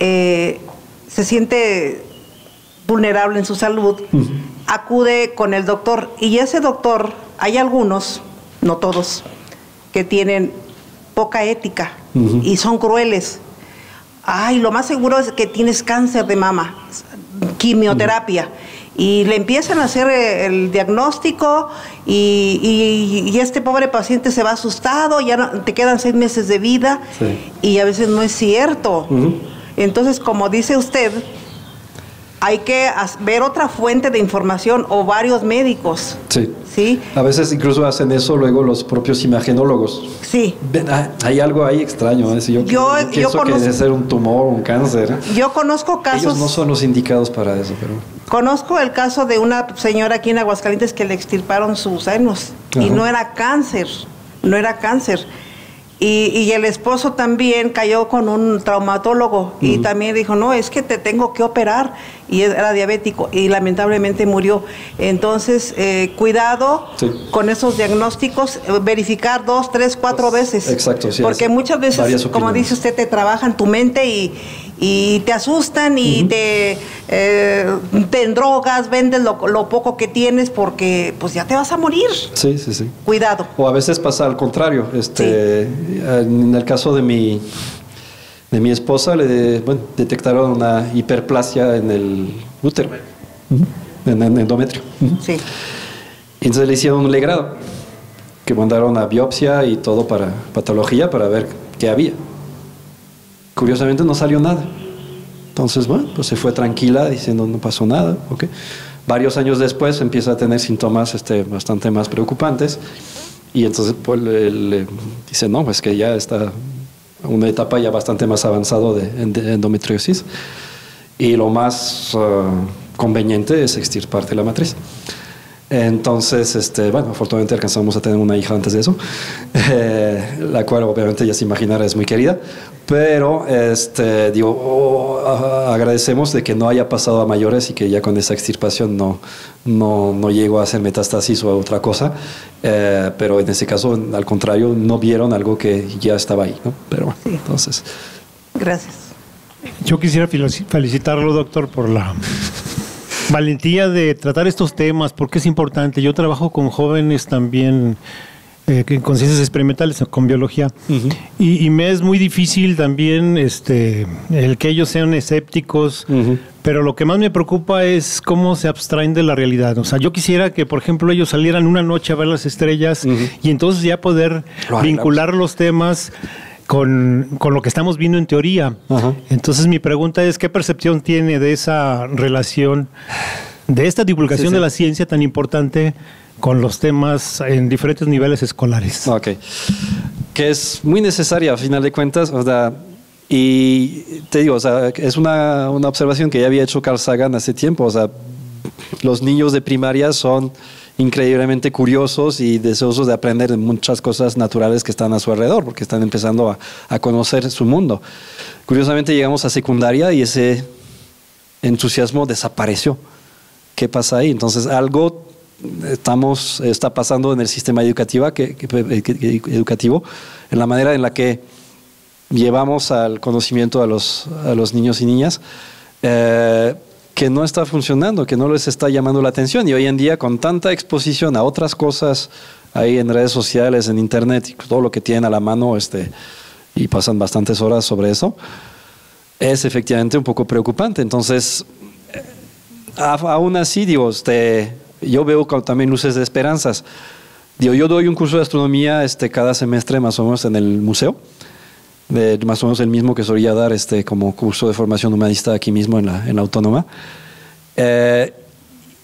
eh, se siente vulnerable en su salud, acude con el doctor y ese doctor, hay algunos, no todos, que tienen poca ética Ujú. y son crueles. Ay, lo más seguro es que tienes cáncer de mama, quimioterapia. Y le empiezan a hacer eh, el diagnóstico y, y- y este pobre paciente se va asustado, ya no- te quedan seis meses de vida Sí. y a veces no es cierto. Entonces, como dice usted, hay que ver otra fuente de información o varios médicos. Sí. Sí, A veces incluso hacen eso luego los propios imagenólogos. sí. Ven, ah, hay algo ahí extraño. ¿eh? Si Yo, Yo- yo pienso que conozco- debe ser un tumor, un cáncer. Yo conozco casos. Ellos no son los indicados para eso, pero... Conozco el caso de una señora aquí en Aguascalientes que le extirparon sus senos y Ajá. no era cáncer, no era cáncer. Y, y el esposo también cayó con un traumatólogo y también dijo, no, es que te tengo que operar. Y era diabético y lamentablemente murió. Entonces, eh, cuidado Sí. con esos diagnósticos, eh, verificar dos, tres, cuatro veces. Exacto, sí, Porque muchas veces, como dice usted, te trabajan tu mente y, y te asustan y te, eh, te endrogas, vendes lo, lo poco que tienes porque pues ya te vas a morir. Sí, sí, sí. Cuidado. O a veces pasa al contrario. Este, En el caso de mi, de mi esposa, le bueno, detectaron una hiperplasia en el útero, en el endometrio. Sí. Entonces le hicieron un legrado, que mandaron a biopsia y todo para patología para ver qué había. Curiosamente no salió nada. Entonces, bueno, pues se fue tranquila diciendo no pasó nada. ¿ok? Varios años después empieza a tener síntomas este, bastante más preocupantes y entonces pues, le, dice, no, pues que ya está una etapa ya bastante más avanzado de, de endometriosis y lo más ah, conveniente es extirparte la matriz. Entonces, este, bueno, afortunadamente alcanzamos a tener una hija antes de eso, eh, la cual obviamente ya se imaginará es muy querida, pero este, digo, oh, ah, agradecemos de que no haya pasado a mayores y que ya con esa extirpación no, no, no llegó a hacer metástasis o a otra cosa, eh, pero en ese caso, al contrario, no vieron algo que ya estaba ahí, ¿no? Pero bueno, entonces... Gracias. Yo quisiera felici- felicitarlo, doctor, por la valentía de tratar estos temas, porque es importante. Yo trabajo con jóvenes también eh, con ciencias experimentales, con biología, y, y me es muy difícil también este, el que ellos sean escépticos, pero lo que más me preocupa es cómo se abstraen de la realidad. O sea, yo quisiera que, por ejemplo, ellos salieran una noche a ver las estrellas y entonces ya poder Lo vincular los temas con, con lo que estamos viendo en teoría. Entonces mi pregunta es, ¿qué percepción tiene de esa relación, de esta divulgación Sí, sí. de la ciencia tan importante con los temas en diferentes niveles escolares? Ok. Que es muy necesaria a final de cuentas, o sea, y te digo, o sea, es una, una observación que ya había hecho Carl Sagan hace tiempo, o sea, los niños de primaria son increíblemente curiosos y deseosos de aprender de muchas cosas naturales que están a su alrededor, porque están empezando a, a conocer su mundo. Curiosamente llegamos a secundaria y ese entusiasmo desapareció. ¿Qué pasa ahí? Entonces algo estamos, está pasando en el sistema educativo, que- que- que- educativo en la manera en la que llevamos al conocimiento a los, a los niños y niñas, eh, que no está funcionando, que no les está llamando la atención. Y hoy en día, con tanta exposición a otras cosas ahí en redes sociales, en internet, todo lo que tienen a la mano, este, y pasan bastantes horas sobre eso, es efectivamente un poco preocupante. Entonces, a- aún así, digo, este, yo veo también luces de esperanzas. Digo, yo doy un curso de astronomía este, cada semestre más o menos en el museo, de, más o menos el mismo que solía dar este, como curso de formación humanista aquí mismo en la, en la Autónoma. Eh,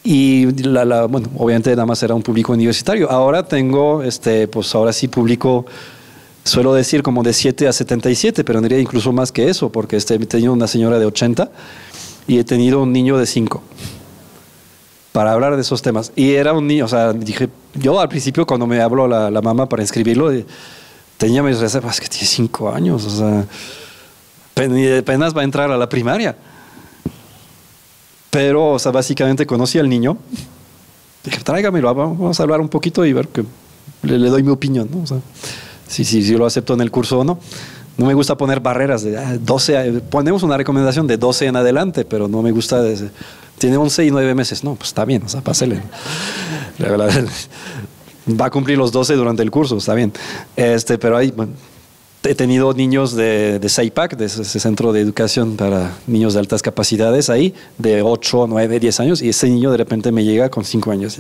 y la, la- bueno, obviamente nada más era un público universitario. Ahora tengo, este, pues ahora sí público, suelo decir como de 7 a 77, pero diría incluso más que eso, porque este, he tenido una señora de 80 y he tenido un niño de 5 para hablar de esos temas. Y era un niño, o sea, dije, yo al principio cuando me habló la, la mamá para inscribirlo, tenía mis reservas, que tiene 5 años, o sea, apenas va a entrar a la primaria. Pero, o sea, básicamente conocí al niño. Dije, tráigamelo, vamos a hablar un poquito y ver que le, le doy mi opinión, ¿no? O sea, si, si, si lo acepto en el curso o no. No me gusta poner barreras de ah, 12, a- ponemos una recomendación de 12 en adelante, pero no me gusta, desde- tiene 11 y 9 meses. No, pues está bien, o sea, pásele. La verdad, va a cumplir los 12 durante el curso, está bien. Este, pero hay, he tenido niños de, de de ese centro de educación para niños de altas capacidades ahí, de 8, 9, 10 años, y ese niño de repente me llega con 5 años.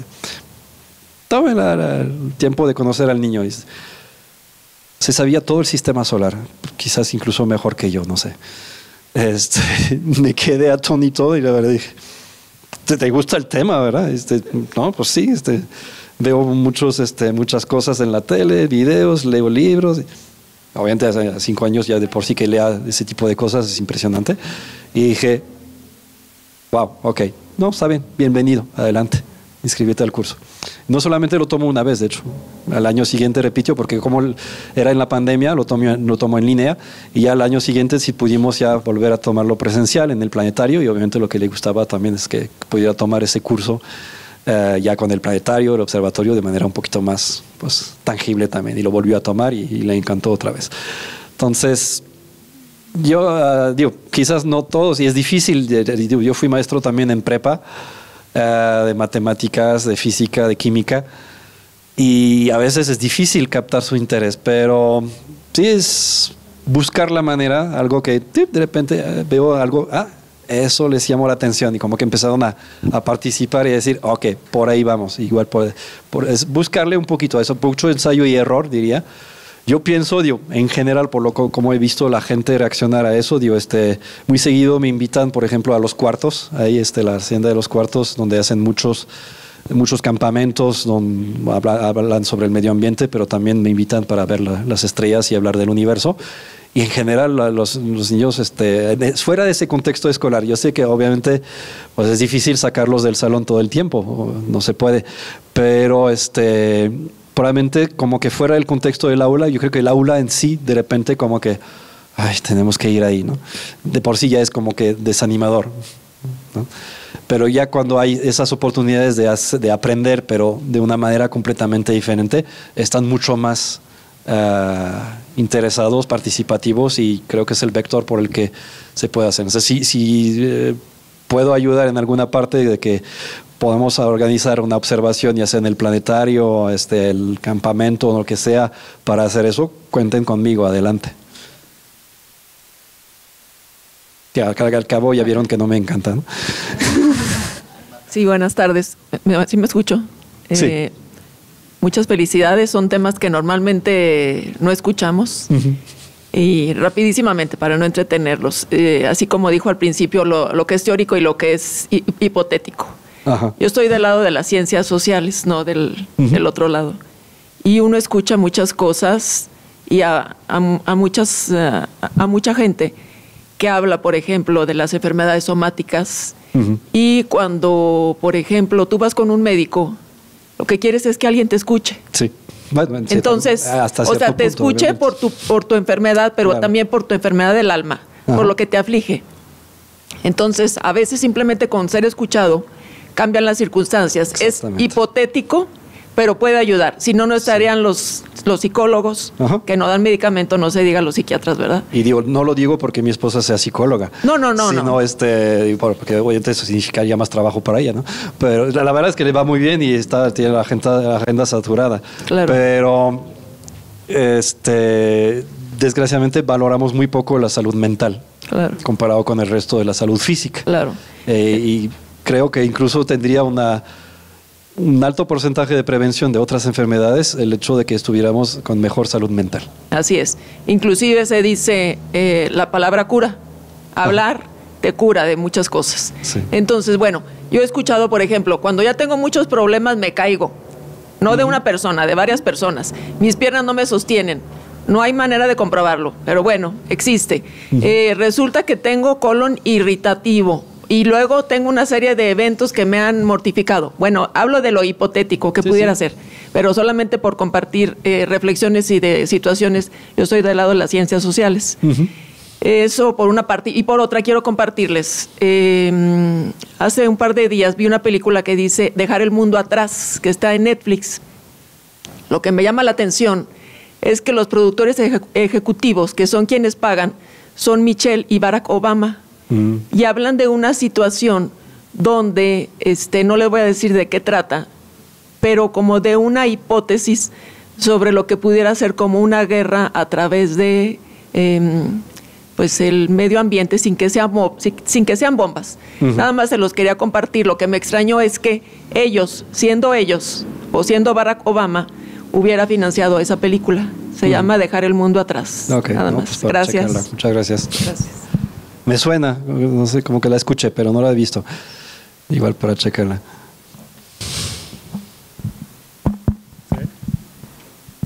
La- el tiempo de conocer al niño. se sabía todo el sistema solar, quizás incluso mejor que yo, no sé. este, me quedé atónito y la verdad dije, ¿te, te gusta el tema, verdad? Este, no, pues sí, este, veo muchos, este, muchas cosas en la tele, videos, leo libros. Obviamente hace cinco años ya de por sí que lea ese tipo de cosas es impresionante. Y dije, wow, ok, no, está bien, bienvenido, adelante, inscríbete al curso. No solamente lo tomo una vez, de hecho, al año siguiente repitió, porque como era en la pandemia, lo tomo, lo tomo en línea, y ya al año siguiente sí pudimos ya volver a tomarlo presencial en el planetario, y obviamente lo que le gustaba también es que pudiera tomar ese curso eh, ya con el planetario, el observatorio, de manera un poquito más pues, tangible también, y lo volvió a tomar y, le encantó otra vez. Entonces, yo uh, digo, quizás no todos, y es difícil, yo fui maestro también en prepa, uh, de matemáticas, de física, de química, y a veces es difícil captar su interés, pero sí es buscar la manera, algo que de repente veo algo, ah, eso les llamó la atención y como que empezaron a, a participar y a decir, ok, por ahí vamos, igual por, por, es buscarle un poquito a eso, mucho ensayo y error, diría. Yo pienso, digo, en general, por lo co- como he visto la gente reaccionar a eso, digo, este, muy seguido me invitan, por ejemplo, a los cuartos, ahí este, la hacienda de los cuartos, donde hacen muchos, muchos campamentos, donde habla- hablan sobre el medio ambiente, pero también me invitan para ver la- las estrellas y hablar del universo. Y en general los, los niños, este, de- fuera de ese contexto escolar, yo sé que obviamente pues es difícil sacarlos del salón todo el tiempo, no se puede, pero este, probablemente como que fuera del contexto del aula, yo creo que el aula en sí, de repente como que, ay, tenemos que ir ahí, ¿no? De por sí ya es como que desanimador, ¿no? Pero ya cuando hay esas oportunidades de, de aprender, pero de una manera completamente diferente, están mucho más ah, interesados, participativos y creo que es el vector por el que se puede hacer. Entonces, si, si eh, puedo ayudar en alguna parte de que podemos organizar una observación, ya sea en el planetario, este, el campamento o lo que sea, para hacer eso, cuenten conmigo, adelante. Que al, cabo ya vieron que no me encanta. ¿no? Sí, buenas tardes. ¿Me- ¿Sí me escucho? Sí. Eh, muchas felicidades. Son temas que normalmente no escuchamos. Y rapidísimamente, para no entretenerlos, eh, así como dijo al principio, lo, lo que es teórico y lo que es hi- hipotético. Ajá. Yo estoy del lado de las ciencias sociales, no del, del otro lado. Y uno escucha muchas cosas y a, a- a muchas, eh, a mucha gente que habla, por ejemplo, de las enfermedades somáticas. Y cuando, por ejemplo, tú vas con un médico, lo que quieres es que alguien te escuche. Sí. Bueno, en cierto- Entonces, hasta o sea, te punto, escuche obviamente. por tu, por tu enfermedad, pero Claro. también por tu enfermedad del alma, Ajá. por lo que te aflige. Entonces, a veces simplemente con ser escuchado cambian las circunstancias. Es hipotético, pero puede ayudar. Si no, no estarían los, los psicólogos Ajá. que no dan medicamento, no se diga los psiquiatras, ¿verdad? Y digo, no lo digo porque mi esposa sea psicóloga. No, no, no, Sino no. este, porque obviamente eso significaría más trabajo para ella, ¿no? Pero la, la verdad es que le va muy bien y está, tiene la agenda, la agenda saturada. Claro. Pero, este, desgraciadamente valoramos muy poco la salud mental Claro, comparado con el resto de la salud física. claro. Eh, y creo que incluso tendría una, un alto porcentaje de prevención de otras enfermedades el hecho de que estuviéramos con mejor salud mental. Así es. Inclusive se dice eh, la palabra cura. Hablar te cura de muchas cosas. Sí. Entonces, bueno, yo he escuchado, por ejemplo, cuando ya tengo muchos problemas me caigo. No de una persona, de varias personas. Mis piernas no me sostienen. No hay manera de comprobarlo, pero bueno, existe. Eh, resulta que tengo colon irritativo y luego tengo una serie de eventos que me han mortificado. Bueno, hablo de lo hipotético que Sí, pudiera sí. ser, pero solamente por compartir eh, reflexiones y de situaciones. Yo estoy del lado de las ciencias sociales. Eso por una parte. Y por otra, quiero compartirles. eh, hace un par de días vi una película que dice Dejar el mundo atrás, que está en Netflix. Lo que me llama la atención es que los productores eje- ejecutivos, que son quienes pagan, son Michelle y Barack Obama. Y hablan de una situación donde, este, no les voy a decir de qué trata, pero como de una hipótesis sobre lo que pudiera ser como una guerra a través de em, pues el medio ambiente sin que sean sin, sin que sean bombas. Nada más se los quería compartir. Lo que me extrañó es que ellos, siendo ellos o siendo Barack Obama, hubiera financiado esa película. Se llama Dejar el mundo atrás. Nada no, más. pues Gracias. checarla. Muchas gracias. Gracias. Me suena, no sé, como que la escuché, pero no la he visto. Igual para checarla.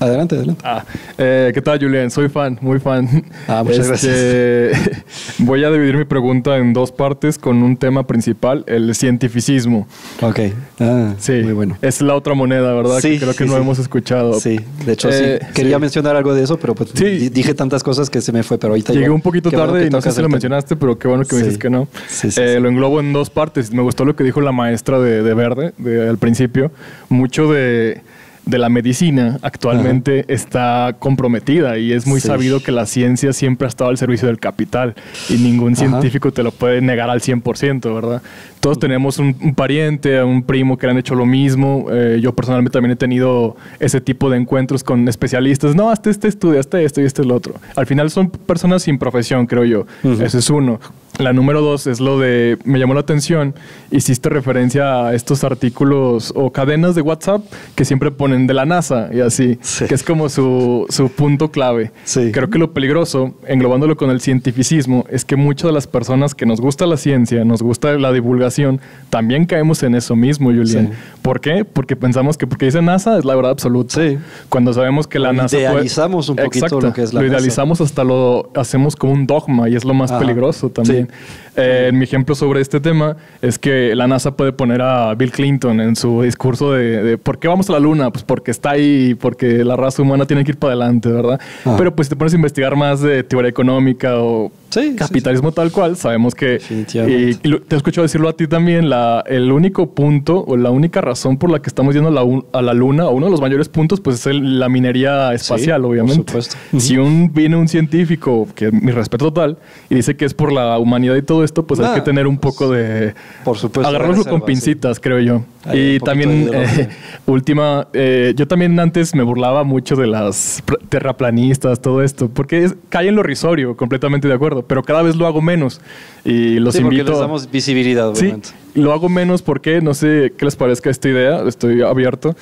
Adelante, adelante. Ah, eh, ¿Qué tal, Julián? Soy fan, muy fan. Ah, muchas Este, voy a dividir mi pregunta en dos partes con un tema principal, el cientificismo. Ok. Ah, Sí, muy bueno. es la otra moneda, ¿verdad? Sí, que creo que sí, no sí. hemos escuchado. Sí, de hecho Eh, sí. Quería mencionar algo de eso, pero pues dije tantas cosas que se me fue, pero ahorita Llegué igual- un poquito bueno tarde que y no sé si lo mencionaste, pero qué bueno que me dices que no. Sí, sí, Eh. Lo englobo en dos partes. Me gustó lo que dijo la maestra de, de Verde de- al principio. Mucho de, de la medicina actualmente está comprometida y es muy Sí. sabido que la ciencia siempre ha estado al servicio del capital y ningún Ajá. científico te lo puede negar al 100%, ¿verdad? Todos tenemos un, un pariente, un primo que le han hecho lo mismo. Eh, yo personalmente también he tenido ese tipo de encuentros con especialistas. No, hasta este estudia, hasta esto y este es lo otro. Al final son personas sin profesión, creo yo. Ese es uno. La número dos es lo de, me llamó la atención, hiciste referencia a estos artículos o cadenas de WhatsApp que siempre ponen de la NASA y así, Sí. que es como su, su punto clave. Sí. Creo que lo peligroso, englobándolo con el cientificismo, es que muchas de las personas que nos gusta la ciencia, nos gusta la divulgación, también caemos en eso mismo, Julián. Sí. ¿Por qué? Porque pensamos que porque dice NASA es la verdad absoluta. Cuando sabemos que la NASA... idealizamos un poquito lo que es la Lo NASA. idealizamos hasta lo hacemos como un dogma y es lo más Ajá. peligroso también. Eh, mi ejemplo sobre este tema es que la NASA puede poner a Bill Clinton en su discurso de, de ¿por qué vamos a la Luna? Pues porque está ahí, porque la raza humana tiene que ir para adelante, ¿verdad? Ah. Pero pues si te pones a investigar más de teoría económica o Sí, sí, capitalismo tal cual, sabemos que, y, y lo- te escucho decirlo a ti también, la, el único punto o la única razón por la que estamos yendo a la, un- a la Luna, o uno de los mayores puntos, pues es el- la minería espacial, por obviamente. supuesto. Si un, viene un científico, que mi respeto total, y dice que es por la humanidad y todo esto, pues hay que tener un poco de... Por supuesto. Agarrarlo con pincitas, creo yo. Hay y también, eh, última, eh, yo también antes me burlaba mucho de las terraplanistas, todo esto, porque es- cae en lo risorio, completamente de acuerdo, pero cada vez lo hago menos. Y los Sí, porque invito... les damos visibilidad, Sí, obviamente. lo hago menos porque no sé qué les parezca esta idea, estoy abierto.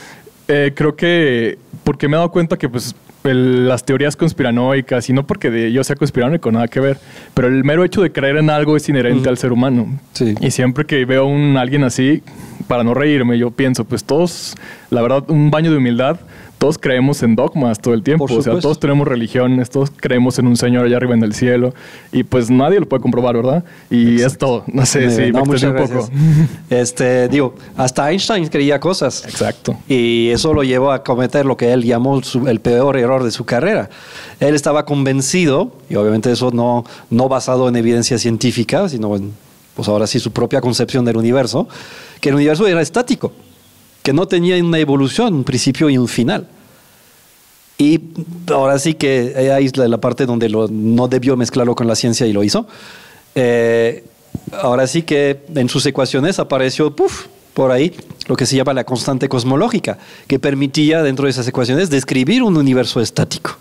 Eh, creo que porque me he dado cuenta que pues el- las teorías conspiranoicas, y no porque de- yo sea conspiranoico, nada que ver, pero el mero hecho de creer en algo es inherente al ser humano. Sí. Y siempre que veo a un alguien así, para no reírme, yo pienso, pues todos, la verdad, un baño de humildad, todos creemos en dogmas todo el tiempo. O sea, todos tenemos religiones, todos creemos en un Señor allá arriba en el cielo, y pues nadie lo puede comprobar, ¿verdad? Y es todo. No sé si me No, muchas un poco. Este, digo, hasta Einstein creía cosas. Exacto. Y eso lo llevó a cometer lo que él llamó su- el peor error de su carrera. Él estaba convencido, y obviamente eso no, no basado en evidencia científica, sino en, pues ahora sí, su propia concepción del universo, que el universo era estático, que no tenía una evolución, un principio y un final. Y ahora sí que eh, ahí es la, parte donde no debió mezclarlo con la ciencia y lo hizo. Eh, ahora sí que en sus ecuaciones apareció puf, por ahí lo que se llama la constante cosmológica, que permitía dentro de esas ecuaciones describir un universo estático.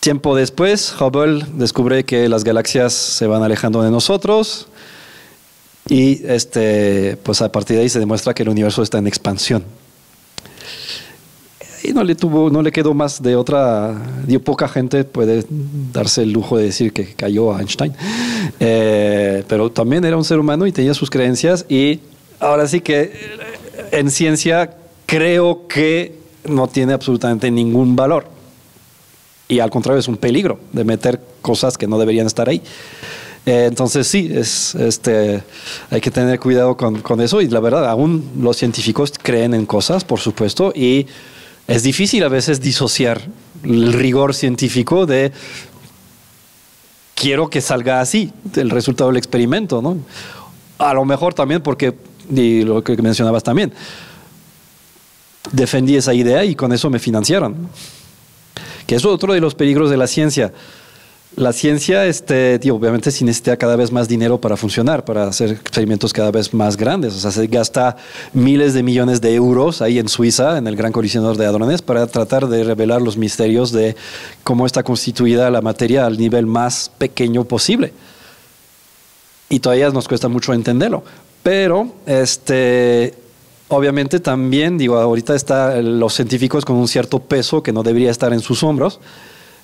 Tiempo después, Hubble descubre que las galaxias se van alejando de nosotros y este, pues a partir de ahí se demuestra que el universo está en expansión. Y no le tuvo, no le quedó más de otra. Dio poca gente puede darse el lujo de decir que cayó a Einstein. Eh, pero también era un ser humano y tenía sus creencias. Y ahora sí que eh, en ciencia creo que no tiene absolutamente ningún valor. Y al contrario, es un peligro de meter cosas que no deberían estar ahí. Eh, entonces sí, es, este, hay que tener cuidado con, con eso y la verdad, aún los científicos creen en cosas, por supuesto, y es difícil a veces disociar el rigor científico de quiero que salga así, el resultado del experimento, ¿no? A lo mejor también porque, y lo que mencionabas también, defendí esa idea y con eso me financiaron. Que es otro de los peligros de la ciencia. La ciencia, este, tío, obviamente, sí necesita cada vez más dinero para funcionar, para hacer experimentos cada vez más grandes. O sea, se gasta miles de millones de euros ahí en Suiza, en el Gran Colisionador de Hadrones, para tratar de revelar los misterios de cómo está constituida la materia al nivel más pequeño posible. Y todavía nos cuesta mucho entenderlo. Pero, este, obviamente también, digo, ahorita están los científicos con un cierto peso que no debería estar en sus hombros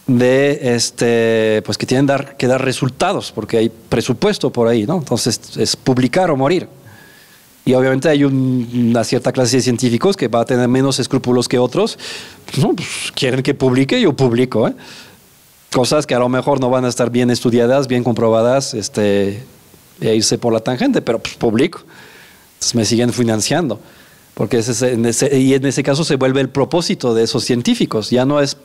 de este, pues que tienen que dar resultados, porque hay presupuesto por ahí, ¿no? Entonces es publicar o morir. Y obviamente hay una cierta clase de científicos que va a tener menos escrúpulos que otros. No, pues, quieren que publique, yo publico. ¿eh? Cosas que a lo mejor no van a estar bien estudiadas, bien comprobadas, este, e irse por la tangente, pero pues publico. Me siguen financiando. Porque ese, y en ese caso se vuelve el propósito de esos científicos. Ya no es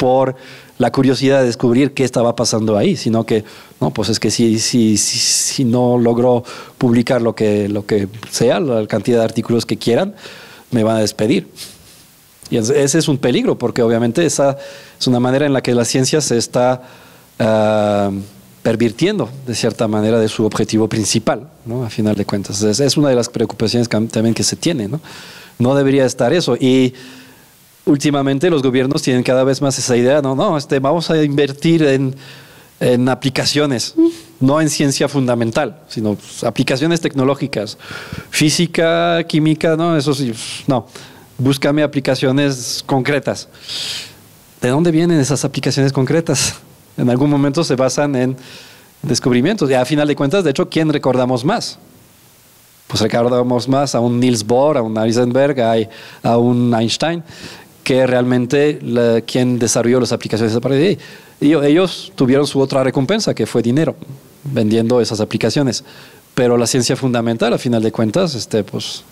por la curiosidad de descubrir qué estaba pasando ahí, sino que, no, pues es que si, si, si, no logro publicar lo que, lo que sea, la cantidad de artículos que quieran, me van a despedir. Y ese es un peligro, porque obviamente esa es una manera en la que la ciencia se está uh, pervirtiendo, de cierta manera, de su objetivo principal, ¿no? a final de cuentas. Es, es una de las preocupaciones que, también que se tiene. ¿no? no debería estar eso. Y últimamente los gobiernos tienen cada vez más esa idea, no, no, este, vamos a invertir en, en aplicaciones, no en ciencia fundamental, sino aplicaciones tecnológicas, física, química, no, eso sí, no, búscame aplicaciones concretas. ¿De dónde vienen esas aplicaciones concretas? En algún momento se basan en descubrimientos y a final de cuentas, de hecho, ¿quién recordamos más? Pues recordamos más a un Niels Bohr, a un Heisenberg, a un Einstein, que realmente quien desarrolló las aplicaciones de ahí. Y ellos tuvieron su otra recompensa, que fue dinero, vendiendo esas aplicaciones. Pero la ciencia fundamental, a final de cuentas, este, pues,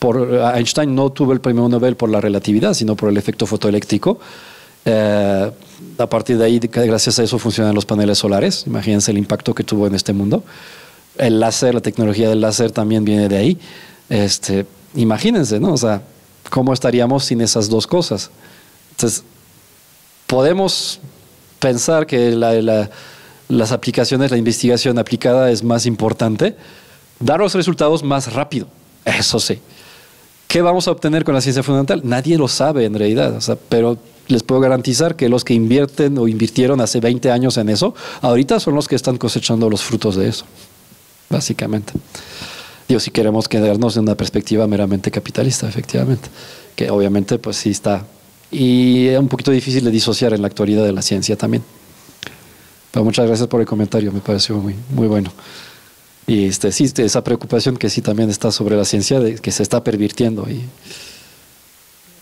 por, Einstein no tuvo el premio Nobel por la relatividad, sino por el efecto fotoeléctrico. Eh, a partir de ahí, gracias a eso funcionan los paneles solares. Imagínense el impacto que tuvo en este mundo. El láser, la tecnología del láser también viene de ahí. Este, imagínense, ¿no? O sea, ¿cómo estaríamos sin esas dos cosas? Entonces, podemos pensar que las aplicaciones, la investigación aplicada es más importante, dar los resultados más rápido, eso sí. ¿Qué vamos a obtener con la ciencia fundamental? Nadie lo sabe en realidad, pero les puedo garantizar que los que invierten o invirtieron hace 20 años en eso, ahorita son los que están cosechando los frutos de eso, básicamente. Digo, si queremos quedarnos en una perspectiva meramente capitalista, efectivamente, que obviamente pues sí está. Y es un poquito difícil de disociar en la actualidad de la ciencia también. Pero muchas gracias por el comentario, me pareció muy, muy bueno. Y este, sí, este, esa preocupación que sí también está sobre la ciencia, de que se está pervirtiendo. Y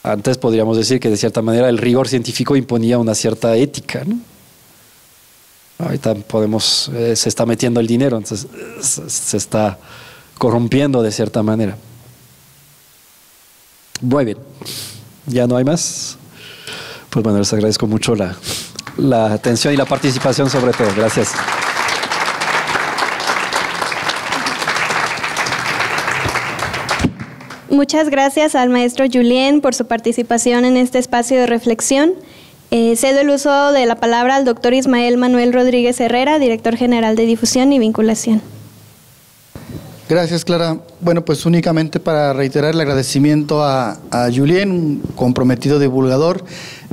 antes podríamos decir que de cierta manera el rigor científico imponía una cierta ética, ¿no? Ahorita podemos, eh, se está metiendo el dinero, entonces se está corrompiendo de cierta manera. Muy bien, ya no hay más. Pues bueno, les agradezco mucho la, la atención y la participación sobre todo. Gracias. Muchas gracias al maestro Julien por su participación en este espacio de reflexión. Eh, cedo el uso de la palabra al doctor Ismael Manuel Rodríguez Herrera, director general de difusión y vinculación. Gracias, Clara. Bueno, pues únicamente para reiterar el agradecimiento a, a Julien, un comprometido divulgador.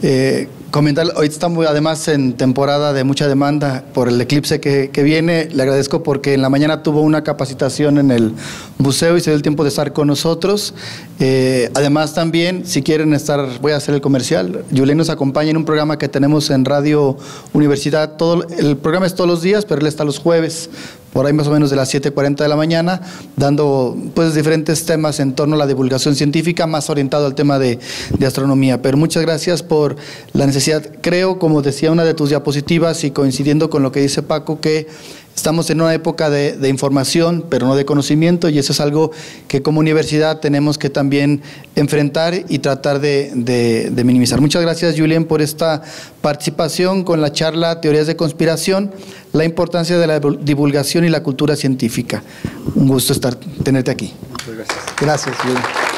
Eh, comentar, hoy estamos además en temporada de mucha demanda por el eclipse que, viene. Le agradezco porque en la mañana tuvo una capacitación en el museo y se dio el tiempo de estar con nosotros. Eh, además también, si quieren estar, voy a hacer el comercial. Julien nos acompaña en un programa que tenemos en Radio Universidad. Todo, el programa es todos los días, pero él está los jueves por ahí más o menos de las 7.40 de la mañana, dando pues diferentes temas en torno a la divulgación científica, más orientado al tema de, de, astronomía. Pero muchas gracias por la necesidad, creo, como decía una de tus diapositivas y coincidiendo con lo que dice Paco, que Estamos en una época de, información, pero no de conocimiento, y eso es algo que como universidad tenemos que también enfrentar y tratar de, minimizar. Muchas gracias, Julien, por esta participación con la charla Teorías de Conspiración, la importancia de la divulgación y la cultura científica. Un gusto estar, tenerte aquí. Muchas gracias. Gracias, Julien.